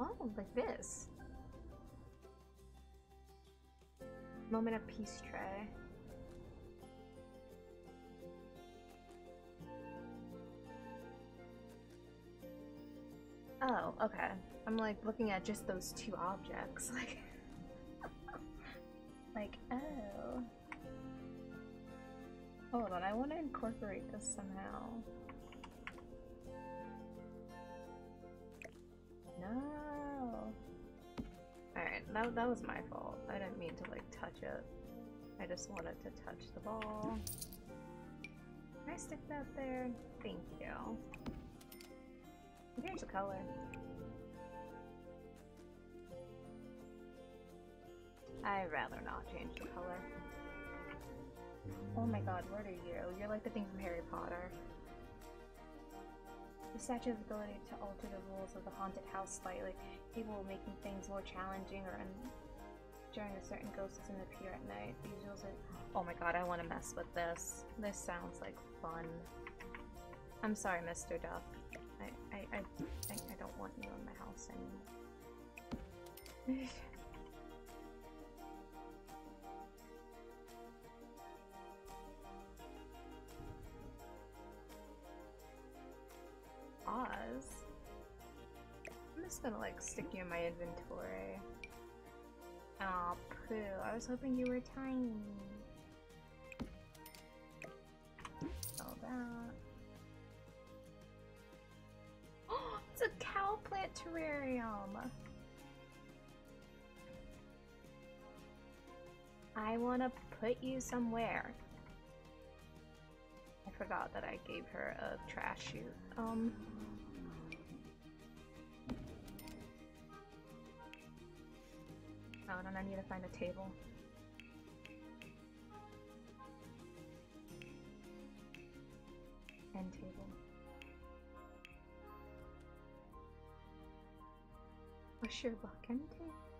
Speaker 1: Oh, like this. Moment of peace tray. Oh, okay. I'm like looking at just those two objects. Like, like, oh. Hold on, I want to incorporate this somehow. No. Alright, that, that was my fault. I didn't mean to like touch it. I just wanted to touch the ball. Can I stick that there? Thank you. Here's the color. I'd rather not change the color. Oh my god, what are you? You're like the thing from Harry Potter. The statue's ability to alter the rules of the haunted house slightly, capable of making things more challenging or during a certain ghosts doesn't appear at night. Rules Oh my god, I want to mess with this. This sounds like fun. I'm sorry, Mr. Duff. I, I, I, I don't want you in my house anymore. Oz? I'm just gonna like stick you in my inventory. Aw, poo. I was hoping you were tiny. All that. Oh, it's a cow plant terrarium. I want to put you somewhere. I forgot that I gave her a trash chute. Um. Oh, and I need to find a table. End table. What's your luck end table?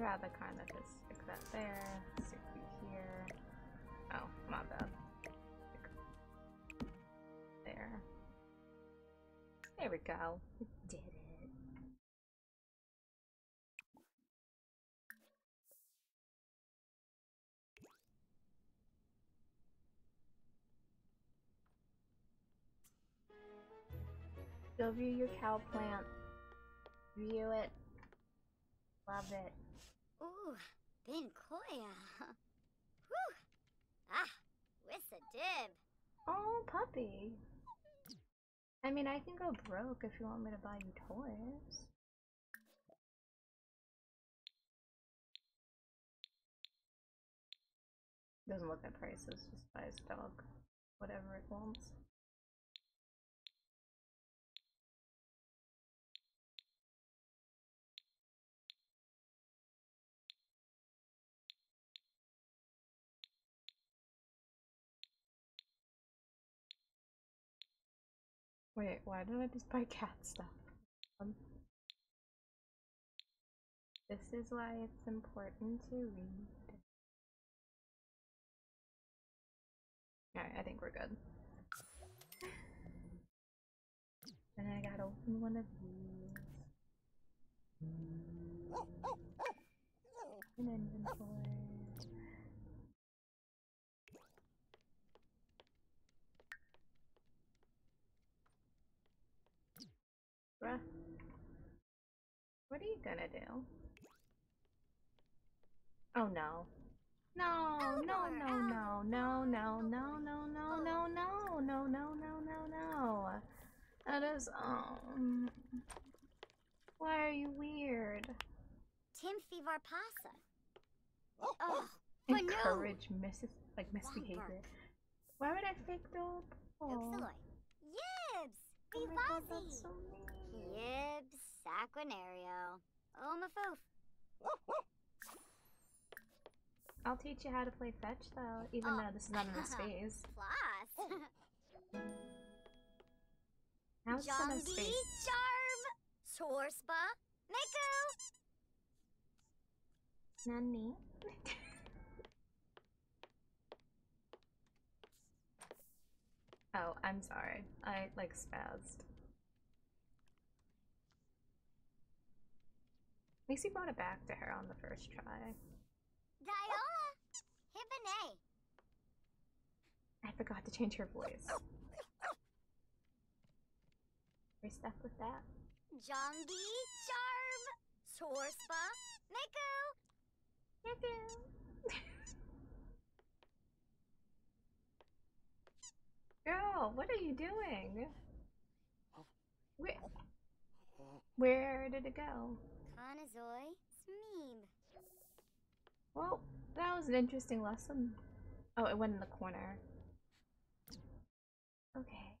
Speaker 1: I'd rather kind of just stick that there, stick you here. Oh, my bad. There. There we go. We did it. Go view your cow plant. View it. Love it.
Speaker 6: Ooh, Ben Koya. Whew. Ah, with a dib.
Speaker 1: Oh, puppy. I mean, I can go broke if you want me to buy you toys. Doesn't look at prices, just buys dog whatever it wants. Wait, why did I just buy cat stuff? Um, this is why it's important to read. Alright, I think we're good. And I gotta open one of these. An inventory. Bruh. What are you gonna do? Oh no. No, no, no, no, no, no, no, no, no, no, no, no, no, no, no, no. That is, um. Why are you weird?
Speaker 6: Timothy Varpasa. Oh, but no.
Speaker 1: Encourage mis like misbehavior.
Speaker 6: bark.
Speaker 1: Why would I fake dope? Oh,
Speaker 6: Oopsiloy. Yibs!
Speaker 1: oh my god,
Speaker 6: Vivazi!
Speaker 1: that's so mean.
Speaker 6: Yibs, Saquinario. Oh, my foof.
Speaker 1: I'll teach you how to play fetch though, even
Speaker 6: Oh.
Speaker 1: though this is not in this oh. phase.
Speaker 6: Plus.
Speaker 1: How's this in this
Speaker 6: Jongi,
Speaker 1: phase?
Speaker 6: Charm, Sorspa, Miku.
Speaker 1: Nani? oh, I'm sorry. I like spazzed. Macy brought it back to her on the first try.
Speaker 6: Diola, Hibine.
Speaker 1: I forgot to change her voice. We're stuck with that.
Speaker 6: Jongi, Charm, Sorspa, Miku.
Speaker 1: Girl, what are you doing? Where, where did it go?
Speaker 6: Kanazoi, Smeeb.
Speaker 1: Well, that was an interesting lesson. Oh, it went in the corner. Okay.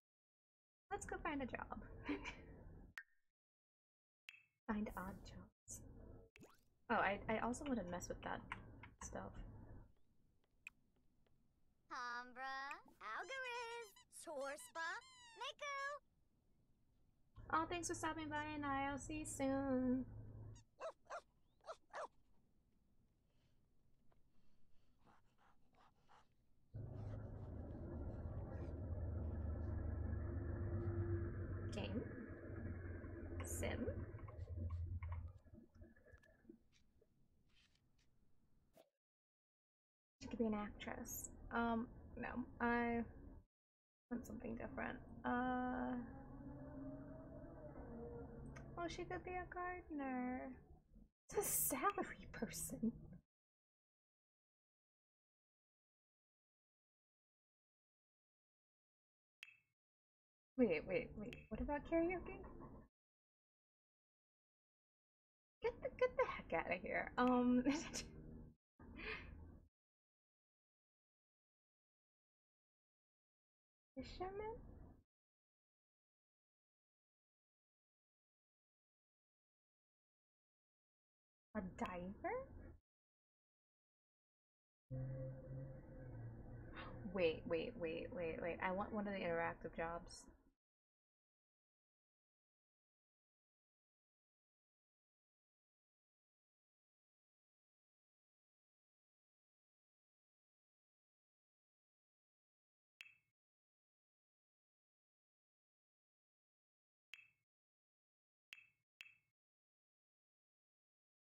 Speaker 1: Let's go find a job. find odd jobs. Oh, I, I also want to mess with that stuff.
Speaker 6: Hambra, Algariz, Sorspa, Miku.
Speaker 1: Oh, thanks for stopping by, and I'll see you soon. Game. Sim. She could be an actress. Um, no. I want something different. Uh. Oh, she could be a gardener. It's a salary person. Wait, wait, wait. What about karaoke? Get the get the heck out of here. Um Fisherman? A diver? Wait, wait, wait, wait, wait. I want one of the interactive jobs.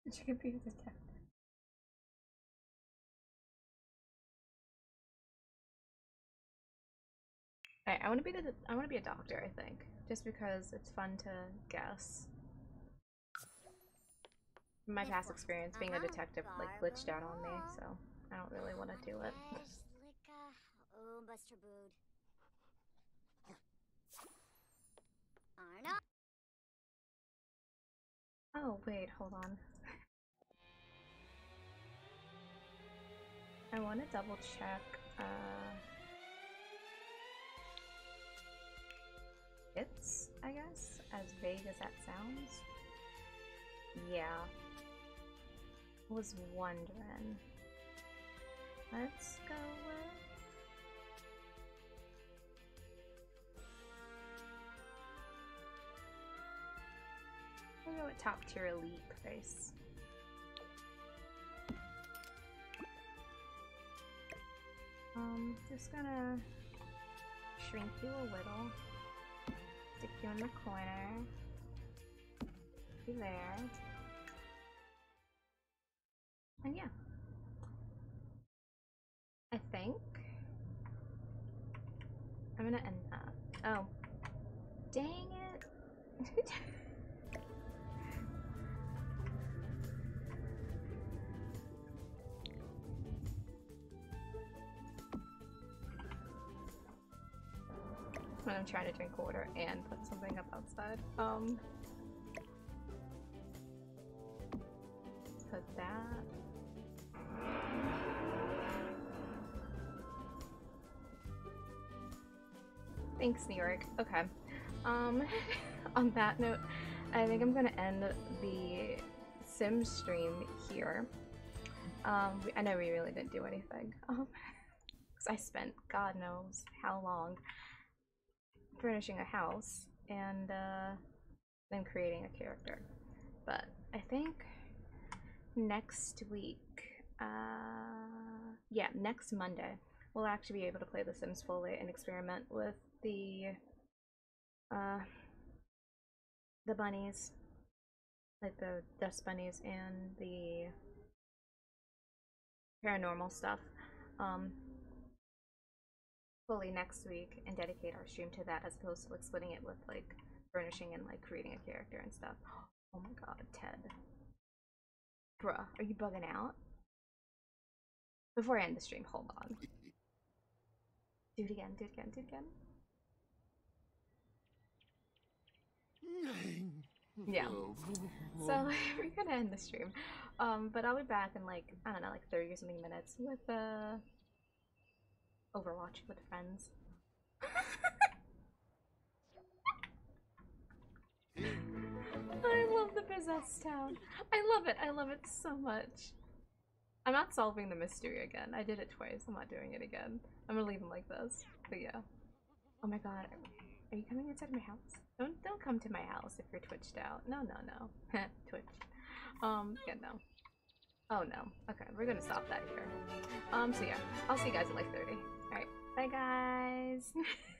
Speaker 1: She could be a detective. Alright, I want to be the I want to be a doctor. I think just because it's fun to guess. My past experience, being a detective like glitched out on me, so I don't really want to do it.
Speaker 6: Eshlicka, Buster Bood. Arna,
Speaker 1: Oh wait, hold on. I want to double check. Uh, it's I guess as vague as that sounds. Yeah. Was wondering. Let's go with. gonna go with top tier elite face. Um, just gonna shrink you a little. Stick you in the corner. You there. And yeah. I think I'm gonna end that. Oh. Dang it. when I'm trying to drink water and put something up outside. Um, put that. Thanks, New York. Okay. Um, on that note, I think I'm gonna end the sim stream here. Um, I know we really didn't do anything. Um, I spent God knows how long furnishing a house and uh, then creating a character. But I think next week, uh, yeah, next Monday, we'll actually be able to play The Sims fully and experiment with the uh, the bunnies, like the dust bunnies and the paranormal stuff. Um, fully next week and dedicate our stream to that as opposed to like splitting it with like furnishing and like creating a character and stuff. Oh my god, Ted. Bruh, are you bugging out? Before I end the stream, hold on. Do it again, do it again, do it again. Yeah. So we're gonna end the stream. Um, but I'll be back in like, I don't know, like 30 or something minutes with uh Overwatch with friends. I love the possessed town. I love it. I love it so much. I'm not solving the mystery again. I did it twice. I'm not doing it again. I'm gonna leave them like this. But yeah. Oh my god. Are you coming inside my house? Don't don't come to my house if you're twitched out. No, no, no. Twitch. Um, yeah, no. Oh no. Okay, we're gonna stop that here. Um, so yeah. I'll see you guys at like 30. Alright. Bye guys!